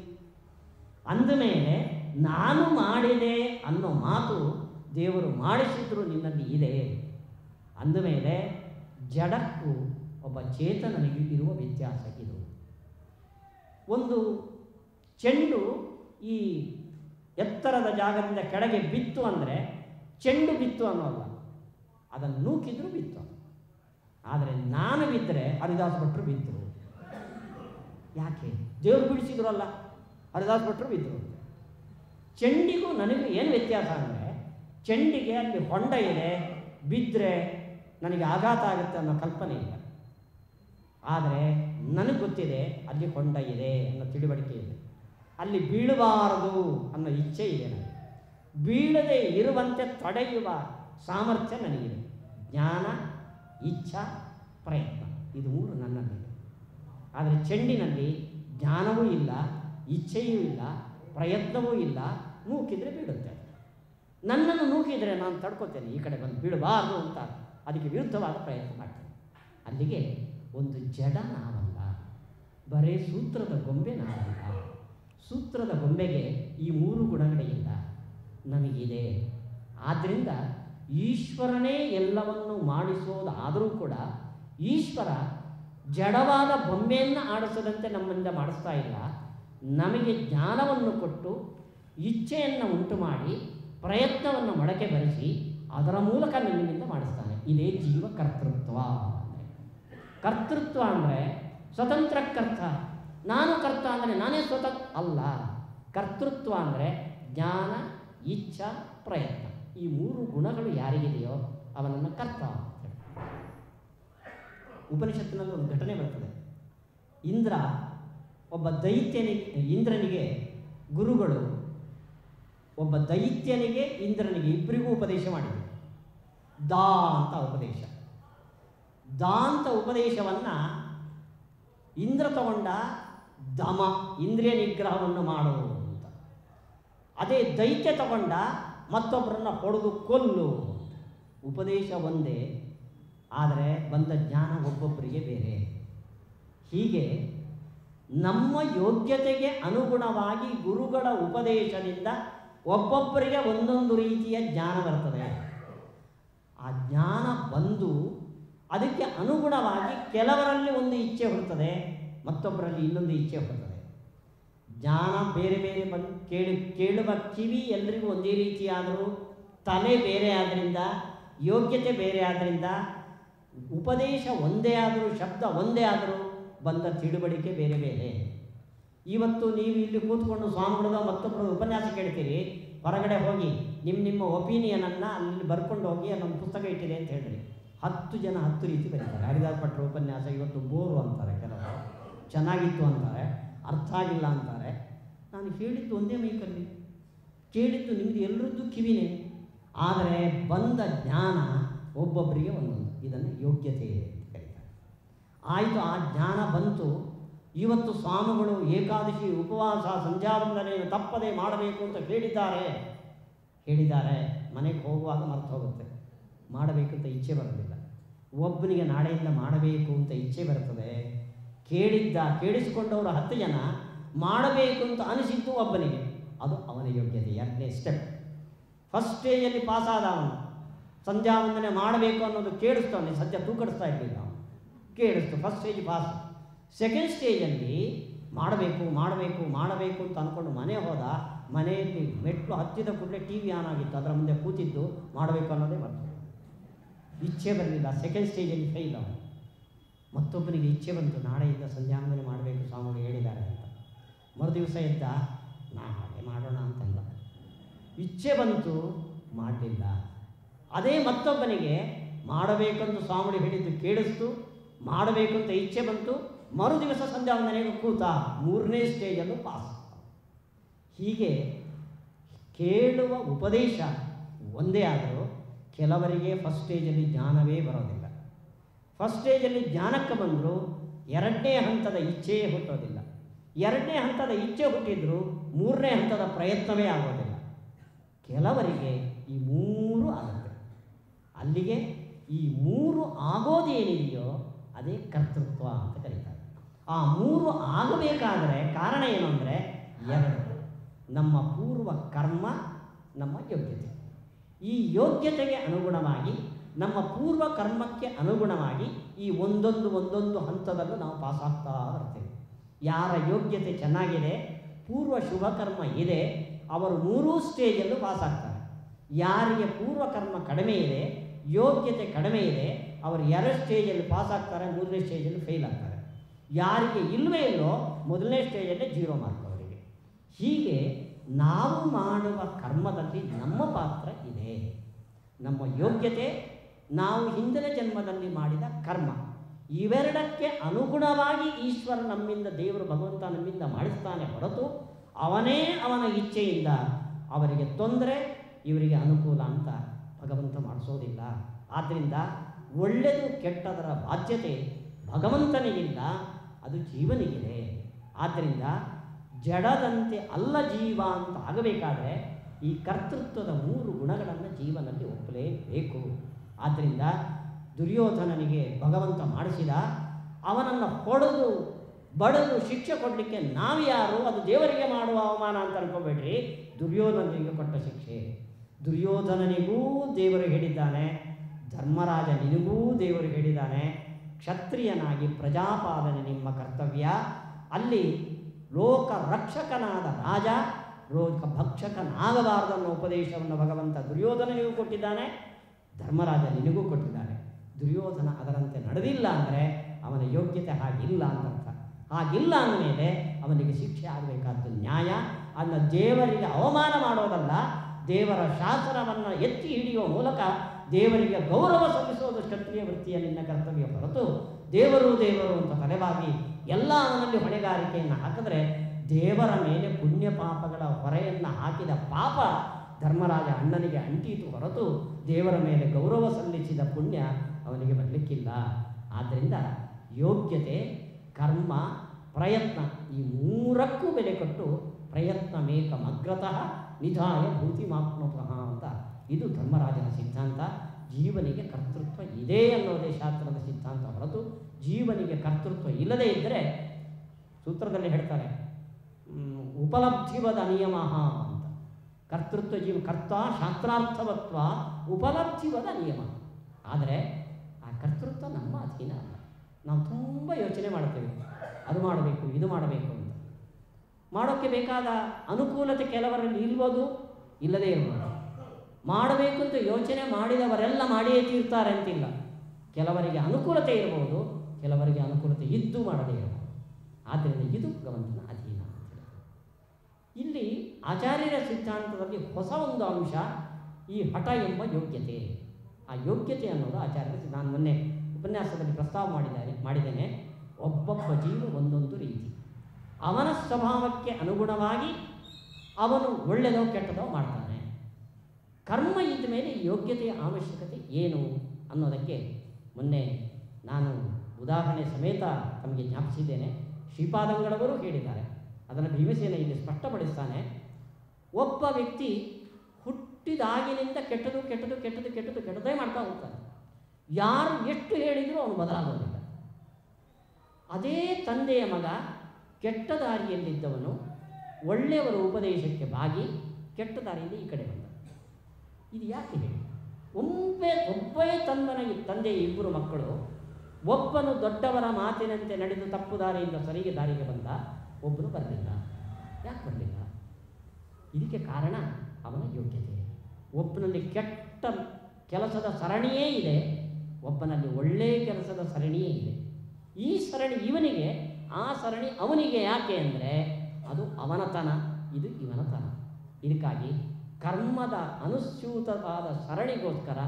ಅಂದಮೇಲೆ ನಾನು ಮಾಡಿದೆ ಅನ್ನೋ ಮಾತು ದೇವರು ಮಾಡಿಸಿದ್ರು ನಿನ್ನಲ್ಲಿ ಇದೆ. ಅಂದಮೇಲೆ ಜಡಕ್ಕೂ ಒಬ್ಬ ಚೇತನನಿಗೆ ಇರುವ ವ್ಯತ್ಯಾಸ ಇದು. ಒಂದು ಚೆಂಡು ಈ ಎತ್ತರದ ಜಾಗದಿಂದ ಕೆಳಗೆ ಬಿತ್ತು ಅಂದರೆ ಚೆಂಡು ಬಿತ್ತು ಅನ್ನೋಲ್ಲ. ಅದನ್ನು ನೂಕಿದ್ರು ಬಿತ್ತು. ಆದರೆ ನಾನು ಬಿದ್ದರೆ ಹರಿದಾಸ್ ಭಟ್ರು ಬಿದ್ದರು ಯಾಕೆ? ದೇವರು ಬಿಡಿಸಿದ್ರು ಅಲ್ಲ ಹರಿದಾಸ್ ಭಟ್ರು ಬಿದ್ದರು ಚೆಂಡಿಗೂ ನನಗೂ ಏನು ವ್ಯತ್ಯಾಸ ಅಂದರೆ, ಚೆಂಡಿಗೆ ಅಲ್ಲಿ ಹೊಂಡ ಇದೆ ಬಿದ್ದರೆ ನನಗೆ ಆಘಾತ ಆಗುತ್ತೆ ಅನ್ನೋ ಕಲ್ಪನೆ ಇಲ್ಲ. ಆದರೆ ನನಗೆ ಗೊತ್ತಿದೆ ಅಲ್ಲಿ ಹೊಂಡ ಇದೆ ಅನ್ನೋ ತಿಳುವಳಿಕೆ ಇದೆ ಅಲ್ಲಿ ಬೀಳಬಾರದು ಅನ್ನೋ ಇಚ್ಛೆ ಇದೆ ನನಗೆ. ಬೀಳದೆ ಇರುವಂತೆ ತಡೆಯುವ ಸಾಮರ್ಥ್ಯ ನನಗಿದೆ. ಜ್ಞಾನ, ಇಚ್ಛಾ, ಪ್ರಯತ್ನ. ಇದು ಮೂರು ನನ್ನಲ್ಲಿದೆ. ಆದರೆ ಚೆಂಡಿನಲ್ಲಿ ಜ್ಞಾನವೂ ಇಲ್ಲ ಇಚ್ಛೆಯೂ ಇಲ್ಲ ಪ್ರಯತ್ನವೂ ಇಲ್ಲ, ನೂಕಿದರೆ ಬೀಳುತ್ತೆ. ನನ್ನನ್ನು ನೂಕಿದರೆ ನಾನು ತಡ್ಕೋತೇನೆ, ಈ ಕಡೆ ಬಂದು ಬೀಳಬಾರ್ದು ಅಂತ ಅದಕ್ಕೆ ವಿರುದ್ಧವಾದ ಪ್ರಯತ್ನ ಮಾಡ್ತೇನೆ. ಅಲ್ಲಿಗೆ ಒಂದು ಜಡ ನಾವಲ್ಲ, ಬರೇ ಸೂತ್ರದ ಗೊಂಬೆ ನಾವಲ್ಲ. ಸೂತ್ರದ ಗೊಂಬೆಗೆ ಈ ಮೂರು ಗುಣಗಳಿಲ್ಲ ನಮಗಿದೆ. ಆದ್ದರಿಂದ ಈಶ್ವರನೇ ಎಲ್ಲವನ್ನು ಮಾಡಿಸೋದಾದರೂ ಕೂಡ ಈಶ್ವರ ಜಡವಾದ ಬೊಂಬೆಯನ್ನು ಆಡಿಸದಂತೆ ನಮ್ಮಿಂದ ಮಾಡಿಸ್ತಾ ಇಲ್ಲ. ನಮಗೆ ಜ್ಞಾನವನ್ನು ಕೊಟ್ಟು ಇಚ್ಛೆಯನ್ನು ಉಂಟು ಮಾಡಿ ಪ್ರಯತ್ನವನ್ನು ಮೊಳಕೆ ಬರೆಸಿ ಅದರ ಮೂಲಕ ನಿಮ್ಮಿಂದ ಮಾಡಿಸ್ತಾನೆ. ಇದೇ ಜೀವ ಕರ್ತೃತ್ವ ಕರ್ತೃತ್ವ ಅಂದರೆ ಸ್ವತಂತ್ರ ಕರ್ತ. ನಾನು ಕರ್ತ ಅಂದರೆ ನಾನೇ ಸ್ವತಂತ್ರ ಅಲ್ಲ. ಕರ್ತೃತ್ವ ಅಂದರೆ ಜ್ಞಾನ, ಇಚ್ಛಾ, ಪ್ರಯತ್ನ. ಈ ಮೂರು ಗುಣಗಳು ಯಾರಿಗಿದೆಯೋ ಅವನನ್ನು ಕರ್ತ. ಉಪನಿಷತ್ತಿನಲ್ಲಿ ಒಂದು ಘಟನೆ ಬರ್ತದೆ. ಇಂದ್ರ ಒಬ್ಬ ದೈತ್ಯನಿಗೆ ಇಂದ್ರನಿಗೆ ಗುರುಗಳು. ಒಬ್ಬ ದೈತ್ಯನಿಗೆ ಇಂದ್ರನಿಗೆ ಇಬ್ಬರಿಗೂ ಉಪದೇಶ ಮಾಡಿದರು. ದಾ ಅಂತ ಉಪದೇಶ. ದಾ ಅಂತ ಉಪದೇಶವನ್ನು ಇಂದ್ರ ತಗೊಂಡ ದಮ, ಇಂದ್ರಿಯ ನಿಗ್ರಹವನ್ನು ಮಾಡುವು ಅಂತ. ಅದೇ ದೈತ್ಯ ತಗೊಂಡ ಮತ್ತೊಬ್ಬರನ್ನ ಹೊಡೆದು ಕೊಲ್ಲು ಉಪದೇಶ ಒಂದೇ, ಆದರೆ ಬಂದ ಜ್ಞಾನ ಒಬ್ಬೊಬ್ಬರಿಗೆ ಬೇರೆ. ಹೀಗೆ ನಮ್ಮ ಯೋಗ್ಯತೆಗೆ ಅನುಗುಣವಾಗಿ ಗುರುಗಳ ಉಪದೇಶದಿಂದ ಒಬ್ಬೊಬ್ಬರಿಗೆ ಒಂದೊಂದು ರೀತಿಯ ಜ್ಞಾನ ಬರ್ತದೆ. ಆ ಜ್ಞಾನ ಬಂದು ಅದಕ್ಕೆ ಅನುಗುಣವಾಗಿ ಕೆಲವರಲ್ಲಿ ಒಂದು ಇಚ್ಛೆ ಬರ್ತದೆ ಮತ್ತೊಬ್ಬರಲ್ಲಿ ಇನ್ನೊಂದು ಇಚ್ಛೆ ಬರ್ತದೆ ಜ್ಞಾನ ಬೇರೆ ಬೇರೆ ಬಂದು ಕೇಳಿ, ಕೇಳುವ ಕಿವಿ ಎಲ್ರಿಗೂ ಒಂದೇ ರೀತಿಯಾದರೂ, ತಲೆ ಬೇರೆ ಆದ್ದರಿಂದ ಯೋಗ್ಯತೆ ಬೇರೆ ಆದ್ದರಿಂದ ಉಪದೇಶ ಒಂದೇ ಆದರೂ, ಶಬ್ದ ಒಂದೇ ಆದರೂ ಬಂದ ತಿಳುವಳಿಕೆ ಬೇರೆ ಬೇರೆ ಇವತ್ತು ನೀವು ಇಲ್ಲಿ ಕೂತ್ಕೊಂಡು ಸ್ವಾಮಿಗಳದ ಮತ್ತೊಬ್ಬರ ಉಪನ್ಯಾಸ ಕೇಳ್ತೀರಿ, ಹೊರಗಡೆ ಹೋಗಿ ನಿಮ್ಮ ನಿಮ್ಮ ಒಪಿನಿಯನನ್ನು ಅಲ್ಲಿ ಬರ್ಕೊಂಡು ಹೋಗಿ ಅಲ್ಲೊಂದು ಪುಸ್ತಕ ಇಟ್ಟಿದೆ ಅಂತ ಹೇಳಿರಿ ಹತ್ತು ಜನ ಹತ್ತು ರೀತಿ ಬರೀತಾರೆ. ಹರಿದಾಸ್ ಭಟ್ರ ಉಪನ್ಯಾಸ ಇವತ್ತು ಬೋರು ಅಂತಾರೆ ಕೆಲವರು. ಚೆನ್ನಾಗಿತ್ತು ಅಂತಾರೆ. ಅರ್ಥ ಆಗಿಲ್ಲ ಅಂತಾರೆ. ನಾನು ಹೇಳಿದ್ದು ಒಂದೇ ಮೈಕಲ್ಲಿ. ಕೇಳಿದ್ದು ನಿಮ್ಮದು ಎಲ್ಲರದ್ದು ಕಿವಿನೇ. ಆದರೆ ಬಂದ ಜ್ಞಾನ ಒಬ್ಬೊಬ್ಬರಿಗೆ ಒಂದೊಂದು. ಇದನ್ನು ಯೋಗ್ಯತೆ ಕರೀತಾರೆ ಆಯಿತು, ಆ ಜ್ಞಾನ ಬಂತು. ಇವತ್ತು ಸ್ವಾಮಿಗಳು ಏಕಾದಶಿ ಉಪವಾಸ ಸಂಧ್ಯಾವಂದನೆ ತಪ್ಪದೆ ಮಾಡಬೇಕು ಅಂತ ಹೇಳಿದ್ದಾರೆ ಹೇಳಿದ್ದಾರೆ ಮನೆಗೆ ಹೋಗುವಾಗ ಮರ್ತು ಹೋಗುತ್ತೆ. ಮಾಡಬೇಕು ಅಂತ ಇಚ್ಛೆ ಬರೋದಿಲ್ಲ. ಒಬ್ಬನಿಗೆ ನಾಳೆಯಿಂದ ಮಾಡಬೇಕು ಅಂತ ಇಚ್ಛೆ ಬರ್ತದೆ ಕೇಳಿದ್ದ, ಕೇಳಿಸಿಕೊಂಡವರು ಹತ್ತು ಜನ ಮಾಡಬೇಕು ಅಂತ ಅನಿಸಿದ್ದು ಒಬ್ಬನಿಗೆ. ಅದು ಅವನ ಯೋಗ್ಯತೆ, ಎರಡನೇ ಸ್ಟೆಪ್ ಫಸ್ಟ್ ಸ್ಟೇಜಲ್ಲಿ ಪಾಸ್ ಆದ ಅವನು ಸಂಧ್ಯಾ ಮಾಡಬೇಕು ಅನ್ನೋದು ಕೇಳಿಸ್ತಾವನೆ ಸದ್ಯ ತೂಕಡಿಸ್ತಾ ಇರಲಿಲ್ಲ. ಕೇಳಿಸ್ತು. ಫಸ್ಟ್ ಸ್ಟೇಜ್ ಪಾಸ್ ಸೆಕೆಂಡ್ ಸ್ಟೇಜಲ್ಲಿ ಮಾಡಬೇಕು ಮಾಡಬೇಕು ಮಾಡಬೇಕು ಅಂತ ಅಂದ್ಕೊಂಡು ಮನೆ ಹೋದ. ಮನೆಯಲ್ಲಿ ಮೆಟ್ಲು ಹತ್ತಿದ ಕೂಡಲೇ ಟಿ ವಿ ಆನ್ ಆಗಿತ್ತು. ಅದರ ಮುಂದೆ ಕೂತಿದ್ದು. ಮಾಡಬೇಕು ಅನ್ನೋದೇ ಬರ್ತದೆ ಇಚ್ಛೆ ಬರಲಿಲ್ಲ. ಸೆಕೆಂಡ್ ಸ್ಟೇಜಲ್ಲಿ ಫೈಲ್ ಅವನು. ಮತ್ತೊಬ್ಬನಿಗೆ ಇಚ್ಛೆ ಬಂತು. ನಾಳೆಯಿಂದ ಸಂಧ್ಯಾಂಗನೆ ಮಾಡಬೇಕು ಸ್ವಾಮಿಗಳು ಹೇಳಿದ್ದಾರೆ ಅಂತ. ಮರುದಿವಸ ಎದ್ದ ನಾಳೆ ಮಾಡೋಣ ಅಂತಂದ. ಇಚ್ಛೆ ಬಂತು, ಮಾಡಲಿಲ್ಲ. ಅದೇ ಮತ್ತೊಬ್ಬನಿಗೆ ಮಾಡಬೇಕಂತ ಸ್ವಾಮಿ ಹೇಳಿದ್ದು ಕೇಳಿಸ್ತು. ಮಾಡಬೇಕಂತ ಇಚ್ಛೆ ಬಂತು. ಮರು ದಿವಸ ಸಂಧ್ಯಾವಂದನೆಗೆ ಕೂತ ಮೂರನೇ ಸ್ಟೇಜಲ್ಲೂ ಪಾಸ್ ಹೀಗೆ ಕೇಳುವ ಉಪದೇಶ ಒಂದೇ ಆದರೂ ಕೆಲವರಿಗೆ ಫಸ್ಟ್ ಸ್ಟೇಜಲ್ಲಿ ಜ್ಞಾನವೇ ಬರೋದಿಲ್ಲ. ಫಸ್ಟ್ ಸ್ಟೇಜಲ್ಲಿ ಜ್ಞಾನಕ್ಕೆ ಬಂದರೂ ಎರಡನೇ ಹಂತದ ಇಚ್ಛೆಯೇ ಹುಟ್ಟೋದಿಲ್ಲ. ಎರಡನೇ ಹಂತದ ಇಚ್ಛೆ ಹುಟ್ಟಿದ್ರು ಮೂರನೇ ಹಂತದ ಪ್ರಯತ್ನವೇ ಆಗೋದಿಲ್ಲ. ಕೆಲವರಿಗೆ ಈ ಮೂರು ಆಗುತ್ತೆ. ಅಲ್ಲಿಗೆ ಈ ಮೂರು ಆಗೋದೇನಿದೆಯೋ ಅದೇ ಕರ್ತೃತ್ವ ಅಂತ ಕರೀತಾರೆ. ಆ ಮೂರು ಆಗಬೇಕಾದರೆ ಕಾರಣ ಏನು ಅಂದರೆ ಎರಡು. ನಮ್ಮ ಪೂರ್ವ ಕರ್ಮ, ನಮ್ಮ ಯೋಗ್ಯತೆ. ಈ ಯೋಗ್ಯತೆಗೆ ಅನುಗುಣವಾಗಿ, ನಮ್ಮ ಪೂರ್ವ ಕರ್ಮಕ್ಕೆ ಅನುಗುಣವಾಗಿ ಈ ಒಂದೊಂದು ಒಂದೊಂದು ಹಂತದಲ್ಲೂ ನಾವು ಪಾಸಾಗ್ತಾ ಇರ್ತೇವೆ. ಯಾರ ಯೋಗ್ಯತೆ ಚೆನ್ನಾಗಿದೆ, ಪೂರ್ವ ಶುಭ ಕರ್ಮ ಇದೆ, ಅವರು ಮೂರೂ ಸ್ಟೇಜಲ್ಲೂ ಪಾಸಾಗ್ತಾರೆ. ಯಾರಿಗೆ ಪೂರ್ವ ಕರ್ಮ ಕಡಿಮೆ ಇದೆ, ಯೋಗ್ಯತೆ ಕಡಿಮೆ ಇದೆ ಅವರು ಎರಡು ಸ್ಟೇಜಲ್ಲಿ ಪಾಸ್ ಆಗ್ತಾರೆ, ಮೂರನೇ ಸ್ಟೇಜಲ್ಲಿ ಫೇಲ್ ಆಗ್ತಾರೆ. ಯಾರಿಗೆ ಇಲ್ಲವೇ ಇಲ್ಲೋ ಮೊದಲನೇ ಸ್ಟೇಜಲ್ಲೇ ಜೀರೋ ಮಾರ್ಕ್ ಅವರಿಗೆ. ಹೀಗೆ ನಾವು ಮಾಡುವ ಕರ್ಮದಲ್ಲಿ ನಮ್ಮ ಪಾತ್ರ ಇದೆ. ನಮ್ಮ ಯೋಗ್ಯತೆ, ನಾವು ಹಿಂದಿನ ಜನ್ಮದಲ್ಲಿ ಮಾಡಿದ ಕರ್ಮ. ಇವೆರಡಕ್ಕೆ ಅನುಗುಣವಾಗಿ ಈಶ್ವರ ನಮ್ಮಿಂದ, ದೇವರು ಭಗವಂತ ನಮ್ಮಿಂದ ಮಾಡಿಸ್ತಾನೆ ಹೊರತು ಅವನೇ ಅವನ ಇಚ್ಛೆಯಿಂದ ಅವರಿಗೆ ತೊಂದರೆ, ಇವರಿಗೆ ಅನುಕೂಲ ಅಂತ ಭಗವಂತ ಮಾಡಿಸೋದಿಲ್ಲ. ಆದ್ದರಿಂದ ಒಳ್ಳೆಯದು ಕೆಟ್ಟದರ ಬಾಧ್ಯತೆ ಭಗವಂತನಿಗಿಲ್ಲ, ಅದು ಜೀವನಿಗಿದೆ. ಆದ್ದರಿಂದ ಜಡದಂತೆ ಅಲ್ಲ ಜೀವ ಅಂತ ಆಗಬೇಕಾದ್ರೆ ಈ ಕರ್ತೃತ್ವದ ಮೂರು ಗುಣಗಳನ್ನು ಜೀವನದಲ್ಲಿ ಒಪ್ಪಲೇಬೇಕು. ಆದ್ದರಿಂದ ದುರ್ಯೋಧನನಿಗೆ ಭಗವಂತ ಮಾಡಿಸಿದ, ಅವನನ್ನು ಹೊಡೆದು, ಬಡದು ಶಿಕ್ಷೆ ಕೊಡಲಿಕ್ಕೆ ನಾವು ಯಾರು? ಅದು ದೇವರಿಗೆ ಮಾಡುವ ಅವಮಾನ ಅಂತ ಅನ್ಕೋಬೇಡ್ರಿ. ದುರ್ಯೋಧನನಿಗೆ ಕೊಟ್ಟ ಶಿಕ್ಷೆ. ದುರ್ಯೋಧನನಿಗೂ ದೇವರು ಹೇಳಿದ್ದಾನೆ ಧರ್ಮರಾಜ ನಿನಗೂ ದೇವರು ಹೇಳಿದ್ದಾನೆ, ಕ್ಷತ್ರಿಯನಾಗಿ ಪ್ರಜಾಪಾಲನೆ ನಿಮ್ಮ ಕರ್ತವ್ಯ. ಅಲ್ಲಿ ಲೋಕ ರಕ್ಷಕನಾದ ರಾಜ ಲೋಕ ಭಕ್ಷಕನಾಗಬಾರದು ಅನ್ನೋ ಉಪದೇಶವನ್ನು ಭಗವಂತ ದುರ್ಯೋಧನನಿಗೂ ಕೊಟ್ಟಿದ್ದಾನೆ, ಧರ್ಮರಾಜ ನಿನಗೂ ಕೊಟ್ಟಿದ್ದಾನೆ. ದುರ್ಯೋಧನ ಅದರಂತೆ ನಡೆದಿಲ್ಲ ಅಂದರೆ ಅವನ ಯೋಗ್ಯತೆ ಹಾಗಿಲ್ಲ ಅಂತ ಹಾಗಿಲ್ಲ ಅಂದಮೇಲೆ ಅವನಿಗೆ ಶಿಕ್ಷೆ ಆಗಬೇಕಾದ್ದು ನ್ಯಾಯ. ಅದನ್ನು ದೇವರಿಗೆ ಅವಮಾನ ಮಾಡೋದಲ್ಲ, ದೇವರ ಶಾಸನವನ್ನು ಎತ್ತಿ ಹಿಡಿಯುವ ಮೂಲಕ ದೇವರಿಗೆ ಗೌರವ ಸಲ್ಲಿಸೋದು ಕ್ಷತ್ರಿಯ ವೃತ್ತಿಯ ನಿನ್ನ ಕರ್ತವ್ಯ ಹೊರತು ದೇವರು ದೇವರು ಅಂತ ತಲೆಬಾಗಿ ಎಲ್ಲ ಅವನಲ್ಲಿ ಹೊಣೆಗಾರಿಕೆಯನ್ನು ಹಾಕಿದ್ರೆ ದೇವರ ಮೇಲೆ ಪುಣ್ಯ ಪಾಪಗಳ ಹೊರೆಯನ್ನು ಹಾಕಿದ ಪಾಪ ಧರ್ಮರಾಜ ಅಣ್ಣನಿಗೆ ಅಂಟೀತು ಹೊರತು ದೇವರ ಮೇಲೆ ಗೌರವ ಸಲ್ಲಿಸಿದ ಪುಣ್ಯ ಅವನಿಗೆ ಬರಲಿಕ್ಕಿಲ್ಲ. ಆದ್ದರಿಂದ ಯೋಗ್ಯತೆ, ಕರ್ಮ, ಪ್ರಯತ್ನ ಈ ಮೂರಕ್ಕೂ ಬೆಲೆ ಕೊಟ್ಟು ಪ್ರಯತ್ನ ಮೇಕಮಗ್ರತಃ ನಿಧಾಯ ಭೂತಿಮಾಪ್ನುತಃ ಅಂತ ಇದು ಧರ್ಮರಾಜನ ಸಿದ್ಧಾಂತ. ಜೀವನಿಗೆ ಕರ್ತೃತ್ವ ಇದೆ ಅನ್ನೋದೇ ಶಾಸ್ತ್ರದ ಸಿದ್ಧಾಂತ ಹೊರತು ಜೀವನಿಗೆ ಕರ್ತೃತ್ವ ಇಲ್ಲದೇ ಇದ್ದರೆ ಸೂತ್ರದಲ್ಲಿ ಹೇಳ್ತಾರೆ ಉಪಲಬ್ಧಿವದ ನಿಯಮ ಅಂತ. ಕರ್ತೃತ್ವ ಜೀವ, ಕರ್ತ ಶಾಸ್ತ್ರಾರ್ಥವತ್ವ ಉಪಲಬ್ಧಿವದ ನಿಯಮ. ಆದರೆ ಆ ಕರ್ತೃತ್ವ ನಮ್ಮ ಅಧೀನ ಅಲ್ಲ. ನಾವು ತುಂಬ ಯೋಚನೆ ಮಾಡ್ತೇವೆ. ಅದು ಮಾಡಬೇಕು, ಇದು ಮಾಡಬೇಕು ಅಂತ. ಮಾಡೋಕ್ಕೆ ಬೇಕಾದ ಅನುಕೂಲತೆ ಕೆಲವರಲ್ಲಿ ಇಲ್ಬೋದು ಇಲ್ಲದೇ ಇರ್ಬೋದು. ಮಾಡಬೇಕು ಅಂತ ಯೋಚನೆ ಮಾಡಿದವರೆಲ್ಲ ಮಾಡಿಯೇ ತೀರ್ತಾರೆ ಅಂತಿಲ್ಲ. ಕೆಲವರಿಗೆ ಅನುಕೂಲತೆ ಇರಬಹುದು, ಕೆಲವರಿಗೆ ಅನುಕೂಲತೆ ಇದ್ದು ಮಾಡದೇ ಇರಬಹುದು. ಆದ್ದರಿಂದ ಇದು ಭಗವಂತನ ಅಧೀನ ಇಲ್ಲಿ ಆಚಾರ್ಯರ ಸಿದ್ಧಾಂತದಲ್ಲಿ ಹೊಸ ಒಂದು ಅಂಶ, ಈ ಹಠ ಎಂಬ ಯೋಗ್ಯತೆ. ಆ ಯೋಗ್ಯತೆ ಅನ್ನೋದು ಆಚಾರ್ಯರ ನಾನು ಮೊನ್ನೆ ಉಪನ್ಯಾಸದಲ್ಲಿ ಪ್ರಸ್ತಾವ ಮಾಡಿದ್ದಾರೆ, ಮಾಡಿದ್ದೇನೆ. ಒಬ್ಬೊಬ್ಬ ಜೀವ ಒಂದೊಂದು ರೀತಿ. ಅವನ ಸ್ವಭಾವಕ್ಕೆ ಅನುಗುಣವಾಗಿ ಅವನು ಒಳ್ಳೆಯದೋ ಕೆಟ್ಟದೋ ಮಾಡ್ತಾನೆ. ಕರ್ಮ ಇದ್ದ ಮೇಲೆ ಯೋಗ್ಯತೆಯ ಅವಶ್ಯಕತೆ ಏನು ಅನ್ನೋದಕ್ಕೆ ಮೊನ್ನೆ ನಾನು ಉದಾಹರಣೆ ಸಮೇತ ತಮಗೆ ಜ್ಞಾಪಿಸಿದ್ದೇನೆ. ಶ್ರೀಪಾದಂಗಳವರು ಹೇಳಿದ್ದಾರೆ. ಅದನ್ನು ಭೀಮಸೇನ ಇಲ್ಲಿ ಸ್ಪಷ್ಟಪಡಿಸ್ತಾನೆ. ಒಬ್ಬ ವ್ಯಕ್ತಿ ಹುಟ್ಟಿದಾಗಿನಿಂದ ಕೆಟ್ಟದು ಕೆಟ್ಟದು ಕೆಟ್ಟದು ಕೆಟ್ಟದು, ಕೆಟ್ಟದೇ ಮಾಡ್ತಾ ಹೋಗ್ತಾನೆ. ಯಾರು ಎಷ್ಟು ಹೇಳಿದರೂ ಅವನು ಬದಲಾಗೋದಿಲ್ಲ. ಅದೇ ತಂದೆಯ ಮಗ ಕೆಟ್ಟ ದಾರಿಯಲ್ಲಿದ್ದವನು ಒಳ್ಳೆಯವರ ಉಪದೇಶಕ್ಕೆ ಬಾಗಿ ಕೆಟ್ಟ ದಾರಿಯಲ್ಲಿ ಈ ಕಡೆ ಬಂದ. ಇದು ಯಾಕೆ ಹೇಳಿ? ಒಬ್ಬೇ ಒಬ್ಬೇ ತಂದನ ತಂದೆ, ಇಬ್ಬರು ಮಕ್ಕಳು, ಒಬ್ಬನು ದೊಡ್ಡವರ ಮಾತಿನಂತೆ ನಡೆದು ತಪ್ಪು ದಾರಿಯಿಂದ ಸರಿಗೆ ದಾರಿಗೆ ಬಂದ, ಒಬ್ಬನು ಬರಲಿಲ್ಲ. ಯಾಕೆ ಬರಲಿಲ್ಲ? ಇದಕ್ಕೆ ಕಾರಣ ಅವನ ಯೋಗ್ಯತೆ. ಒಬ್ಬನಲ್ಲಿ ಕೆಟ್ಟ ಕೆಲಸದ ಸರಣಿಯೇ ಇದೆ, ಒಬ್ಬನಲ್ಲಿ ಒಳ್ಳೆಯ ಕೆಲಸದ ಸರಣಿಯೇ ಇದೆ. ಈ ಸರಣಿ ಇವನಿಗೆ, ಆ ಸರಣಿ ಅವನಿಗೆ ಯಾಕೆ ಅಂದರೆ, ಅದು ಅವನತನ ಇದು ಇವನತನ ಇದಕ್ಕಾಗಿ ಕರ್ಮದ ಅನುಸ್ಯೂತವಾದ ಸರಣಿಗೋಸ್ಕರ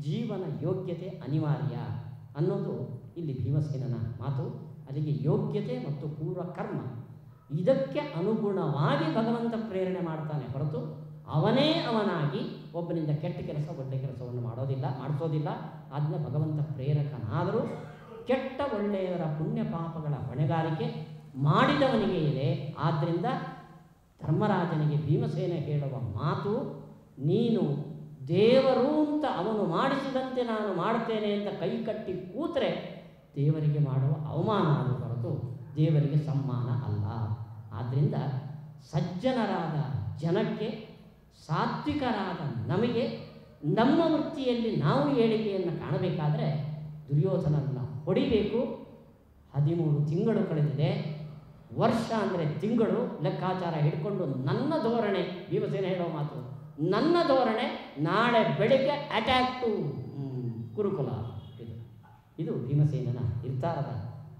ಜೀವನ ಯೋಗ್ಯತೆ ಅನಿವಾರ್ಯ ಅನ್ನೋದು ಇಲ್ಲಿ ಭೀಮಸೇನನ ಮಾತು. ಅಲ್ಲಿಗೆ ಯೋಗ್ಯತೆ ಮತ್ತು ಪೂರ್ವ ಕರ್ಮ ಇದಕ್ಕೆ ಅನುಗುಣವಾಗಿ ಭಗವಂತ ಪ್ರೇರಣೆ ಮಾಡ್ತಾನೆ ಹೊರತು ಅವನೇ ಅವನಾಗಿ ಒಬ್ಬನಿಂದ ಕೆಟ್ಟ ಕೆಲಸ ಒಳ್ಳೆ ಕೆಲಸವನ್ನು ಮಾಡೋದಿಲ್ಲ, ಮಾಡಿಸೋದಿಲ್ಲ. ಅದನ್ನ ಭಗವಂತ ಪ್ರೇರಕನಾದರೂ ಕೆಟ್ಟ ಒಳ್ಳೆಯವರ ಪುಣ್ಯ ಪಾಪಗಳ ಹೊಣೆಗಾರಿಕೆ ಮಾಡಿದವನಿಗೆ ಇದೆ. ಆದ್ದರಿಂದ ಧರ್ಮರಾಜನಿಗೆ ಭೀಮಸೇನ ಹೇಳುವ ಮಾತು, ನೀನು ದೇವರು ಅಂತ ಅವನು ಮಾಡಿಸಿದಂತೆ ನಾನು ಮಾಡ್ತೇನೆ ಅಂತ ಕೈ ಕಟ್ಟಿ ಕೂತರೆ ದೇವರಿಗೆ ಮಾಡುವ ಅವಮಾನ ಅದು ಹೊರತು ದೇವರಿಗೆ ಸಮ್ಮಾನ ಅಲ್ಲ. ಆದ್ದರಿಂದ ಸಜ್ಜನರಾದ ಜನಕ್ಕೆ, ಸಾತ್ವಿಕರಾದ ನಮಗೆ, ನಮ್ಮ ವೃತ್ತಿಯಲ್ಲಿ ನಾವು ಏಳಿಗೆಯನ್ನು ಕಾಣಬೇಕಾದರೆ ದುರ್ಯೋಧನನ್ನು ಹೊಡಿಬೇಕು. ಹದಿಮೂರು ತಿಂಗಳು ಕಳೆದಿದೆ. ವರ್ಷ ಅಂದರೆ ತಿಂಗಳು ಲೆಕ್ಕಾಚಾರ ಹಿಡ್ಕೊಂಡು ನನ್ನ ಧೋರಣೆ ಭೀಮಸೇನ ಹೇಳೋ ಮಾತು? ನನ್ನ ಧೋರಣೆ ನಾಳೆ ಬೆಳಿಗ್ಗೆ ಅಟ್ಯಾಕ್ ಟು ಕುರುಕುಲ. ಇದು ಇದು ಭೀಮಸೇನನ ನಿರ್ಧಾರದ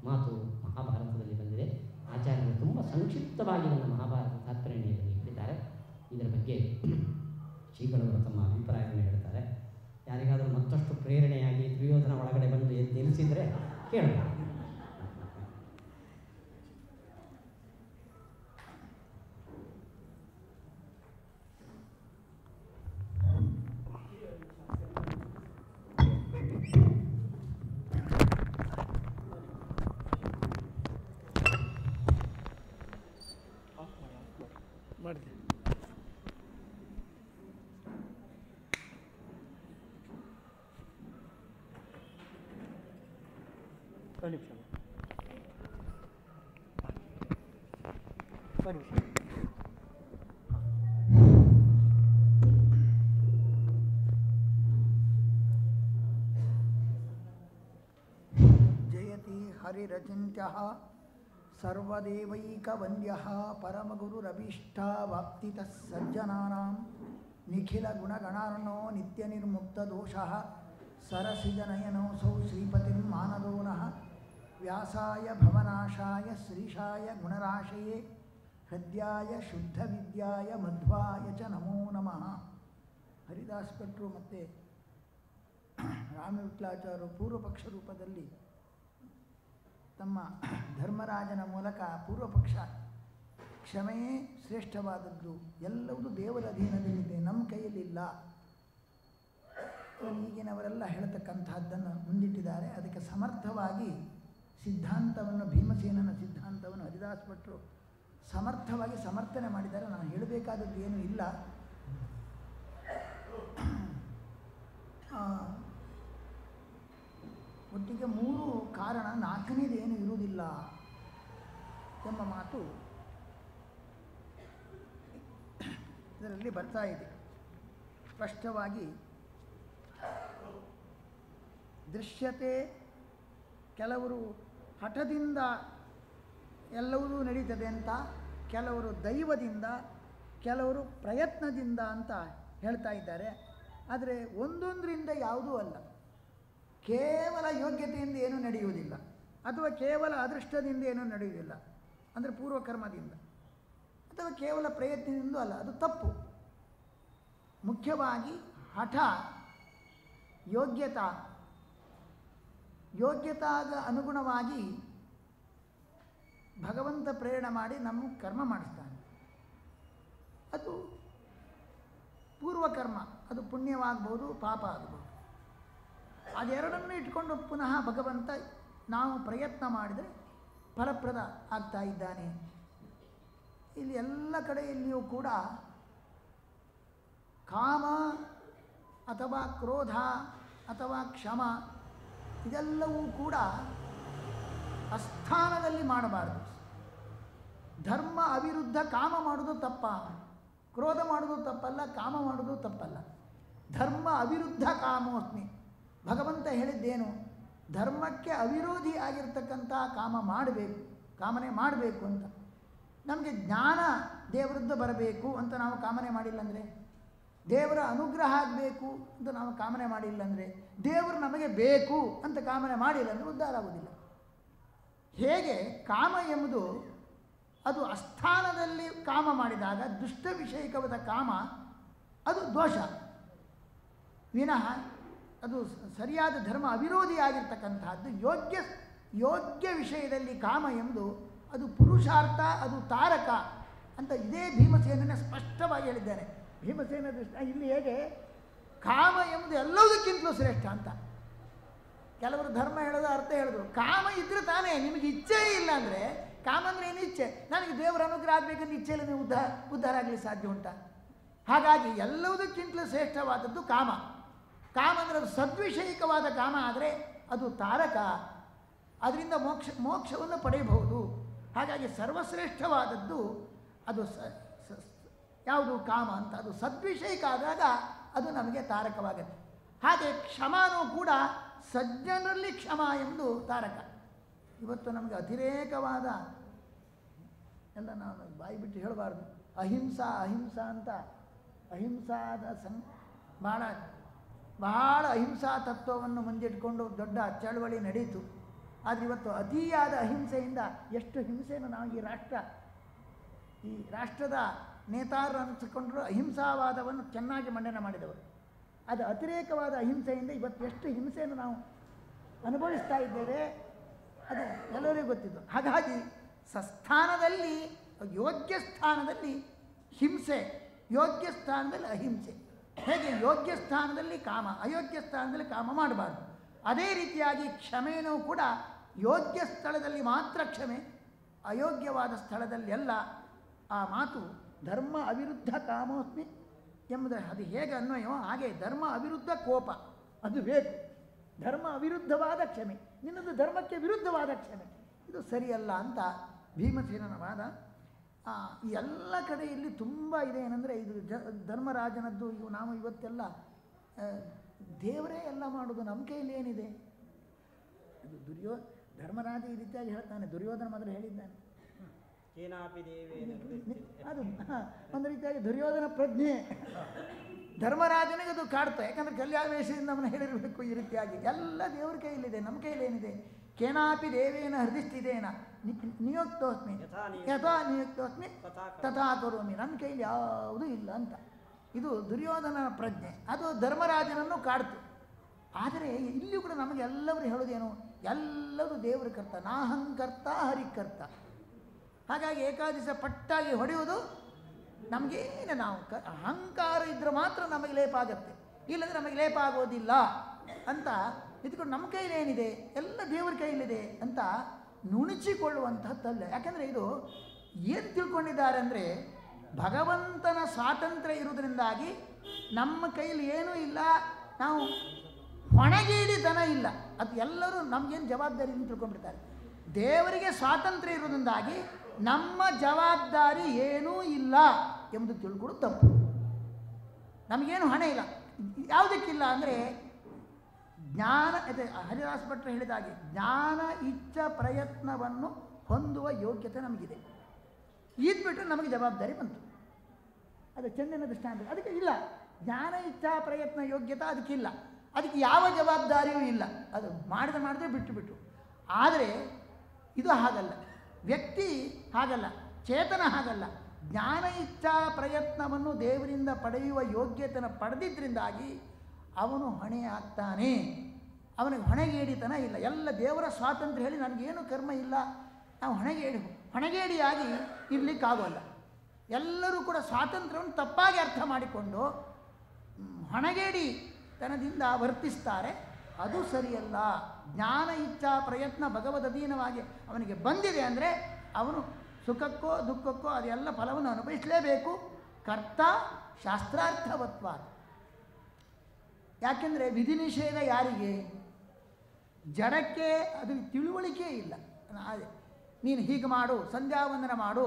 ಮಾತು ಮಹಾಭಾರತದಲ್ಲಿ ಬಂದಿದೆ. ಆಚಾರ್ಯರು ತುಂಬ ಸಂಕ್ಷಿಪ್ತವಾಗಿ ನನ್ನ ಮಹಾಭಾರತ ತಾತ್ಪರ್ಯದಲ್ಲಿ ಇಟ್ಟಿದ್ದಾರೆ ಇದರ ಬಗ್ಗೆ ಶ್ರೀಗಳವರು ತಮ್ಮ ಅಭಿಪ್ರಾಯವನ್ನು ಹೇಳ್ತಾರೆ. ಯಾರಿಗಾದರೂ ಮತ್ತಷ್ಟು ಪ್ರೇರಣೆಯಾಗಿ ದುರ್ಯೋಧನ ಒಳಗಡೆ ಬಂದು ನಿಲ್ಲಿಸಿದರೆ ಕೇಳಬಹುದು ಮಾಡಿದೆ ಒಂದು ನಿಮಿಷ ಒಂದು ನಿಮಿಷ ಸರ್ವದೇವೈಕವಂದ್ಯ ಪರಮಗುರುರಭೀಷ್ಟಾವಾಪ್ತಿತಃ ಸಜ್ಜನಾನಾಂ ನಿಖಿಲಗುಣಗಣಾರ್ಣೋ ನಿತ್ಯನಿರ್ಮುಕ್ತದೋಷಃ ಸರಸಿಜನಯನೋऽಸौ ಶ್ರೀಪತಿರ್ಮಾನದೋ ನಃ ವ್ಯಾಸಾಯ ಭವನಾಶಾಯ ಶ್ರೀಶಾಯ ಗುಣರಾಶಯೇ ಹೃದ್ಯಾಯ ಶುದ್ಧವಿದ್ಯಾಯ ಮಧ್ವಾಯ ಚ ನಮೋ ನಮಃ. ಹರಿದಾಸ್ ಭಟ್ರು ಮತ್ತು ರಾಮವಿಟ್ಲಾಚಾರ್ಯರು ಪೂರ್ವಪಕ್ಷ ರೂಪದಲ್ಲಿ ತಮ್ಮ ಧರ್ಮರಾಜನ ಮೂಲಕ ಪೂರ್ವಪಕ್ಷ ಕ್ಷಮೆಯೇ ಶ್ರೇಷ್ಠವಾದದ್ದು. ಎಲ್ಲವೂ ದೇವರ ಅಧೀನದಲ್ಲಿದೆ, ನಮ್ಮ ಕೈಯಲ್ಲಿಲ್ಲ. ಈಗಿನವರೆಲ್ಲ ಹೇಳ್ತಕ್ಕಂಥದ್ದನ್ನು ಮುಂದಿಟ್ಟಿದ್ದಾರೆ. ಅದಕ್ಕೆ ಸಮರ್ಥವಾಗಿ ಸಿದ್ಧಾಂತವನ್ನು, ಭೀಮಸೇನನ ಸಿದ್ಧಾಂತವನ್ನು ಹರಿದಾಸ್ ಭಟ್ರು ಸಮರ್ಥವಾಗಿ ಸಮರ್ಥನೆ ಮಾಡಿದ್ದಾರೆ. ನಾನು ಹೇಳಬೇಕಾದದ್ದು ಏನೂ ಇಲ್ಲ. ಒಟ್ಟಿಗೆ ಮೂರು ಕಾರಣ ನಾಲ್ಕನೇದೇನು ಇರುವುದಿಲ್ಲ ಎಂಬ ಮಾತು ಇದರಲ್ಲಿ ಬರ್ತಾ ಇದೆ. ಸ್ಪಷ್ಟವಾಗಿ ದೃಶ್ಯತೆ ಕೆಲವರು ಹಠದಿಂದ ಎಲ್ಲವೂ ನಡೀತದೆ ಅಂತ, ಕೆಲವರು ದೈವದಿಂದ, ಕೆಲವರು ಪ್ರಯತ್ನದಿಂದ ಅಂತ ಹೇಳ್ತಾ ಇದ್ದಾರೆ. ಆದರೆ ಒಂದೊಂದರಿಂದ ಯಾವುದೂ ಅಲ್ಲ. ಕೇವಲ ಯೋಗ್ಯತೆಯಿಂದ ಏನೂ ನಡೆಯುವುದಿಲ್ಲ. ಅಥವಾ ಕೇವಲ ಅದೃಷ್ಟದಿಂದ ಏನೂ ನಡೆಯುವುದಿಲ್ಲ. ಅಂದರೆ ಪೂರ್ವಕರ್ಮದಿಂದ. ಅಥವಾ ಕೇವಲ ಪ್ರಯತ್ನದಿಂದ ಅಲ್ಲ, ಅದು ತಪ್ಪು. ಮುಖ್ಯವಾಗಿ ಹಠ, ಯೋಗ್ಯತಾ. ಯೋಗ್ಯತಾದ ಅನುಗುಣವಾಗಿ ಭಗವಂತ ಪ್ರೇರಣೆ ಮಾಡಿ ನಮ್ಮ ಕರ್ಮ ಮಾಡಿಸ್ತಾನೆ. ಅದು ಪೂರ್ವಕರ್ಮ, ಅದು ಪುಣ್ಯವಾಗ್ಬೋದು, ಪಾಪ ಆಗ್ಬೋದು. ಅದೆರಡನ್ನು ಇಟ್ಕೊಂಡು ಪುನಃ ಭಗವಂತ ನಾವು ಪ್ರಯತ್ನ ಮಾಡಿದರೆ ಫಲಪ್ರದ ಆಗ್ತಾ ಇದ್ದಾನೆ. ಇಲ್ಲಿ ಎಲ್ಲ ಕಡೆಯಲ್ಲಿಯೂ ಕೂಡ ಕಾಮ ಅಥವಾ ಕ್ರೋಧ ಅಥವಾ ಕ್ಷಮ ಇದೆಲ್ಲವೂ ಕೂಡ ಅಸ್ಥಾನದಲ್ಲಿ ಮಾಡಬಾರದು. ಧರ್ಮ ಅವಿರುದ್ಧ ಕಾಮ ಮಾಡೋದು ತಪ್ಪ. ಕ್ರೋಧ ಮಾಡೋದು ತಪ್ಪಲ್ಲ, ಕಾಮ ಮಾಡೋದು ತಪ್ಪಲ್ಲ. ಧರ್ಮ ಅವಿರುದ್ಧ ಕಾಮೋಸ್ಮಿ. ಭಗವಂತ ಹೇಳಿದ್ದೇನು, ಧರ್ಮಕ್ಕೆ ಅವಿರೋಧಿ ಆಗಿರ್ತಕ್ಕಂಥ ಕಾಮ ಮಾಡಬೇಕು, ಕಾಮನೆ ಮಾಡಬೇಕು ಅಂತ. ನಮಗೆ ಜ್ಞಾನ ದೇವರದ್ದು ಬರಬೇಕು ಅಂತ ನಾವು ಕಾಮನೆ ಮಾಡಿಲ್ಲ ಅಂದರೆ ದೇವರ ಅನುಗ್ರಹ ಆಗಬೇಕು ಅಂತ ನಾವು ಕಾಮನೆ ಮಾಡಿಲ್ಲ ಅಂದರೆ ದೇವರು ನಮಗೆ ಬೇಕು ಅಂತ ಕಾಮನೆ ಮಾಡಿಲ್ಲ ಅಂದರೆ ಉದ್ಧಾರ ಆಗೋದಿಲ್ಲ ಹೇಗೆ? ಕಾಮ ಎಂಬುದು ಅದು ಅಸ್ಥಾನದಲ್ಲಿ ಕಾಮ ಮಾಡಿದಾಗ ದುಷ್ಟ ವಿಷಯಕವಾದ ಕಾಮ, ಅದು ದೋಷ. ವಿನಃ ಅದು ಸರಿಯಾದ ಧರ್ಮ ಅವಿರೋಧಿಯಾಗಿರ್ತಕ್ಕಂತಹದ್ದು ಯೋಗ್ಯ ಯೋಗ್ಯ ವಿಷಯದಲ್ಲಿ ಕಾಮ ಎಂದು ಅದು ಪುರುಷಾರ್ಥ, ಅದು ತಾರಕ ಅಂತ ಇದೇ ಭೀಮಸೇನೇ ಸ್ಪಷ್ಟವಾಗಿ ಹೇಳಿದ್ದಾನೆ ಭೀಮಸೇನ ದೃಷ್ಟ ಇಲ್ಲಿ ಹೇಗೆ ಕಾಮ ಎಂಬುದು ಎಲ್ಲದಕ್ಕಿಂತಲೂ ಶ್ರೇಷ್ಠ ಅಂತ. ಕೆಲವರು ಧರ್ಮ ಹೇಳೋದು ಅರ್ಥ ಹೇಳಿದ್ರು. ಕಾಮ ಇದ್ರೆ ತಾನೇ, ನಿಮಗೆ ಇಚ್ಛೆ ಇಲ್ಲ ಅಂದರೆ, ಕಾಮ ಅಂದರೆ ಏನು ಇಚ್ಛೆ? ನನಗೆ ದೇವರ ಅನುಗ್ರಹ ಆಗಬೇಕಂತ ಇಚ್ಛೆ ಇಲ್ಲ ನೀವು ಉದ್ಧಾರ ಉದ್ಧಾರ ಆಗಲಿ ಸಾಧ್ಯ ಉಂಟಾ? ಹಾಗಾಗಿ ಎಲ್ಲವುದಕ್ಕಿಂತಲೂ ಶ್ರೇಷ್ಠವಾದದ್ದು ಕಾಮ. ಕಾಮ ಅಂದರೆ ಅದು ಸದ್ವಿಷಯಿಕವಾದ ಕಾಮ ಆದರೆ ಅದು ತಾರಕ. ಅದರಿಂದ ಮೋಕ್ಷ, ಮೋಕ್ಷವನ್ನು ಪಡೆಯಬಹುದು. ಹಾಗಾಗಿ ಸರ್ವಶ್ರೇಷ್ಠವಾದದ್ದು ಅದು ಸ ಯಾವುದು ಕಾಮ ಅಂತ, ಅದು ಸದ್ವಿಷಯಕ ಆದಾಗ ಅದು ನಮಗೆ ತಾರಕವಾಗುತ್ತೆ. ಹಾಗೆ ಕ್ಷಮಾನೂ ಕೂಡ ಸಜ್ಜನರಲ್ಲಿ ಕ್ಷಮ ಎಂದು ತಾರಕ. ಇವತ್ತು ನಮಗೆ ಅತಿರೇಕವಾದ, ಎಲ್ಲ ನಾವು ಬಾಯಿ ಬಿಟ್ಟು ಹೇಳಬಾರ್ದು. ಅಹಿಂಸಾ ಅಹಿಂಸಾ ಅಂತ, ಅಹಿಂಸಾದ ಸಂ ಭಾಳ ಬಹಳ ಅಹಿಂಸಾ ತತ್ವವನ್ನು ಮುಂದಿಟ್ಕೊಂಡು ದೊಡ್ಡ ಚಳವಳಿ ನಡೀತು. ಆದರೆ ಇವತ್ತು ಅತಿಯಾದ ಅಹಿಂಸೆಯಿಂದ ಎಷ್ಟು ಹಿಂಸೆಯನ್ನು ನಾವು ಈ ರಾಷ್ಟ್ರ, ಈ ರಾಷ್ಟ್ರದ ನೇತಾರರು ಅನಿಸಿಕೊಂಡರು ಅಹಿಂಸಾವಾದವನ್ನು ಚೆನ್ನಾಗಿ ಮಂಡನೆ ಮಾಡಿದವರು. ಅದು ಅತಿರೇಕವಾದ ಅಹಿಂಸೆಯಿಂದ ಇವತ್ತು ಎಷ್ಟು ಹಿಂಸೆಯನ್ನು ನಾವು ಅನುಭವಿಸ್ತಾ ಇದ್ದೇವೆ, ಅದು ಎಲ್ಲರಿಗೂ ಗೊತ್ತಿದ್ದು. ಹಾಗಾಗಿ ಸಸ್ಥಾನದಲ್ಲಿ, ಯೋಗ್ಯ ಸ್ಥಾನದಲ್ಲಿ ಹಿಂಸೆ, ಯೋಗ್ಯ ಸ್ಥಾನದಲ್ಲಿ ಅಹಿಂಸೆ. ಹೇಗೆ ಯೋಗ್ಯ ಸ್ಥಾನದಲ್ಲಿ ಕಾಮ, ಅಯೋಗ್ಯ ಸ್ಥಾನದಲ್ಲಿ ಕಾಮ ಮಾಡಬಾರ್ದು. ಅದೇ ರೀತಿಯಾಗಿ ಕ್ಷಮೆಯೂ ಕೂಡ ಯೋಗ್ಯ ಸ್ಥಳದಲ್ಲಿ ಮಾತ್ರ ಕ್ಷಮೆ, ಅಯೋಗ್ಯವಾದ ಸ್ಥಳದಲ್ಲಿ ಎಲ್ಲ ಆ ಮಾತು ಧರ್ಮ ಅವಿರುದ್ಧ ಕಾಮೋಸ್ಮಿ ಎಂಬುದರ ಅದು ಹೇಗೆ ಅನ್ವಯವೋ ಹಾಗೆ ಧರ್ಮ ಅವಿರುದ್ಧ ಕೋಪ, ಅದು ಬೇಕು. ಧರ್ಮ ಅವಿರುದ್ಧವಾದ ಕ್ಷಮೆ, ನಿನ್ನದು ಧರ್ಮಕ್ಕೆ ವಿರುದ್ಧವಾದ ಕ್ಷಮೆ, ಇದು ಸರಿಯಲ್ಲ ಅಂತ ಭೀಮಸೇನನ ವಾದ ಆ, ಕಡೆ ಇಲ್ಲಿ ಕಡೆಯಲ್ಲಿ ತುಂಬ ಇದೆ. ಏನಂದರೆ ಇದು ಜ ಧರ್ಮರಾಜನದ್ದು ಇವು ನಾವು ಇವತ್ತೆಲ್ಲ ದೇವರೇ ಎಲ್ಲ ಮಾಡೋದು ನಮ್ಮ ಕೈಯಲ್ಲಿ ಏನಿದೆ? ಇದು ದುರ್ಯೋ ಧರ್ಮರಾಜ ಈ ರೀತಿಯಾಗಿ ಹೇಳ್ತಾನೆ. ದುರ್ಯೋಧನ ಮೊದಲು ಹೇಳಿದ್ದಾನೆ. ಕೇನಾಪಿ ದೇವೇನ ಅದು ಒಂದು ರೀತಿಯಾಗಿ ದುರ್ಯೋಧನ ಪ್ರಜ್ಞೆ. ಧರ್ಮರಾಜನಿಗೆ ಅದು ಕಾಡ್ತಾ. ಯಾಕಂದ್ರೆ ಕಲ್ಯಾವೇಶದಿಂದ ಅವನು ಹೇಳಿರಬೇಕು ಈ ರೀತಿಯಾಗಿ. ಎಲ್ಲ ದೇವ್ರ ಕೈಯಲ್ಲಿದೆ ನಮ್ಮ ಕೈಯಲ್ಲಿ ಏನಿದೆ ಕೇನಾಪಿ ದೇವೇನ ಹೃದಿಷ್ಟಿದೇನ ನಿಯುಕ್ತೋಸ್ಮಿ ಯಥಾ ನಿಯುಕ್ತೋ- ಯಥಾ ನಿಯುಕ್ತೋಸ್ಮಿ ತಥಾ ಕರೋಮಿ. ನನ್ನ ಕೈಲಿ ಯಾವುದೂ ಇಲ್ಲ ಅಂತ ಇದು ದುರ್ಯೋಧನನ ಪ್ರಜ್ಞೆ ಅದು ಧರ್ಮರಾಜನನ್ನು ಕಾಡ್ತು ಆದರೆ ಇಲ್ಲಿ ಕೂಡ ನಮಗೆ ಎಲ್ಲರೂ ಹೇಳೋದೇನು ಎಲ್ಲರೂ ದೇವರ ಕರ್ತ ನಾಹಂಕರ್ತ ಹರಿಕರ್ತ ಹಾಗಾಗಿ ಏಕಾದಶ ಪಟ್ಟಾಗಿ ಹೊಡೆಯುವುದು ನಮಗೇನು ನಾವು ಕ ಅಹಂಕಾರ ಇದ್ದರೆ ಮಾತ್ರ ನಮಗೆ ಲೇಪ ಆಗುತ್ತೆ ಇಲ್ಲದ್ರೆ ನಮಗೆ ಲೇಪ ಆಗೋದಿಲ್ಲ ಅಂತ ಇದ್ಕೊಂಡು ನಮ್ಮ ಕೈಲಿ ಏನಿದೆ ಎಲ್ಲ ದೇವರ ಕೈಲಿದೆ ಅಂತ ನುಣುಚಿಕೊಳ್ಳುವಂಥದ್ದಲ್ಲ. ಯಾಕಂದರೆ ಇದು ಏನು ತಿಳ್ಕೊಂಡಿದ್ದಾರೆ ಅಂದರೆ ಭಗವಂತನ ಸ್ವಾತಂತ್ರ್ಯ ಇರುವುದರಿಂದಾಗಿ ನಮ್ಮ ಕೈಲಿ ಏನೂ ಇಲ್ಲ, ನಾವು ಹೊಣಗೇಡಿತನ ಇಲ್ಲ. ಅದು ಎಲ್ಲರೂ ನಮಗೇನು ಜವಾಬ್ದಾರಿ ಅಂತ ತಿಳ್ಕೊಂಡ್ಬಿಡ್ತಾರೆ. ದೇವರಿಗೆ ಸ್ವಾತಂತ್ರ್ಯ ಇರುವುದರಿಂದಾಗಿ ನಮ್ಮ ಜವಾಬ್ದಾರಿ ಏನೂ ಇಲ್ಲ ಎಂಬುದು ತಿಳ್ಕೊಳ್ಳೋದು ತಪ್ಪು. ನಮಗೇನು ಹಣ ಇಲ್ಲ. ಯಾವುದಕ್ಕಿಲ್ಲ ಅಂದರೆ ಜ್ಞಾನ, ಅದೇ ಹರಿದಾಸ್ ಹೇಳಿದ ಹಾಗೆ, ಜ್ಞಾನ, ಇಚ್ಛ, ಪ್ರಯತ್ನವನ್ನು ಹೊಂದುವ ಯೋಗ್ಯತೆ ನಮಗಿದೆ. ಇದ್ಬಿಟ್ಟು ನಮಗೆ ಜವಾಬ್ದಾರಿ ಬಂತು. ಅದು ಚೆಂದಿನ ದೃಷ್ಟಾಂತ. ಅದಕ್ಕೆ ಇಲ್ಲ. ಜ್ಞಾನ, ಇಚ್ಛಾ, ಪ್ರಯತ್ನ, ಯೋಗ್ಯತೆ ಅದಕ್ಕಿಲ್ಲ. ಅದಕ್ಕೆ ಯಾವ ಜವಾಬ್ದಾರಿಯೂ ಇಲ್ಲ. ಅದು ಮಾಡಿದ ಮಾಡಿದ್ರೆ ಬಿಟ್ಟು ಬಿಟ್ಟು ಆದರೆ ಇದು ಹಾಗಲ್ಲ. ವ್ಯಕ್ತಿ ಹಾಗಲ್ಲ. ಚೇತನ ಹಾಗಲ್ಲ. ಜ್ಞಾನ, ಇಚ್ಛಾ, ಪ್ರಯತ್ನವನ್ನು ದೇವರಿಂದ ಪಡೆಯುವ ಯೋಗ್ಯತೆನ ಪಡೆದಿದ್ದರಿಂದಾಗಿ ಅವನು ಹೊಣೆ ಆಗ್ತಾನೆ. ಅವನಿಗೆ ಹೊಣೆಗೇಡಿತನ ಇಲ್ಲ. ಎಲ್ಲ ದೇವರ ಸ್ವಾತಂತ್ರ್ಯ ಹೇಳಿ ನನಗೇನು ಕರ್ಮ ಇಲ್ಲ. ನಾವು ಹೊಣೆಗೇಡಿ, ಹೊಣೆಗೇಡಿಯಾಗಿ ಇರಲಿಕ್ಕಾಗೋಲ್ಲ. ಎಲ್ಲರೂ ಕೂಡ ಸ್ವಾತಂತ್ರ್ಯವನ್ನು ತಪ್ಪಾಗಿ ಅರ್ಥ ಮಾಡಿಕೊಂಡು ಹೊಣೆಗೇಡಿ ತನದಿಂದ ವರ್ತಿಸ್ತಾರೆ. ಅದು ಸರಿಯಲ್ಲ. ಜ್ಞಾನ, ಇಚ್ಛಾ, ಪ್ರಯತ್ನ, ಭಗವದ್ ಅಧೀನವಾಗಿ ಅವನಿಗೆ ಬಂದಿದೆ ಅಂದರೆ ಅವನು ಸುಖಕ್ಕೋ, ದುಃಖಕ್ಕೋ ಅದೆಲ್ಲ ಫಲವನ್ನು ಅನುಭವಿಸಲೇಬೇಕು. ಕರ್ತ ಶಾಸ್ತ್ರಾರ್ಥವತ್ವ ಯಾಕೆಂದರೆ ವಿಧಿ ನಿಷೇಧ ಯಾರಿಗೆ? ಜಡಕ್ಕೆ ಅದು ತಿಳುವಳಿಕೆ ಇಲ್ಲ. ನೀನು ಹೀಗೆ ಮಾಡು, ಸಂಧ್ಯಾ ವಂದನ ಮಾಡು,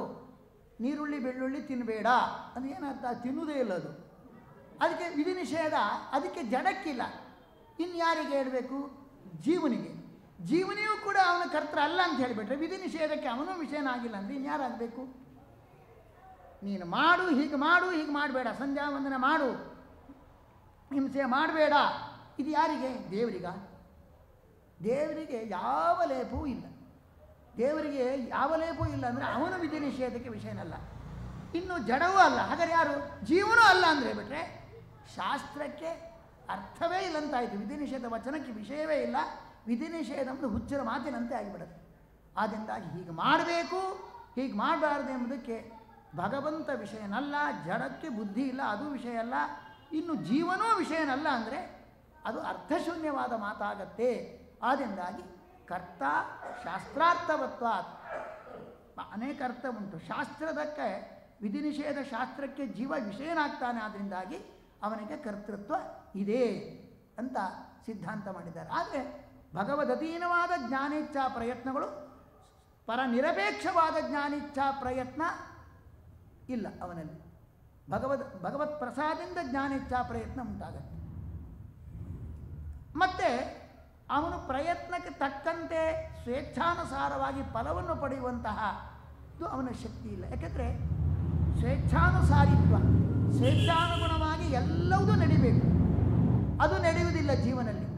ನೀರುಳ್ಳಿ ಬೆಳ್ಳುಳ್ಳಿ ತಿನ್ನಬೇಡ ಅದು ಏನರ್ಥ ತಿನ್ನುವುದೇ ಇಲ್ಲ ಅದು. ಅದಕ್ಕೆ ವಿಧಿ ನಿಷೇಧ ಅದಕ್ಕೆ ಜಡಕ್ಕಿಲ್ಲ ಇನ್ಯಾರಿಗೆ ಹೇಳಬೇಕು? ಜೀವನಿಗೆ. ಜೀವನಿಯೂ ಕೂಡ ಅವನ ಕರ್ತೃ ಅಲ್ಲ ಅಂತ ಹೇಳಿಬಿಟ್ರೆ ವಿಧಿ ನಿಷೇಧಕ್ಕೆ ಅವನು ವಿಷಯನಾಗಿಲ್ಲ ಅಂದರೆ ಇನ್ಯಾರಾಗಬೇಕು ನೀನು ಮಾಡು, ಹೀಗೆ ಮಾಡು, ಹೀಗೆ ಮಾಡಬೇಡ, ಸಂಧ್ಯಾ ವಂದನ ಮಾಡು. ಹಿಂಸೆ ಮಾಡಬೇಡ. ಇದು ಯಾರಿಗೆ? ದೇವರಿಗ. ದೇವರಿಗೆ ಯಾವ ಲೇಪವೂ ಇಲ್ಲ. ದೇವರಿಗೆ ಯಾವ ಲೇಪವೂ ಇಲ್ಲ ಅಂದರೆ ಅವನು ವಿಧಿ ನಿಷೇಧಕ್ಕೆ ವಿಷಯನಲ್ಲ. ಇನ್ನು ಜಡವೂ ಅಲ್ಲ. ಹಾಗಾದ್ರೆ ಯಾರು? ಜೀವನೂ ಅಲ್ಲ ಅಂದರೆ ಬಿಟ್ಟರೆ ಶಾಸ್ತ್ರಕ್ಕೆ ಅರ್ಥವೇ ಇಲ್ಲ ಅಂತಾಯಿತು ವಿಧಿ ನಿಷೇಧ ವಚನಕ್ಕೆ ವಿಷಯವೇ ಇಲ್ಲ. ವಿಧಿ ನಿಷೇಧ ಒಂದು ಹುಚ್ಚರ ಮಾತಿನಂತೆ ಆಗಿಬಿಡುತ್ತೆ. ಆದ್ದರಿಂದಾಗಿ ಹೀಗೆ ಮಾಡಬೇಕು. ಹೀಗೆ ಮಾಡಬಾರ್ದು ಎಂಬುದಕ್ಕೆ ಭಗವಂತ ವಿಷಯನಲ್ಲ. ಜಡಕ್ಕೆ ಬುದ್ಧಿ ಇಲ್ಲ. ಅದು ವಿಷಯ ಅಲ್ಲ. ಇನ್ನು ಜೀವನೋ ವಿಷಯನಲ್ಲ ಅಂದರೆ ಅದು ಅರ್ಥಶೂನ್ಯವಾದ ಮಾತಾಗತ್ತೆ. ಆದ್ದರಿಂದಾಗಿ ಕರ್ತ ಶಾಸ್ತ್ರಾರ್ಥವತ್ವ ಅನೇಕ ಅರ್ಥ ಉಂಟು. ಶಾಸ್ತ್ರದಕ್ಕೆ ವಿಧಿ ನಿಷೇಧ ಶಾಸ್ತ್ರಕ್ಕೆ ಜೀವ ವಿಷಯನಾಗ್ತಾನೆ ಆದ್ದರಿಂದಾಗಿ ಅವನಿಗೆ ಕರ್ತೃತ್ವ ಇದೆ ಅಂತ ಸಿದ್ಧಾಂತ ಮಾಡಿದ್ದಾರೆ. ಆದರೆ ಭಗವದಧೀನವಾದ ಜ್ಞಾನೇಚ್ಛಾ ಪ್ರಯತ್ನಗಳು ಪರ ನಿರಪೇಕ್ಷವಾದ ಜ್ಞಾನೇಚ್ಛಾ ಪ್ರಯತ್ನ ಇಲ್ಲ ಅವನಲ್ಲಿ. ಭಗವದ್ ಭಗವತ್ ಪ್ರಸಾದಿಂದ ಜ್ಞಾನ ಹೆಚ್ಚಾ ಪ್ರಯತ್ನ ಉಂಟಾಗತ್ತೆ. ಮತ್ತು ಅವನು ಪ್ರಯತ್ನಕ್ಕೆ ತಕ್ಕಂತೆ ಸ್ವೇಚ್ಛಾನುಸಾರವಾಗಿ ಫಲವನ್ನು ಪಡೆಯುವಂತಹ ಇದು ಅವನ ಶಕ್ತಿ ಇಲ್ಲ. ಯಾಕೆಂದರೆ ಸ್ವೇಚ್ಛಾನುಸಾರಿತ್ವ, ಸ್ವೇಚ್ಛಾನುಗುಣವಾಗಿ ಎಲ್ಲವೂ ನಡಿಬೇಕು. ಅದು ನಡೆಯುವುದಿಲ್ಲ ಜೀವನದಲ್ಲಿ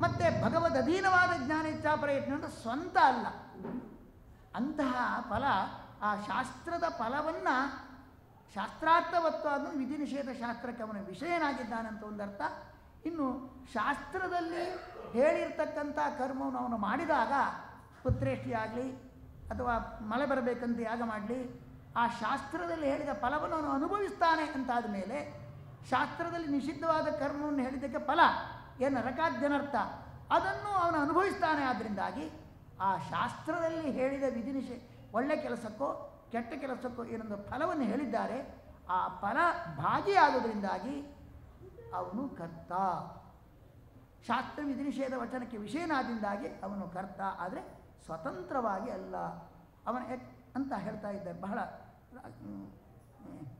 ಮತ್ತು ಭಗವದ್ ಅಧೀನವಾದ ಜ್ಞಾನ ಹೆಚ್ಚಾ ಪ್ರಯತ್ನ ಅಂದರೆ ಸ್ವಂತ ಅಲ್ಲ. ಅಂತಹ ಫಲ, ಆ ಶಾಸ್ತ್ರದ ಫಲವನ್ನು ಶಾಸ್ತ್ರಾರ್ಥವತ್ವ ಅದನ್ನು ವಿಧಿ ನಿಷೇಧ ಶಾಸ್ತ್ರಕ್ಕೆ ಅವನ ವಿಷಯನಾಗಿದ್ದಾನಂತ ಒಂದರ್ಥ. ಇನ್ನು ಶಾಸ್ತ್ರದಲ್ಲಿ ಹೇಳಿರ್ತಕ್ಕಂಥ ಕರ್ಮವನ್ನು ಅವನು ಮಾಡಿದಾಗ ಪುತ್ರೇಷ್ಠಿ ಆಗಲಿ ಅಥವಾ ಮಳೆ ಬರಬೇಕಂತ ಯಾಗ ಮಾಡಲಿ, ಆ ಶಾಸ್ತ್ರದಲ್ಲಿ ಹೇಳಿದ ಫಲವನ್ನು ಅವನು ಅನುಭವಿಸ್ತಾನೆ ಅಂತಾದ ಮೇಲೆ ಶಾಸ್ತ್ರದಲ್ಲಿ ನಿಷಿದ್ಧವಾದ ಕರ್ಮವನ್ನು ಹೇಳಿದ್ದಕ್ಕೆ ಫಲ, ಏನು ನರಕಾದ್ಯನರ್ಥ ಅದನ್ನು ಅವನು ಅನುಭವಿಸ್ತಾನೆ ಆದ್ದರಿಂದಾಗಿ ಆ ಶಾಸ್ತ್ರದಲ್ಲಿ ಹೇಳಿದ ವಿಧಿ ನಿಷೇ, ಒಳ್ಳೆ ಕೆಲಸಕ್ಕೋ ಕೆಟ್ಟ ಕೆಲಸಕ್ಕೂ ಏನೊಂದು ಫಲವನ್ನು ಹೇಳಿದ್ದಾರೆ, ಆ ಫಲ ಭಾಗಿಯಾಗೋದ್ರಿಂದಾಗಿ ಅವನು ಕರ್ತ. ಶಾಸ್ತ್ರ ವಿಧಿನಿಷೇಧ ವಚನಕ್ಕೆ ವಿಷಯನಾದಿಂದಾಗಿ ಅವನು ಕರ್ತ, ಆದರೆ ಸ್ವತಂತ್ರವಾಗಿ ಅಲ್ಲ. ಅವನ ಅಂತ ಹೇಳ್ತಾ ಇದ್ದಾರೆ ಬಹಳ,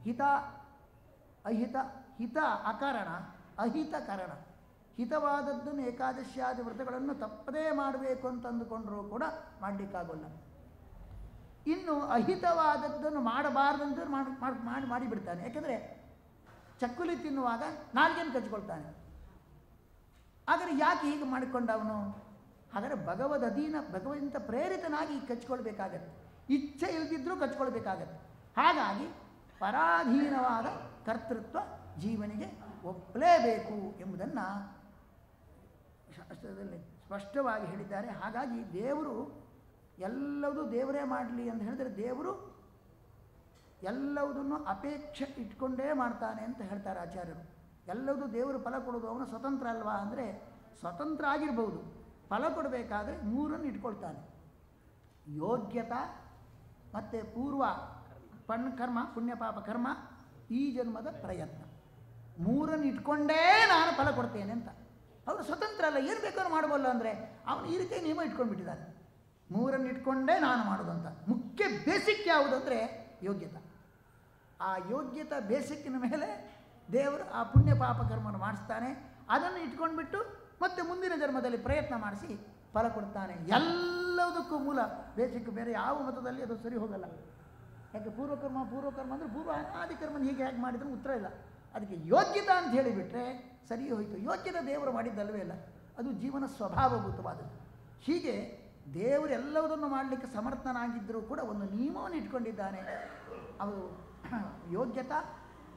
ಹಿತ, ಅಹಿತ, ಹಿತ ಅಕಾರಣ, ಅಹಿತ ಕಾರಣ. ಹಿತವಾದದ್ದನ್ನು ಏಕಾದಶಿಯಾದಿ ವ್ರತಗಳನ್ನು ತಪ್ಪದೇ ಮಾಡಬೇಕು ಅಂತ ಅಂದುಕೊಂಡ್ರೂ ಕೂಡ ಮಾಡಲಿಕ್ಕಾಗೋಲ್ಲ. ಇನ್ನು ಅಹಿತವಾದದ್ದನ್ನು ಮಾಡಬಾರ್ದಂತ ಮಾಡಿ ಮಾಡಿ ಮಾಡಿ, ಮಾಡಿಬಿಡ್ತಾನೆ. ಯಾಕೆಂದರೆ ಚಕ್ಕುಲಿ ತಿನ್ನುವಾಗ ನಾಲ್ಗೇನು ಕಚ್ಕೊಳ್ತಾನೆ? ಆದರೆ ಯಾಕೆ ಹೀಗೆ ಮಾಡಿಕೊಂಡ ಅವನು? ಹಾಗಾದರೆ ಭಗವದ್ ಅಧೀನ, ಭಗವಂತ ಪ್ರೇರಿತನಾಗಿ ಕಚ್ಕೊಳ್ಬೇಕಾಗತ್ತೆ. ಇಚ್ಛೆ ಇಲ್ದಿದ್ರೂ ಕಚ್ಕೊಳ್ಬೇಕಾಗತ್ತೆ. ಹಾಗಾಗಿ ಪರಾಧೀನವಾದ ಕರ್ತೃತ್ವ ಜೀವನಿಗೆ ಒಪ್ಪಲೇಬೇಕು ಎಂಬುದನ್ನು ಶಾಸ್ತ್ರದಲ್ಲಿ ಸ್ಪಷ್ಟವಾಗಿ ಹೇಳಿದ್ದಾರೆ. ಹಾಗಾಗಿ ದೇವರು ಎಲ್ಲವೂ ದೇವರೇ ಮಾಡಲಿ ಅಂತ ಹೇಳಿದರೆ ದೇವರು ಎಲ್ಲವುದನ್ನು ಅಪೇಕ್ಷೆ ಇಟ್ಕೊಂಡೇ ಮಾಡ್ತಾನೆ ಅಂತ ಹೇಳ್ತಾರೆ ಆಚಾರ್ಯರು. ಎಲ್ಲವೂ ದೇವರು ಫಲ ಕೊಡೋದು ಅವನು ಸ್ವತಂತ್ರ ಅಲ್ವಾ ಅಂದರೆ ಸ್ವತಂತ್ರ ಆಗಿರ್ಬೋದು. ಫಲ ಕೊಡಬೇಕಾದ್ರೆ ಮೂರನ್ನು ಇಟ್ಕೊಳ್ತಾನೆ. ಯೋಗ್ಯತಾ ಮತ್ತು ಪೂರ್ವ ಪಣ್ ಕರ್ಮ, ಪುಣ್ಯ ಪಾಪ ಕರ್ಮ ಈ ಜನ್ಮದ ಪ್ರಯತ್ನ. ಮೂರನ್ನು ಇಟ್ಕೊಂಡೇ ನಾನು ಫಲ ಕೊಡ್ತೇನೆ ಅಂತ. ಅವನು ಸ್ವತಂತ್ರ ಅಲ್ಲ, ಏನು ಬೇಕಾದ್ರೂ ಮಾಡಬಲ್ಲ ಅಂದರೆ ಅವನು ಈ ರೀತಿ ನಿಯಮ ಇಟ್ಕೊಂಡ್ಬಿಟ್ಟಿದ್ದಾನೆ. ಮೂರನ್ನು ಇಟ್ಕೊಂಡೇ ನಾನು ಮಾಡೋದಂತ ಮುಖ್ಯ ಬೇಸಿಕ್ ಯಾವುದಂದರೆ ಯೋಗ್ಯತೆ ಯೋಗ್ಯತಾ. ಆ ಯೋಗ್ಯತಾ ಬೇಸಿಕ್ಕಿನ ಮೇಲೆ ದೇವರು ಆ ಪುಣ್ಯ ಪಾಪ ಕರ್ಮವನ್ನು ಮಾಡಿಸ್ತಾನೆ. ಅದನ್ನು ಇಟ್ಕೊಂಡ್ಬಿಟ್ಟು ಮತ್ತೆ ಮುಂದಿನ ಜನ್ಮದಲ್ಲಿ ಪ್ರಯತ್ನ ಮಾಡಿಸಿ ಫಲ ಕೊಡ್ತಾನೆ. ಎಲ್ಲದಕ್ಕೂ ಮೂಲ. ಬೇಸಿಕ್ ಬೇರೆ ಯಾವ ಮತದಲ್ಲಿ ಅದು ಸರಿ ಹೋಗಲ್ಲ. ಯಾಕೆ ಪೂರ್ವಕರ್ಮ ಪೂರ್ವಕರ್ಮ ಅಂದರೆ ಪೂರ್ವ ಅನಾದಿ ಕರ್ಮನ ಹೀಗೆ ಹೇಗೆ ಮಾಡಿದ್ರು ಉತ್ತರ ಇಲ್ಲ. ಅದಕ್ಕೆ ಯೋಗ್ಯತಾ ಅಂತ ಹೇಳಿಬಿಟ್ರೆ ಸರಿ ಹೋಯಿತು. ಯೋಗ್ಯತೆ ದೇವರು ಮಾಡಿದ್ದಲ್ವೇ ಇಲ್ಲ. ಅದು ಜೀವನ ಸ್ವಭಾವಭೂತವಾದದ್ದು. ಹೀಗೆ ದೇವರು ಎಲ್ಲವುದನ್ನು ಮಾಡಲಿಕ್ಕೆ ಸಮರ್ಥನಾಗಿದ್ದರೂ ಕೂಡ ಒಂದು ನಿಯಮವನ್ನು ಇಟ್ಕೊಂಡಿದ್ದಾನೆ. ಅವರು ಯೋಗ್ಯತಾ,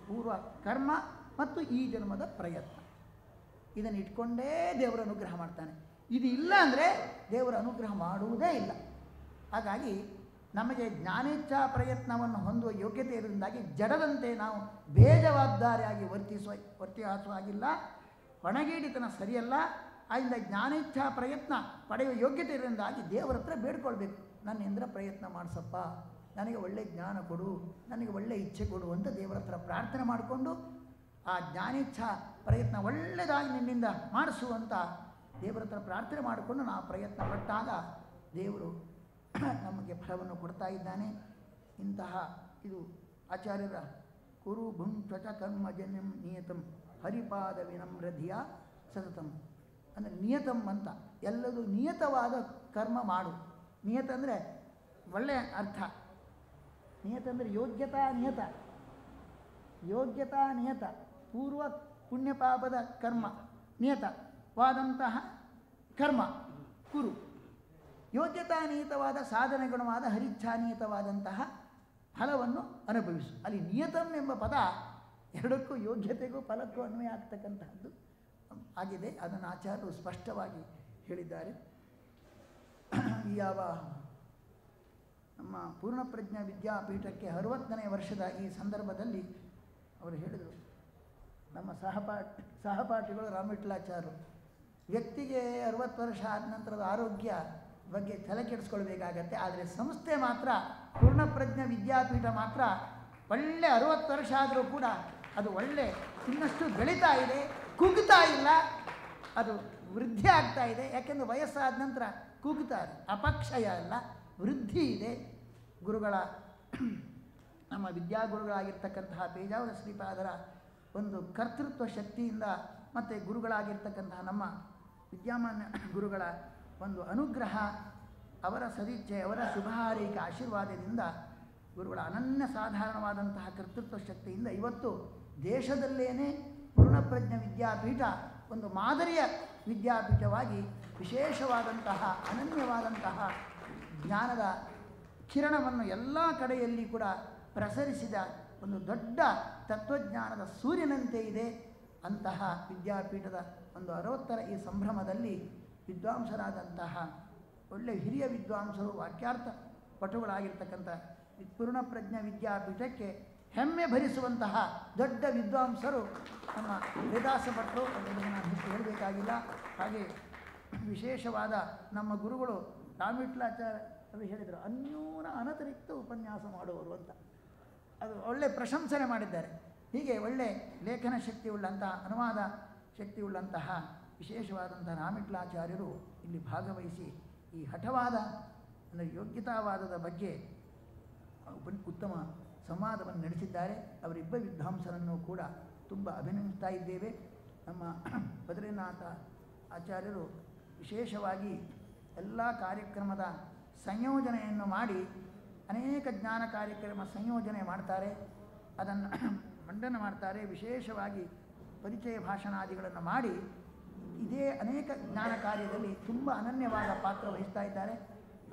ಪೂರ್ವ ಕರ್ಮ ಮತ್ತು ಈ ಜನ್ಮದ ಪ್ರಯತ್ನ. ಇದನ್ನು ಇಟ್ಕೊಂಡೇ ದೇವರ ಅನುಗ್ರಹ ಮಾಡ್ತಾನೆ. ಇದು ಇಲ್ಲ ಅಂದರೆ ದೇವರ ಅನುಗ್ರಹ ಮಾಡುವುದೇ ಇಲ್ಲ. ಹಾಗಾಗಿ ನಮಗೆ ಜ್ಞಾನೇಚ್ಛಾ ಪ್ರಯತ್ನವನ್ನು ಹೊಂದುವ ಯೋಗ್ಯತೆ ಇರೋದ್ರಿಂದಾಗಿ ಜಡದಂತೆ ನಾವು ಬೇಜವಾಬ್ದಾರಿಯಾಗಿ ವರ್ತಿಸುವ ವರ್ತಿಸುವ ಹಾಗಿಲ್ಲ ಹೊಣಗೇಡಿತನ ಸರಿಯಲ್ಲ ಆದ್ದರಿಂದ ಜ್ಞಾನೇಚ್ಛಾ ಪ್ರಯತ್ನ ಪಡೆಯುವ ಯೋಗ್ಯತೆ ಇರೋದ್ರಿಂದಾಗಿ ದೇವರ ಹತ್ರ ಬೇಡ್ಕೊಳ್ಬೇಕು. ನನ್ನಿಂದ ಪ್ರಯತ್ನ ಮಾಡಿಸಪ್ಪ. ನನಗೆ ಒಳ್ಳೆ ಜ್ಞಾನ ಕೊಡು. ನನಗೆ ಒಳ್ಳೆ ಇಚ್ಛೆ ಕೊಡು ಅಂತ ದೇವರ ಹತ್ರ ಪ್ರಾರ್ಥನೆ ಮಾಡಿಕೊಂಡು ಆ ಜ್ಞಾನೇಚ್ಛಾ ಪ್ರಯತ್ನ ಒಳ್ಳೆಯದಾಗಿ ನಿನ್ನಿಂದ ಮಾಡಿಸು ಅಂತ ದೇವರ ಹತ್ರ ಪ್ರಾರ್ಥನೆ ಮಾಡಿಕೊಂಡು ನಾವು ಪ್ರಯತ್ನ ಪಟ್ಟಾಗ ದೇವರು [clears throat] ನಮಗೆ ಫಲವನ್ನು ಕೊಡ್ತಾ ಇದ್ದಾನೆ. ಇಂತಹ ಇದು ಆಚಾರ್ಯರ ಕುರು ಭುಂ ತ್ವಚ ಕರ್ಮ ಜನ್ಯಂ ನಿಯತಂ ಹರಿಪಾದ ವಿನಮ್ರಧಿಯ ಸತತಂ. ಅಂದರೆ ನಿಯತಂ ಅಂತ. ಎಲ್ಲದೂ ನಿಯತವಾದ ಕರ್ಮ ಮಾಡು. ನಿಯತ ಅಂದರೆ ಒಳ್ಳೆಯ ಅರ್ಥ. ನಿಯತ ಅಂದರೆ ಯೋಗ್ಯತಾ ನಿಯತ. ಯೋಗ್ಯತಾ ನಿಯತ. ಪೂರ್ವ ಪುಣ್ಯಪಾಪದ ಕರ್ಮ. ನಿಯತವಾದಂತಹ ಕರ್ಮ. ಕುರು. ಯೋಗ್ಯತಾ ನಿಯತವಾದ ಸಾಧನ ಗುಣವಾದ ಸಾಧನೆಗುಣವಾದ ಹರಿಚ್ಛಾನಿಯತವಾದಂತಹ ಫಲವನ್ನು ಅನುಭವಿಸು. ಅಲ್ಲಿ ನಿಯತಂ ಎಂಬ ಪದ ಎರಡಕ್ಕೂ ಯೋಗ್ಯತೆಗೂ ಫಲಕ್ಕೂ ಅನ್ವಯ ಆಗ್ತಕ್ಕಂತಹದ್ದು. ಆಗಿದೆ. ಅದನ್ನು ಆಚಾರ್ಯರು ಸ್ಪಷ್ಟವಾಗಿ ಹೇಳಿದ್ದಾರೆ. ಯಾವ ನಮ್ಮ ಪೂರ್ಣಪ್ರಜ್ಞ ವಿದ್ಯಾಪೀಠಕ್ಕೆ ಅರವತ್ತನೇ ವರ್ಷದ ಈ ಸಂದರ್ಭದಲ್ಲಿ ಅವರು ಹೇಳಿದರು. ನಮ್ಮ ಸಹಪಾಠಿ ಸಹಪಾಠಿಗಳು ರಾಮವಿಟ್ಲಾಚಾರ್ಯರು ವ್ಯಕ್ತಿಗೆ ಅರವತ್ತು ವರ್ಷ ಆದ ನಂತರದ ಆರೋಗ್ಯ ಬಗ್ಗೆ ತಲೆ ಕೆಡಿಸ್ಕೊಳ್ಬೇಕಾಗತ್ತೆ. ಆದರೆ ಸಂಸ್ಥೆ ಮಾತ್ರ, ಪೂರ್ಣಪ್ರಜ್ಞ ವಿದ್ಯಾಪೀಠ ಮಾತ್ರ ಒಳ್ಳೆ ಅರವತ್ತು ವರ್ಷ ಆದರೂ ಕೂಡ ಅದು ಒಳ್ಳೆ, ಇನ್ನಷ್ಟು ಬೆಳೀತಾ ಇದೆ. ಕುಗ್ತಾ ಇಲ್ಲ. ಅದು ವೃದ್ಧಿ ಆಗ್ತಾ ಇದೆ. ಯಾಕೆಂದರೆ ವಯಸ್ಸಾದ ನಂತರ ಕುಗ್ತಾರೆ ಅಪಕ್ಷಯ ಅಲ್ಲ, ವೃದ್ಧಿ ಇದೆ. ಗುರುಗಳ, ನಮ್ಮ ವಿದ್ಯಾಗುರುಗಳಾಗಿರ್ತಕ್ಕಂತಹ ಪೇಜಾವರ ಶ್ರೀಪಾದರ ಒಂದು ಕರ್ತೃತ್ವ ಶಕ್ತಿಯಿಂದ ಮತ್ತು ಗುರುಗಳಾಗಿರ್ತಕ್ಕಂತಹ ನಮ್ಮ ವಿದ್ಯಮಾನ ಗುರುಗಳ ಒಂದು ಅನುಗ್ರಹ, ಅವರ ಸದಿಚ್ಛೆ ಅವರ ಶುಭ ಹಾರೈಕೆ ಆಶೀರ್ವಾದದಿಂದ ಗುರುಗಳ ಅನನ್ಯ ಸಾಧಾರಣವಾದಂತಹ ಕರ್ತೃತ್ವ ಶಕ್ತಿಯಿಂದ ಇವತ್ತು ದೇಶದಲ್ಲೇನೇ ಪೂರ್ಣಪ್ರಜ್ಞ ವಿದ್ಯಾಪೀಠ ಒಂದು ಮಾದರಿಯ ವಿದ್ಯಾಪೀಠವಾಗಿ ವಿಶೇಷವಾದಂತಹ ಅನನ್ಯವಾದಂತಹ ಜ್ಞಾನದ ಕಿರಣವನ್ನು ಎಲ್ಲ ಕಡೆಯಲ್ಲಿ ಕೂಡ ಪ್ರಸರಿಸಿದ ಒಂದು ದೊಡ್ಡ ತತ್ವಜ್ಞಾನದ ಸೂರ್ಯನಂತೆ ಇದೆ ಅಂತಹ ವಿದ್ಯಾಪೀಠದ ಒಂದು ಅರವತ್ತರ ಈ ಸಂಭ್ರಮದಲ್ಲಿ ವಿದ್ವಾಂಸರಾದಂತಹ ಒಳ್ಳೆಯ ಹಿರಿಯ ವಿದ್ವಾಂಸರು ವಾಕ್ಯಾರ್ಥ ಪಟುಗಳಾಗಿರ್ತಕ್ಕಂಥ ಪೂರ್ಣಪ್ರಜ್ಞ ವಿದ್ಯಾಪೀಠಕ್ಕೆ ಹೆಮ್ಮೆ ಭರಿಸುವಂತಹ ದೊಡ್ಡ ವಿದ್ವಾಂಸರು ನಮ್ಮ ವೇದಾಸ ಭಟ್ರು ಅದನ್ನು ನಾನು ಹೆಚ್ಚು ಹೇಳಬೇಕಾಗಿಲ್ಲ. ಹಾಗೆ ವಿಶೇಷವಾದ ನಮ್ಮ ಗುರುಗಳು ರಾಮಿಟ್ಲಾಚಾರ್ಯ ಅವರು ಹೇಳಿದರು, ಅನ್ಯೂನ ಅನತಿರಿಕ್ತ ಉಪನ್ಯಾಸ ಮಾಡುವರು ಅಂತ. ಅದು ಒಳ್ಳೆ ಪ್ರಶಂಸನೆ ಮಾಡಿದ್ದಾರೆ. ಹೀಗೆ ಒಳ್ಳೆ ಲೇಖನ ಶಕ್ತಿ ಉಳ್ಳಂತಹ ಅನುವಾದ ಶಕ್ತಿ ಉಳ್ಳಂತಹ ವಿಶೇಷವಾದಂಥ ರಾಮಿಟ್ಲಾಚಾರ್ಯರು ಇಲ್ಲಿ ಭಾಗವಹಿಸಿ ಈ ಹಠವಾದ ಅಂದರೆ ಯೋಗ್ಯತಾವಾದದ ಬಗ್ಗೆ ಉತ್ತಮ ಸಂವಾದವನ್ನು ನಡೆಸಿದ್ದಾರೆ. ಅವರಿಬ್ಬ ವಿದ್ವಾಂಸರನ್ನು ಕೂಡ ತುಂಬ ಅಭಿನಂದಿಸ್ತಾ ಇದ್ದೇವೆ. ನಮ್ಮ [clears throat] ಬದ್ರಿನಾಥ ಆಚಾರ್ಯರು ವಿಶೇಷವಾಗಿ ಎಲ್ಲ ಕಾರ್ಯಕ್ರಮದ ಸಂಯೋಜನೆಯನ್ನು ಮಾಡಿ ಅನೇಕ ಜ್ಞಾನ ಕಾರ್ಯಕ್ರಮ ಸಂಯೋಜನೆ ಮಾಡ್ತಾರೆ. ಅದನ್ನು [clears throat] ಮಂಡನೆ ಮಾಡ್ತಾರೆ. ವಿಶೇಷವಾಗಿ ಪರಿಚಯ ಭಾಷಣಾದಿಗಳನ್ನು ಮಾಡಿ ಇದೇ ಅನೇಕ ಜ್ಞಾನ ಕಾರ್ಯದಲ್ಲಿ ತುಂಬ ಅನನ್ಯವಾದ ಪಾತ್ರ ವಹಿಸ್ತಾ ಇದ್ದಾರೆ.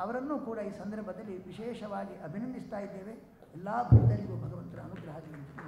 ಅವರನ್ನು ಕೂಡ ಈ ಸಂದರ್ಭದಲ್ಲಿ ವಿಶೇಷವಾಗಿ ಅಭಿನಂದಿಸ್ತಾ ಇದ್ದೇವೆ. ಎಲ್ಲ ಭಕ್ತರಿಗೂ ಭಗವಂತರ ಅನುಗ್ರಹದಿಂದ ಮಾತನ್ನು